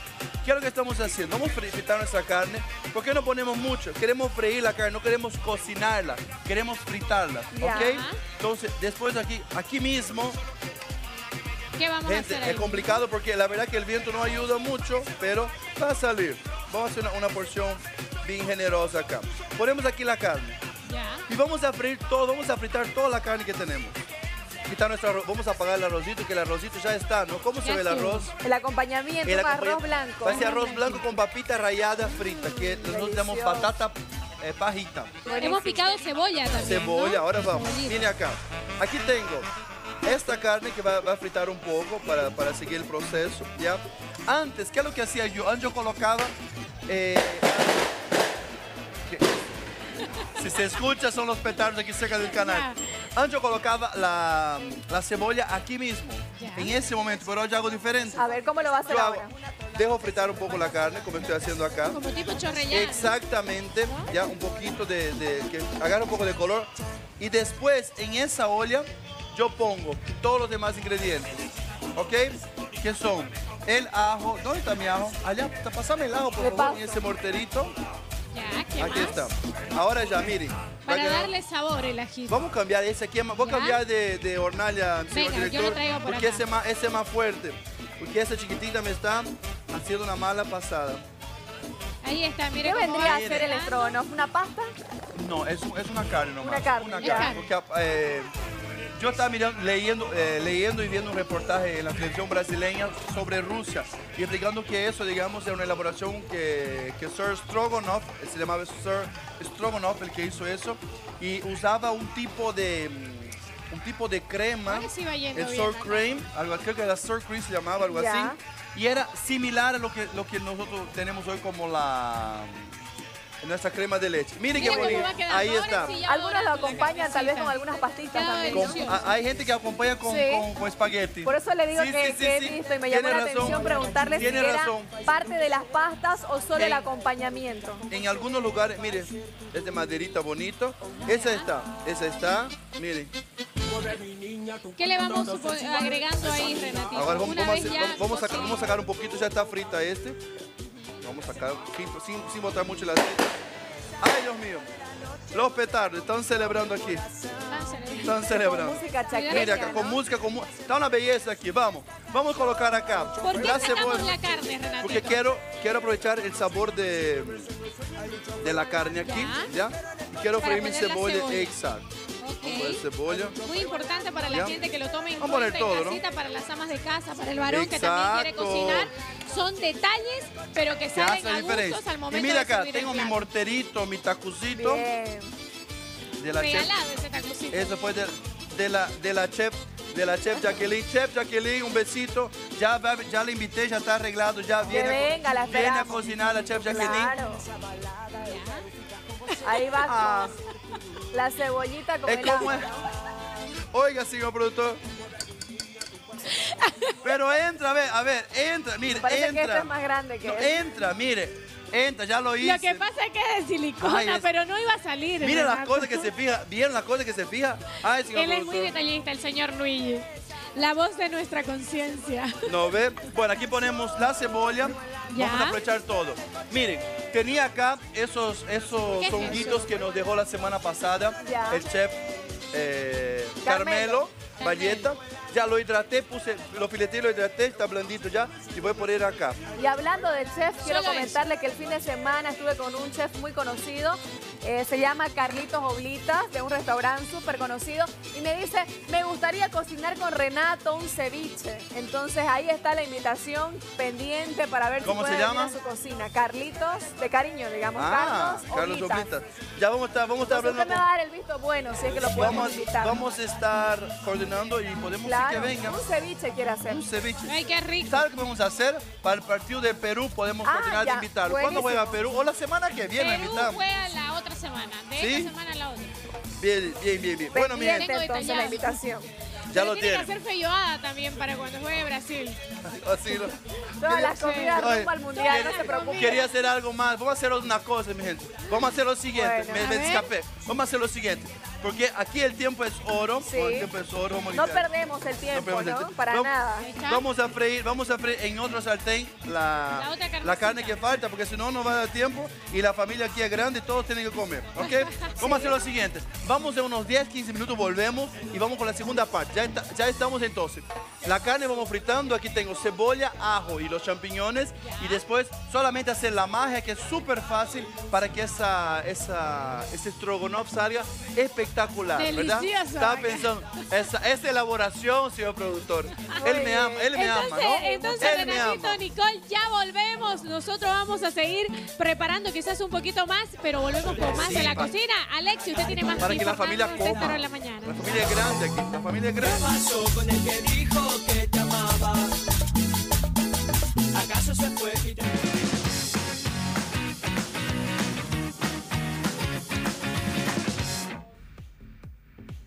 ¿Qué es lo que estamos haciendo? Vamos a fritar nuestra carne. ¿Por qué no ponemos mucho? Queremos freír la carne, no queremos cocinarla, queremos fritarla, Ya. ¿ok? Entonces, después aquí, aquí mismo, ¿Qué vamos gente, a hacer ahí? es complicado porque la verdad que el viento no ayuda mucho, pero va a salir. Vamos a hacer una, una porción bien generosa acá. Ponemos aquí la carne. Ya. Y vamos a freír todo, vamos a fritar toda la carne que tenemos. Quitar nuestro arroz, vamos a apagar el arrocito, que el arrocito ya está, ¿no? ¿Cómo se ve el arroz? El acompañamiento, El arroz blanco. Va a ser arroz blanco con papita rallada frita, que nosotros llamamos patata eh, pajita. Hemos picado cebolla también. Cebolla, ¿no? ahora vamos. Viene acá. Aquí tengo esta carne que va, va a fritar un poco para, para seguir el proceso, ¿ya? Antes, ¿qué es lo que hacía yo? Antes yo colocaba... eh, si se escucha, son los petardos aquí cerca del canal. Antes yo colocaba la, la cebolla aquí mismo, en ese momento, pero yo hago diferente. A ver, ¿cómo lo va a hacer Yo hago- ahora? Dejo fritar un poco la carne, como estoy haciendo acá. Como tipo chorrellano. Exactamente, ya un poquito de, de- que agarra un poco de color. Y después en esa olla yo pongo todos los demás ingredientes, ¿ok? Que son el ajo, ¿dónde está mi ajo? Allá, pasame el ajo por favor en paso. ese morterito. Ya, ¿qué Aquí más? está. Ahora ya, miren. Para darle sabor el ají. Vamos a cambiar ese aquí, voy a cambiar de, de hornalla, señor Venga, yo lo traigo por porque acá. ese es más, ese es más fuerte. Porque esa chiquitita me está haciendo una mala pasada. Ahí está, mire ¿Qué vendría va a ser el estrogonoff? ¿Una pasta? No, es, es una carne nomás. Una carne, Una carne. Porque, eh, yo estaba mirando, leyendo, eh, leyendo y viendo un reportaje en la televisión brasileña sobre Rusia y explicando que eso, digamos, era una elaboración que, que Sir Strogonoff, eh, se llamaba Sir Strogonoff el que hizo eso, y usaba un tipo de... mm, Un tipo de crema, sí el sour cream, algo, creo que era sour cream se llamaba, algo así, y era similar a lo que, lo que nosotros tenemos hoy como la nuestra crema de leche. Miren qué Miren cómo bonito. Ahí está. ya Algunos lo acompañan tal vez con algunas pastitas también. Con- a- hay gente que acompaña con, Sí. con, con espagueti. Por eso le digo Sí, que, sí, sí, que he sí. visto y me llamó Tiene la razón. atención preguntarle si Tiene era razón. parte de las pastas o solo el En- acompañamiento. En algunos lugares, miren, es de maderita bonito. Esa está, esa está, miren. ¿Qué le vamos agregando ahí, Renatito? Ahora vamos, vamos vamos- vamos a sacar, vamos a sacar un poquito, ya está frita este. Vamos a sacar sin, sin, sin botar mucho aceite. Ay, Dios mío. Los petardos están celebrando aquí. Están celebrando. música chaqueña, Mira acá, con música, con Está una belleza aquí, vamos. Vamos a colocar acá. ¿Por qué la sacamos cebolla. la carne, Renatito? Porque quiero, quiero aprovechar el sabor de, de la carne aquí, ¿ya? Y quiero freír mi la cebolla. cebolla. Exacto. Vamos a poner cebolla. Muy importante para la Ya. gente que lo tome en Vamos a poner cuenta en todo, ¿no? casita, para las amas de casa, para el varón que también quiere cocinar. Son detalles, pero que Que salen a la gustos diferencia. al Y momento mira de acá, tengo mi morterito, mi tacucito. De la chef. Regalado ese tacucito. Eso fue de, de la, de la chef, de la chef Jacqueline. Chef Jacqueline, un besito. Ya, ya le invité, ya está arreglado, ya viene, venga, la viene a cocinar la chef Jacqueline. Claro. Ahí va Ah. la cebollita con Es el como es. Oiga, señor productor. Pero entra, a ver, a ver, entra, mire, Parece que entra. este es más grande que No, este. entra, mire, entra, ya lo hice. Lo que pasa es que es de silicona, Ay, es- pero no iba a salir. Miren las cosas que se fija, ¿vieron las cosas que se fija? Ay, señor Él es muy productor. detallista, el señor Luigi. La voz de nuestra conciencia. ¿No ve? Bueno, aquí ponemos la cebolla. Ya. Vamos a aprovechar todo. Miren, tenía acá esos, esos ¿Qué es honguitos que nos dejó la semana pasada Ya. el chef eh, Carmelo. Carmelo. galleta. Ya lo hidraté, puse los filetes, lo hidraté, está blandito ya y voy a poner acá. Y hablando de chef, quiero comentarle que el fin de semana estuve con un chef muy conocido, eh, se llama Carlitos Oblitas, de un restaurante súper conocido, y me dice, me gustaría cocinar con Renato un ceviche. Entonces ahí está la invitación pendiente para ver ¿Cómo si se venir llama? a su cocina. Carlitos, de cariño, digamos, Ah, Carlos Carlos Oblitas. Oblitas. Ya vamos a estar, vamos a estar Entonces usted hablando me va a dar el visto bueno, si es que lo podemos Vamos, invitar. vamos a estar coordinando y podemos Claro, decir que vengan. un ceviche quiere hacer. Un ceviche. Ay, qué rico. ¿Sabes qué vamos a hacer? Para el partido de Perú podemos Ah, coordinar de invitarlo. ¿Cuándo juega Perú? O la semana que viene Perú invitamos. juega la otra semana. De ¿Sí? esta semana a la otra. Bien, bien, bien, bien. Bueno, mi gente, Tengo entonces la invitación. ya lo tiene que tienen. hacer feyoada también para cuando juegue Brasil. Así lo- Todas las comidas rumbo al mundial, no se preocupe. Quería hacer algo más. Vamos a hacer una cosa, mi gente. Vamos a hacer lo siguiente. Bueno, me me escapé. Vamos a hacer lo siguiente. Porque aquí el tiempo es oro. Sí. El tiempo es oro. No perdemos el tiempo, perdemos el ¿no? tiempo. Para Vamos- nada. Vamos a freír, vamos a freír en otro sartén la, La otra la, carne que falta, porque si no, no va a dar tiempo y la familia aquí es grande y todos tienen que comer, ¿ok? Vamos a hacer lo siguiente, vamos en unos 10, 15 minutos, volvemos y vamos con la segunda parte. Ya, está- ya estamos entonces. La carne vamos fritando, aquí tengo cebolla, ajo y los champiñones y después solamente hacer la magia que es súper fácil para que esa, esa, ese strogonoff salga espectacular, ¿verdad? Delicioso. Estaba pensando, esa, esa elaboración, señor productor. Él me ama, él me entonces, ama, ¿no? Entonces, él Renatito, ama. Nicole, ya volvemos. Nosotros vamos a seguir preparando quizás un poquito más, pero volvemos con más Sí, de la pa- cocina. Alexi, usted tiene más Para que la familia coma. la mañana. La familia es grande aquí, la familia es grande. pasó con el que dijo que te amaba? ¿Acaso se fue y te...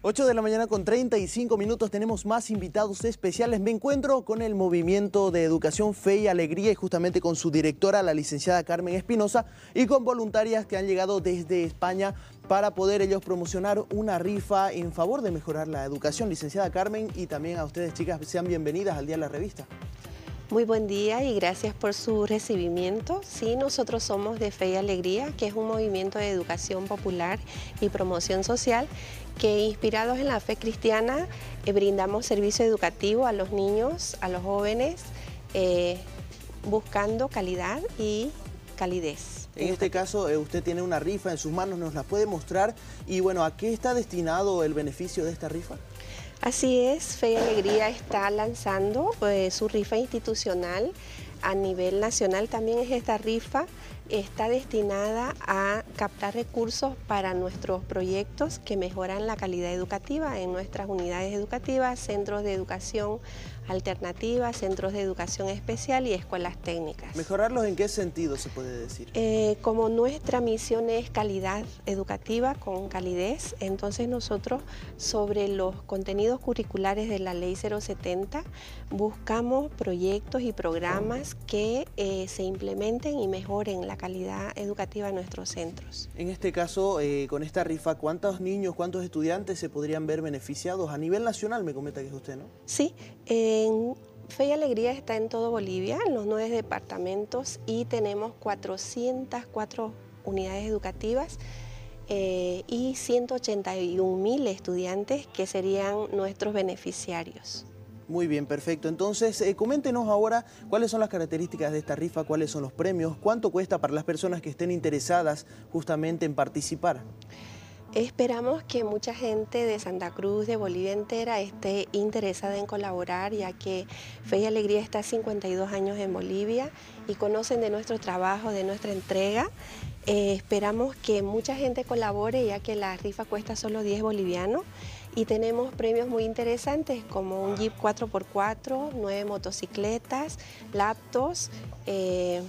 8 de la mañana con 35 minutos tenemos más invitados especiales. Me encuentro con el Movimiento de Educación Fe y Alegría y justamente con su directora, la licenciada Carmen Espinosa, y con voluntarias que han llegado desde España para poder ellos promocionar una rifa en favor de mejorar la educación. Licenciada Carmen y también a ustedes chicas, sean bienvenidas al Día de la Revista. Muy buen día y gracias por su recibimiento. Sí, nosotros somos de Fe y Alegría, que es un movimiento de educación popular y promoción social que inspirados en la fe cristiana eh, brindamos servicio educativo a los niños, a los jóvenes, eh, buscando calidad y calidez. En este caso, eh, usted tiene una rifa en sus manos, nos la puede mostrar. Y bueno, ¿a qué está destinado el beneficio de esta rifa? Así es, Fe y Alegría está lanzando eh, su rifa institucional a nivel nacional. También es esta rifa está destinada a captar recursos para nuestros proyectos que mejoran la calidad educativa en nuestras unidades educativas, centros de educación alternativa, centros de educación especial y escuelas técnicas. ¿Mejorarlos en qué sentido se puede decir? Eh, como nuestra misión es calidad educativa con calidez, entonces nosotros sobre los contenidos curriculares de la ley 070 buscamos proyectos y programas que eh, se implementen y mejoren la calidad educativa de nuestros centros. En este caso, eh, con esta rifa, ¿cuántos niños, cuántos estudiantes se podrían ver beneficiados a nivel nacional? Me comenta que es usted, ¿no? Sí, en Fe y Alegría está en todo Bolivia, en los nueve departamentos y tenemos 404 unidades educativas eh, y 181 mil estudiantes que serían nuestros beneficiarios. Muy bien, perfecto. Entonces, eh, coméntenos ahora cuáles son las características de esta rifa, cuáles son los premios, cuánto cuesta para las personas que estén interesadas justamente en participar. Esperamos que mucha gente de Santa Cruz, de Bolivia entera, esté interesada en colaborar, ya que Fe y Alegría está 52 años en Bolivia y conocen de nuestro trabajo, de nuestra entrega. Eh, esperamos que mucha gente colabore, ya que la rifa cuesta solo 10 bolivianos y tenemos premios muy interesantes como un Jeep 4x4, nueve motocicletas, laptops, eh,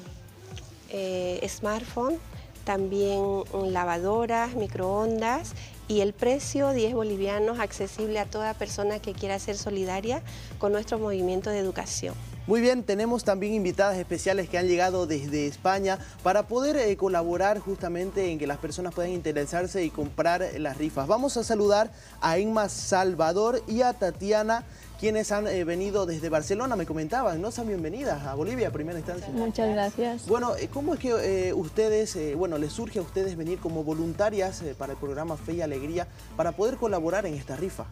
eh, smartphone, también lavadoras, microondas y el precio 10 bolivianos accesible a toda persona que quiera ser solidaria con nuestro movimiento de educación. Muy bien, tenemos también invitadas especiales que han llegado desde España para poder eh, colaborar justamente en que las personas puedan interesarse y comprar las rifas. Vamos a saludar a Inma Salvador y a Tatiana, quienes han eh, venido desde Barcelona, me comentaban, ¿no? Sean bienvenidas a Bolivia, a primera instancia. Muchas gracias. Bueno, eh, ¿cómo es que eh, ustedes, eh, bueno, les surge a ustedes venir como voluntarias eh, para el programa Fe y Alegría para poder colaborar en esta rifa?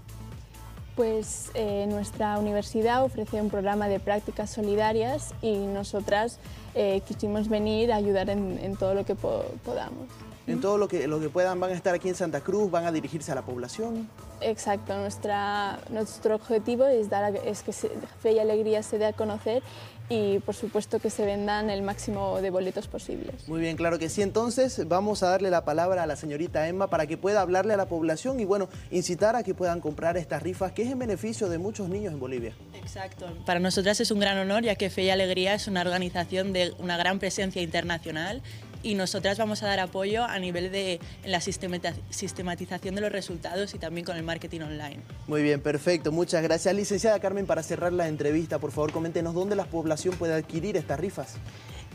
Pues eh, nuestra universidad ofrece un programa de prácticas solidarias y nosotras eh, quisimos venir a ayudar en, en todo lo que po- podamos. En todo lo que, lo que puedan van a estar aquí en Santa Cruz, van a dirigirse a la población. Exacto, nuestra, nuestro objetivo es, dar, es que se- Fe y Alegría se dé a conocer y por supuesto que se vendan el máximo de boletos posibles. Muy bien, claro que sí. Entonces vamos a darle la palabra a la señorita Emma para que pueda hablarle a la población y bueno, incitar a que puedan comprar estas rifas que es en beneficio de muchos niños en Bolivia. Exacto. Para nosotras es un gran honor ya que Fe y Alegría es una organización de una gran presencia internacional y nosotras vamos a dar apoyo a nivel de la sistematización de los resultados y también con el marketing online. Muy bien, perfecto. Muchas gracias. Licenciada Carmen, para cerrar la entrevista, por favor, coméntenos dónde la población puede adquirir estas rifas.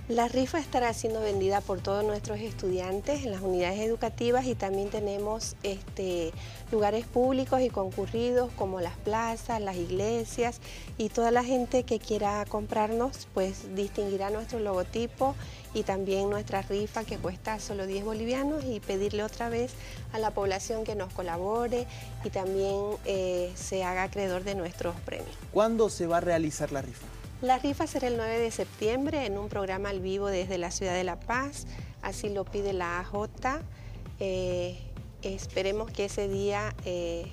La rifa estará siendo vendida por todos nuestros estudiantes en las unidades educativas y también tenemos este, lugares públicos y concurridos como las plazas, las iglesias y toda la gente que quiera comprarnos pues distinguirá nuestro logotipo y también nuestra rifa que cuesta solo 10 bolivianos y pedirle otra vez a la población que nos colabore y también eh, se haga acreedor de nuestros premios. ¿Cuándo se va a realizar la rifa? La rifa será el 9 de septiembre en un programa al vivo desde la ciudad de La Paz, así lo pide la AJ. Eh, esperemos que ese día eh,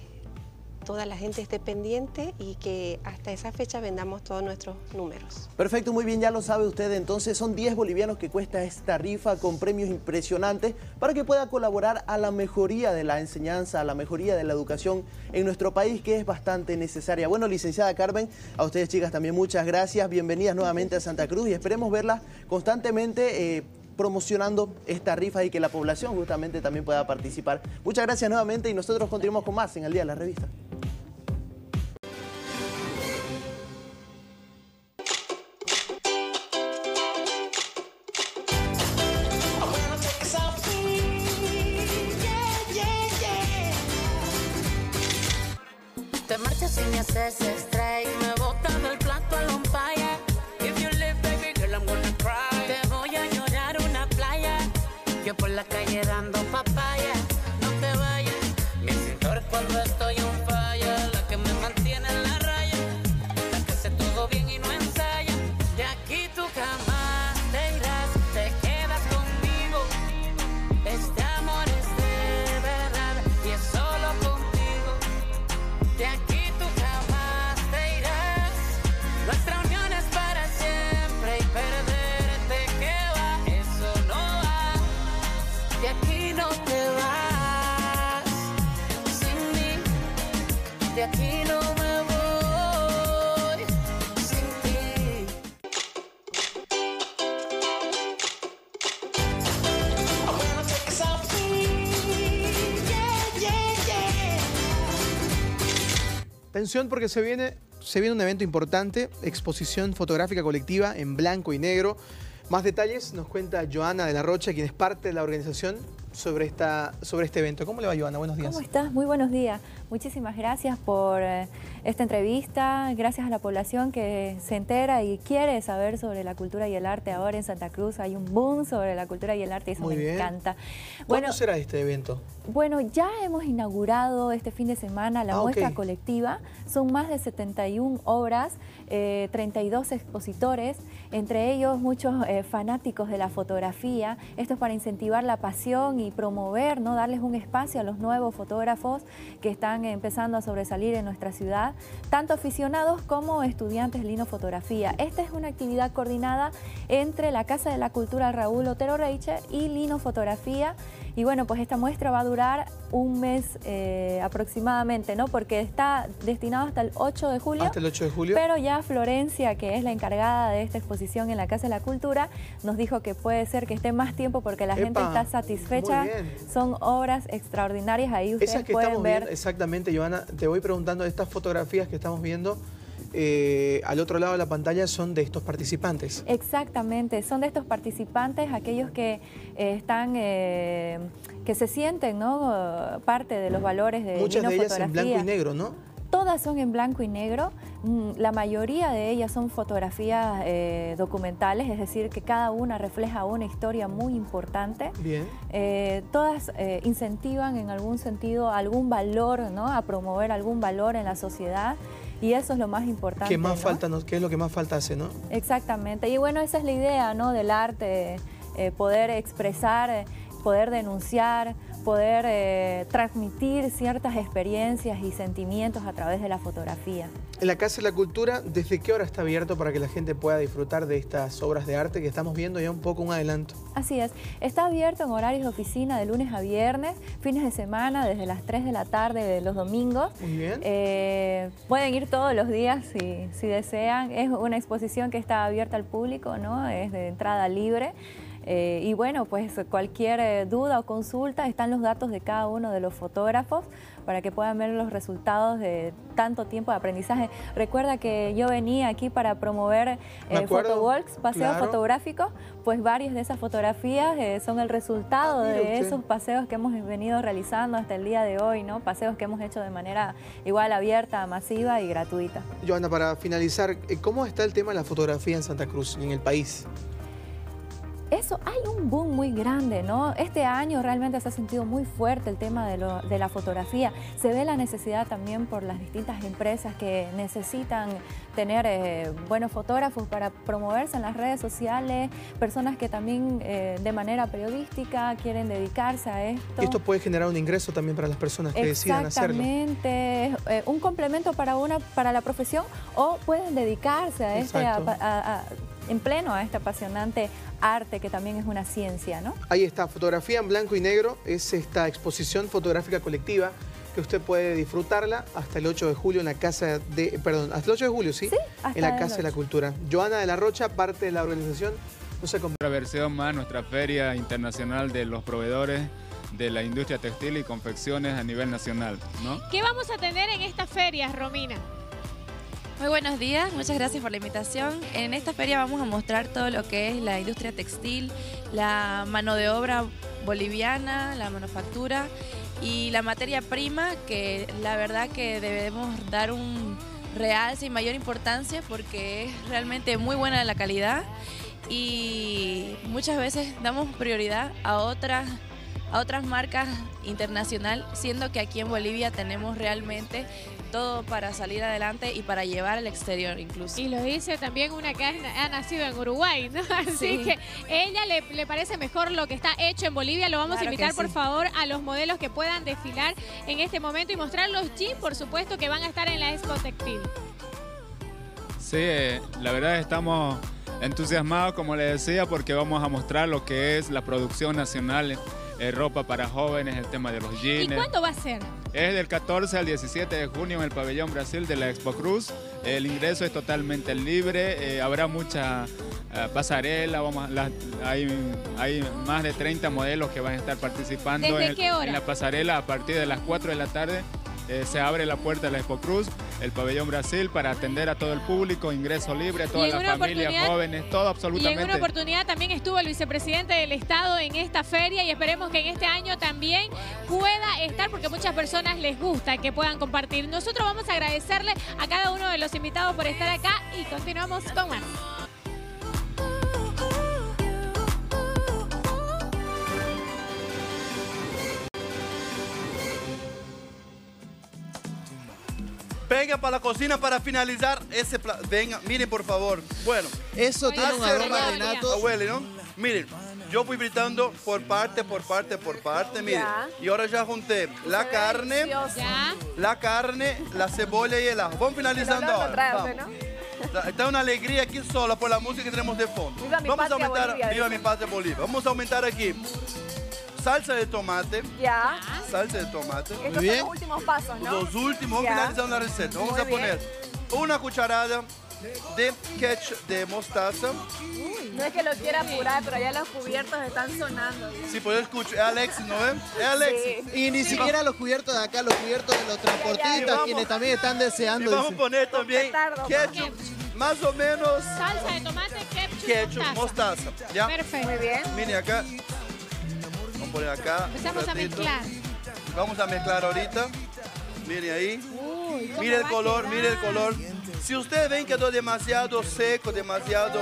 toda la gente esté pendiente y que hasta esa fecha vendamos todos nuestros números. Perfecto, muy bien, ya lo sabe usted. Entonces son 10 bolivianos que cuesta esta rifa con premios impresionantes para que pueda colaborar a la mejoría de la enseñanza, a la mejoría de la educación en nuestro país, que es bastante necesaria. Bueno, licenciada Carmen, a ustedes chicas también muchas gracias. Bienvenidas nuevamente a Santa Cruz y esperemos verlas constantemente. eh, promocionando esta rifa y que la población justamente también pueda participar. Muchas gracias nuevamente y nosotros continuamos con más en el Día de la Revista. Porque se viene, se viene un evento importante, exposición fotográfica colectiva en blanco y negro. Más detalles nos cuenta Joana de la Rocha, quien es parte de la organización sobre, esta, sobre este evento. ¿Cómo le va, Joana? Buenos días. ¿Cómo estás? Muy buenos días. Muchísimas gracias por eh, esta entrevista. Gracias a la población que se entera y quiere saber sobre la cultura y el arte. Ahora en Santa Cruz hay un boom sobre la cultura y el arte y eso Muy me bien. encanta. ¿Cuándo Bueno, será este evento? bueno, ya hemos inaugurado este fin de semana la Ah, muestra colectiva. Son más de 71 obras, eh, 32 expositores, entre ellos muchos eh, fanáticos de la fotografía. Esto es para incentivar la pasión y promover, ¿no? darles un espacio a los nuevos fotógrafos que están empezando a sobresalir en nuestra ciudad, tanto aficionados como estudiantes de linofotografía. Esta es una actividad coordinada entre la Casa de la Cultura Raúl Otero Reiche y Linofotografía. Y bueno, pues esta muestra va a durar un mes eh, aproximadamente, ¿no? Porque está destinado hasta el 8 de julio. Hasta el 8 de julio. Pero ya Florencia, que es la encargada de esta exposición en la Casa de la Cultura, nos dijo que puede ser que esté más tiempo porque la gente está satisfecha. Son obras extraordinarias. Ahí ustedes Esas que pueden estamos ver. viendo, exactamente, Joana, te voy preguntando, estas fotografías que estamos viendo eh, al otro lado de la pantalla son de estos participantes. Exactamente, son de estos participantes aquellos que eh, están, eh, que se sienten, ¿no? Parte de los valores de Muchas de ellas en blanco y negro, ¿no? Todas son en blanco y negro. Mm, La mayoría de ellas son fotografías eh, documentales, es decir, que cada una refleja una historia muy importante. Bien. Eh, todas eh, incentivan en algún sentido algún valor, ¿no? A promover algún valor en la sociedad y eso es lo más importante. ¿Qué más ¿no? falta, nos- qué es lo que más falta hace, no? Exactamente. Y bueno, esa es la idea ¿no? del arte, eh, poder expresar, poder denunciar, poder eh, transmitir ciertas experiencias y sentimientos a través de la fotografía. En la Casa de la Cultura, ¿desde qué hora está abierto para que la gente pueda disfrutar de estas obras de arte que estamos viendo ya un poco un adelanto? Así es, está abierto en horarios de oficina de lunes a viernes, fines de semana desde las 3 de la tarde de los domingos. Muy bien. Eh, pueden ir todos los días si, si desean. Es una exposición que está abierta al público, ¿no? Es de entrada libre. Eh, y bueno, pues cualquier eh, duda o consulta están los datos de cada uno de los fotógrafos para que puedan ver los resultados de tanto tiempo de aprendizaje. Recuerda que yo venía aquí para promover eh, photowalks, paseos claro. fotográficos, pues varias de esas fotografías eh, son el resultado Ah, de usted. esos paseos que hemos venido realizando hasta el día de hoy, ¿no? Paseos que hemos hecho de manera igual abierta, masiva y gratuita. Joana, para finalizar, ¿cómo está el tema de la fotografía en Santa Cruz y en el país? Eso, hay un boom muy grande, ¿no? Este año realmente se ha sentido muy fuerte el tema de, lo- de la fotografía. Se ve la necesidad también por las distintas empresas que necesitan tener eh, buenos fotógrafos para promoverse en las redes sociales, personas que también eh, de manera periodística quieren dedicarse a esto. Esto puede generar un ingreso también para las personas que decidan hacerlo. Exactamente, eh, un complemento para una para la profesión o pueden dedicarse a este Exacto. a- a- en pleno a este apasionante arte que también es una ciencia, ¿no? Ahí está, fotografía en blanco y negro, es esta exposición fotográfica colectiva que usted puede disfrutarla hasta el 8 de julio en la Casa de... Perdón, hasta el 8 de julio, ¿sí? hasta En la Casa de la 8. Cultura. Joana de la Rocha, parte de la organización, nos acompaña. Otra versión más, nuestra Feria Internacional de los Proveedores de la Industria Textil y Confecciones a nivel nacional, ¿no? ¿Qué vamos a tener en estas ferias, Romina? Muy buenos días, muchas gracias por la invitación. En esta feria vamos a mostrar todo lo que es la industria textil, la mano de obra boliviana, la manufactura y la materia prima que la verdad que debemos dar un realce y mayor importancia porque es realmente muy buena la calidad y muchas veces damos prioridad a otras a otras marcas internacional, siendo que aquí en Bolivia tenemos realmente todo para salir adelante y para llevar al exterior incluso. Y lo dice también una que ha, nacido en Uruguay, ¿no? Así Sí. que ella le, le parece mejor lo que está hecho en Bolivia. Lo vamos Claro a invitar, por favor, a los modelos que puedan desfilar en este momento y mostrar los jeans, por supuesto, que van a estar en la Expo Textil. Sí, la verdad estamos entusiasmados, como le decía, porque vamos a mostrar lo que es la producción nacional, eh, ropa para jóvenes, el tema de los ¿Y jeans. cuándo va a ser? Es del 14 al 17 de junio en el pabellón Brasil de la Expo Cruz. El ingreso es totalmente libre, eh, habrá mucha eh, pasarela, vamos, la- hay, hay más de 30 modelos que van a estar participando ¿Desde en, qué hora? en la pasarela a partir de las 4 de la tarde. Eh, se abre la puerta de la Expo Cruz, el pabellón Brasil, para atender a todo el público, ingreso libre, toda Y en la una familia, oportunidad- jóvenes, todo Y en absolutamente. una oportunidad también estuvo el vicepresidente del Estado en esta feria y esperemos que en este año también pueda estar porque muchas personas les gusta que puedan compartir. Nosotros vamos a agradecerle a cada uno de los invitados por estar acá y continuamos con más. Venga para la cocina para finalizar ese plato. Venga, miren por favor. Bueno. Eso tiene un aroma, Renato. Abuele, ¿no? Miren, yo fui fritando por parte, por parte, por parte, miren. Ya. Y ahora ya junté la carne, la carne, la cebolla y el ajo. Vamos finalizando ahora. Vamos. Está- Está una alegría aquí solo por la música que tenemos de fondo. Viva mi Vamos a aumentar, Bolivia, viva mi patria Bolivia. Vamos a aumentar aquí salsa de tomate. Ya. Salsa de tomate. Estos son los últimos pasos, ¿no? Los últimos, vamos Ya. finalizando la receta. Vamos Muy a bien. poner una cucharada de ketchup de mostaza. No es que lo quiera apurar, pero ya los cubiertos están sonando. Si puedo escuchar, es Alexis, ¿no ven? Es Alexis. Y ni siquiera los cubiertos de acá, los cubiertos de los transportistas, quienes también están Y deseando. vamos a poner también ketchup, más o menos Salsa de tomate, ketchup, ketchup, mostaza. mostaza. ¿ya? Perfecto. Muy bien. Miren acá. Vamos a poner acá. un Empezamos a mezclar. Vamos a mezclar ahorita. Miren ahí. Uy, ¿cómo Mire el color, mire el color. Si ustedes ven que quedó demasiado seco, demasiado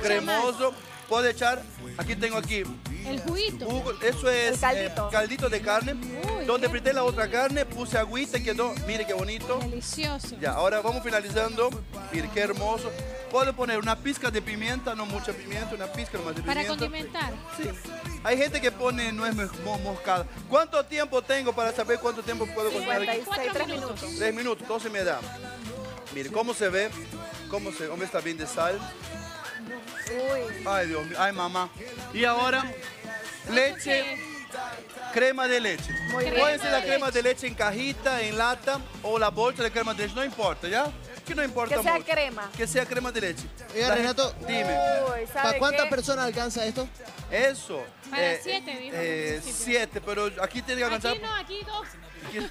cremoso, puede echar, aquí tengo aquí, El juguito. jugo, eso es El caldito. eh, caldito de carne. donde frité la otra carne, puse agüita y quedó, mire qué bonito. Delicioso. Ya, ahora vamos finalizando. Mire qué hermoso. Puedo poner una pizca de pimienta, no mucha pimienta, una pizca nomás de Para pimienta. condimentar. Sí. Hay gente que pone nuez mo- moscada. ¿Cuánto tiempo tengo para saber cuánto tiempo puedo cocinar? 56, tres minutos. Tres minutos, entonces me da. Mire, ¿cómo se ve? ¿Cómo se Hombre, está bien de sal. Uy. Ay, Dios mío. Ay, mamá. Y ahora, leche, crema de leche. Muy bien. Puede ser la Crema de crema de leche en cajita, en lata o la bolsa de crema de leche. No importa, ¿ya? Que no importa Que sea mucho. crema. Que sea crema de leche. Oiga, La Renato, gente- Dime. Uy, ¿sabe ¿para cuántas qué? personas alcanza esto? Eso. Para siete, dijo eh, al principio. siete, pero aquí tiene que alcanzar. Aquí no, aquí dos. Aquí-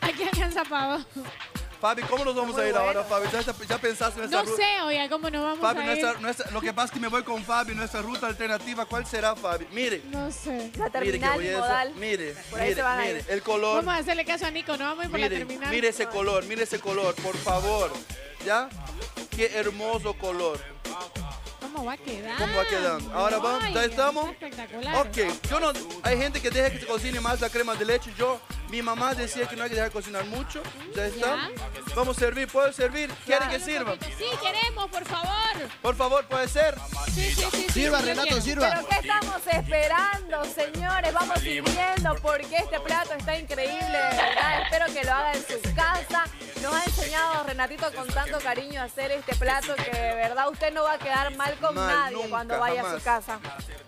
Aquí alcanza pavo. Fabi, ¿cómo nos vamos a ir ahora, Fabi? ¿Ya, ya pensaste en nuestra No ruta? sé, oiga, cómo nos vamos Fabi, a ir. nuestra- nuestra- lo que pasa es que me voy con Fabi, nuestra ruta alternativa, ¿cuál será, Fabi? Mire, No sé. La mire terminal belleza. modal. Mire, Por ahí mire, mire, ir. el color. Vamos a hacerle caso a Nico, no vamos a ir por la Mire, terminal. mire ese color, mire ese color, por favor. ¿Ya? Qué hermoso color. ¿Cómo va a quedar? ¿Cómo va quedando? Ahora vamos, Ay, ¿ya estamos? está Espectacular. Ok, yo no, hay gente que deja que se cocine más la crema de leche. Yo, mi mamá decía que no hay que dejar cocinar mucho. Ya está. Vamos a servir, ¿puedo servir? ¿Quieren que sirva? Sí, queremos, por favor. Por favor, puede ser. Sí, sí, sí. Sirva, sí, Renato, quiero. sirva. ¿Pero qué estamos esperando, señores? Vamos sirviendo porque este plato está increíble, de verdad. Espero que lo haga en su casa. Nos ha enseñado Renatito con tanto cariño a hacer este plato que de verdad usted no va a quedar mal con Mal, nadie nunca, cuando vaya a su casa.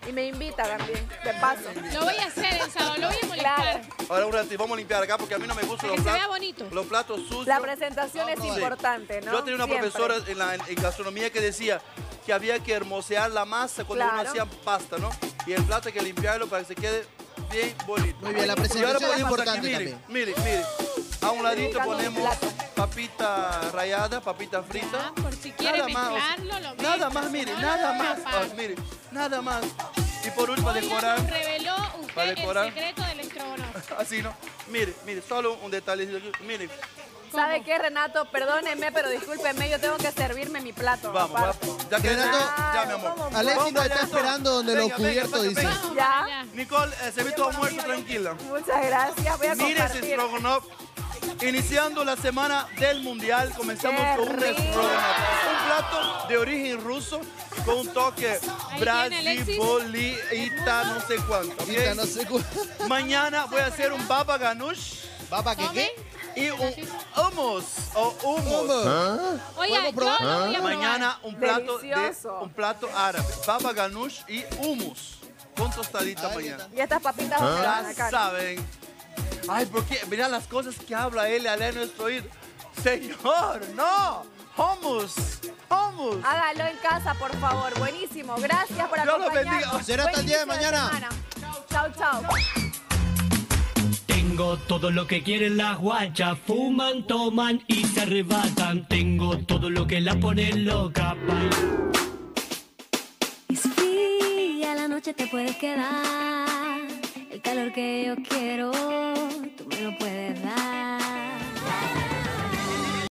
Y me invita también, de paso. Lo voy a hacer el sábado, lo voy a molestar. Claro. Ahora un ratito, vamos a limpiar acá porque a mí no me gustan los se vea platos, bonito. los platos sucios. La presentación es Sí. importante, ¿no? Yo tenía una Siempre. profesora en, la, en gastronomía que decía que había que hermosear la masa cuando uno hacía pasta, ¿no? Y el plato hay que limpiarlo para que se quede bien bonito. Muy bien, la Y ahora presentación es ponemos importante aquí, mire, también. mire, mire. A un ladito ponemos papita rallada, papita frita. Ah, por si quiere Nada más, o sea, mezclarlo, lo Nada más, si mire, no, nada más. nada más. Y por último, Oiga, decorar. nos reveló Para usted decorar. el secreto del estrogonofe. Así, ¿no? Mire, mire, solo un detalle. Mire, ¿Sabe qué, Renato? Perdónenme, pero discúlpenme, yo tengo que servirme mi plato. vamos. Ya que Renato, ya, mi amor. Alexis nos está esperando donde Venga, venga, dicen. venga. ¿Ya? Nicole, eh, se ve todo muerto, tranquila. Muchas gracias, voy a Mire compartir. stroganoff. Iniciando la semana del mundial, comenzamos Qué con un rico. stroganoff. Un plato de origen ruso con un toque Ahí viene Brasil, Alexis. Bolita, no sé cuánto. ¿ok? Ahorita no sé cu- Mañana voy a hacer un baba ganoush ¿Papa qué qué? Y un hummus o hummus. ¿Ah? Oiga, yo voy a probar. Mañana un plato de Delicioso. un plato árabe, baba ganoush y hummus con tostadita mañana. Y estas papitas ¿dónde van Ya saben. Ay, porque mira las cosas que habla él a nuestro oído. Señor, no. Hummus, hummus. Hágalo en casa, por favor. Buenísimo. Gracias por Dios los acompañarnos. bendiga. Será hasta el día de mañana. Chau, chau. Tengo todo lo que quieren las guachas, fuman, toman y se arrebatan. Tengo todo lo que la pone loca. bailan. Es fría la noche te puedes quedar. El calor que yo quiero, tú me lo puedes dar.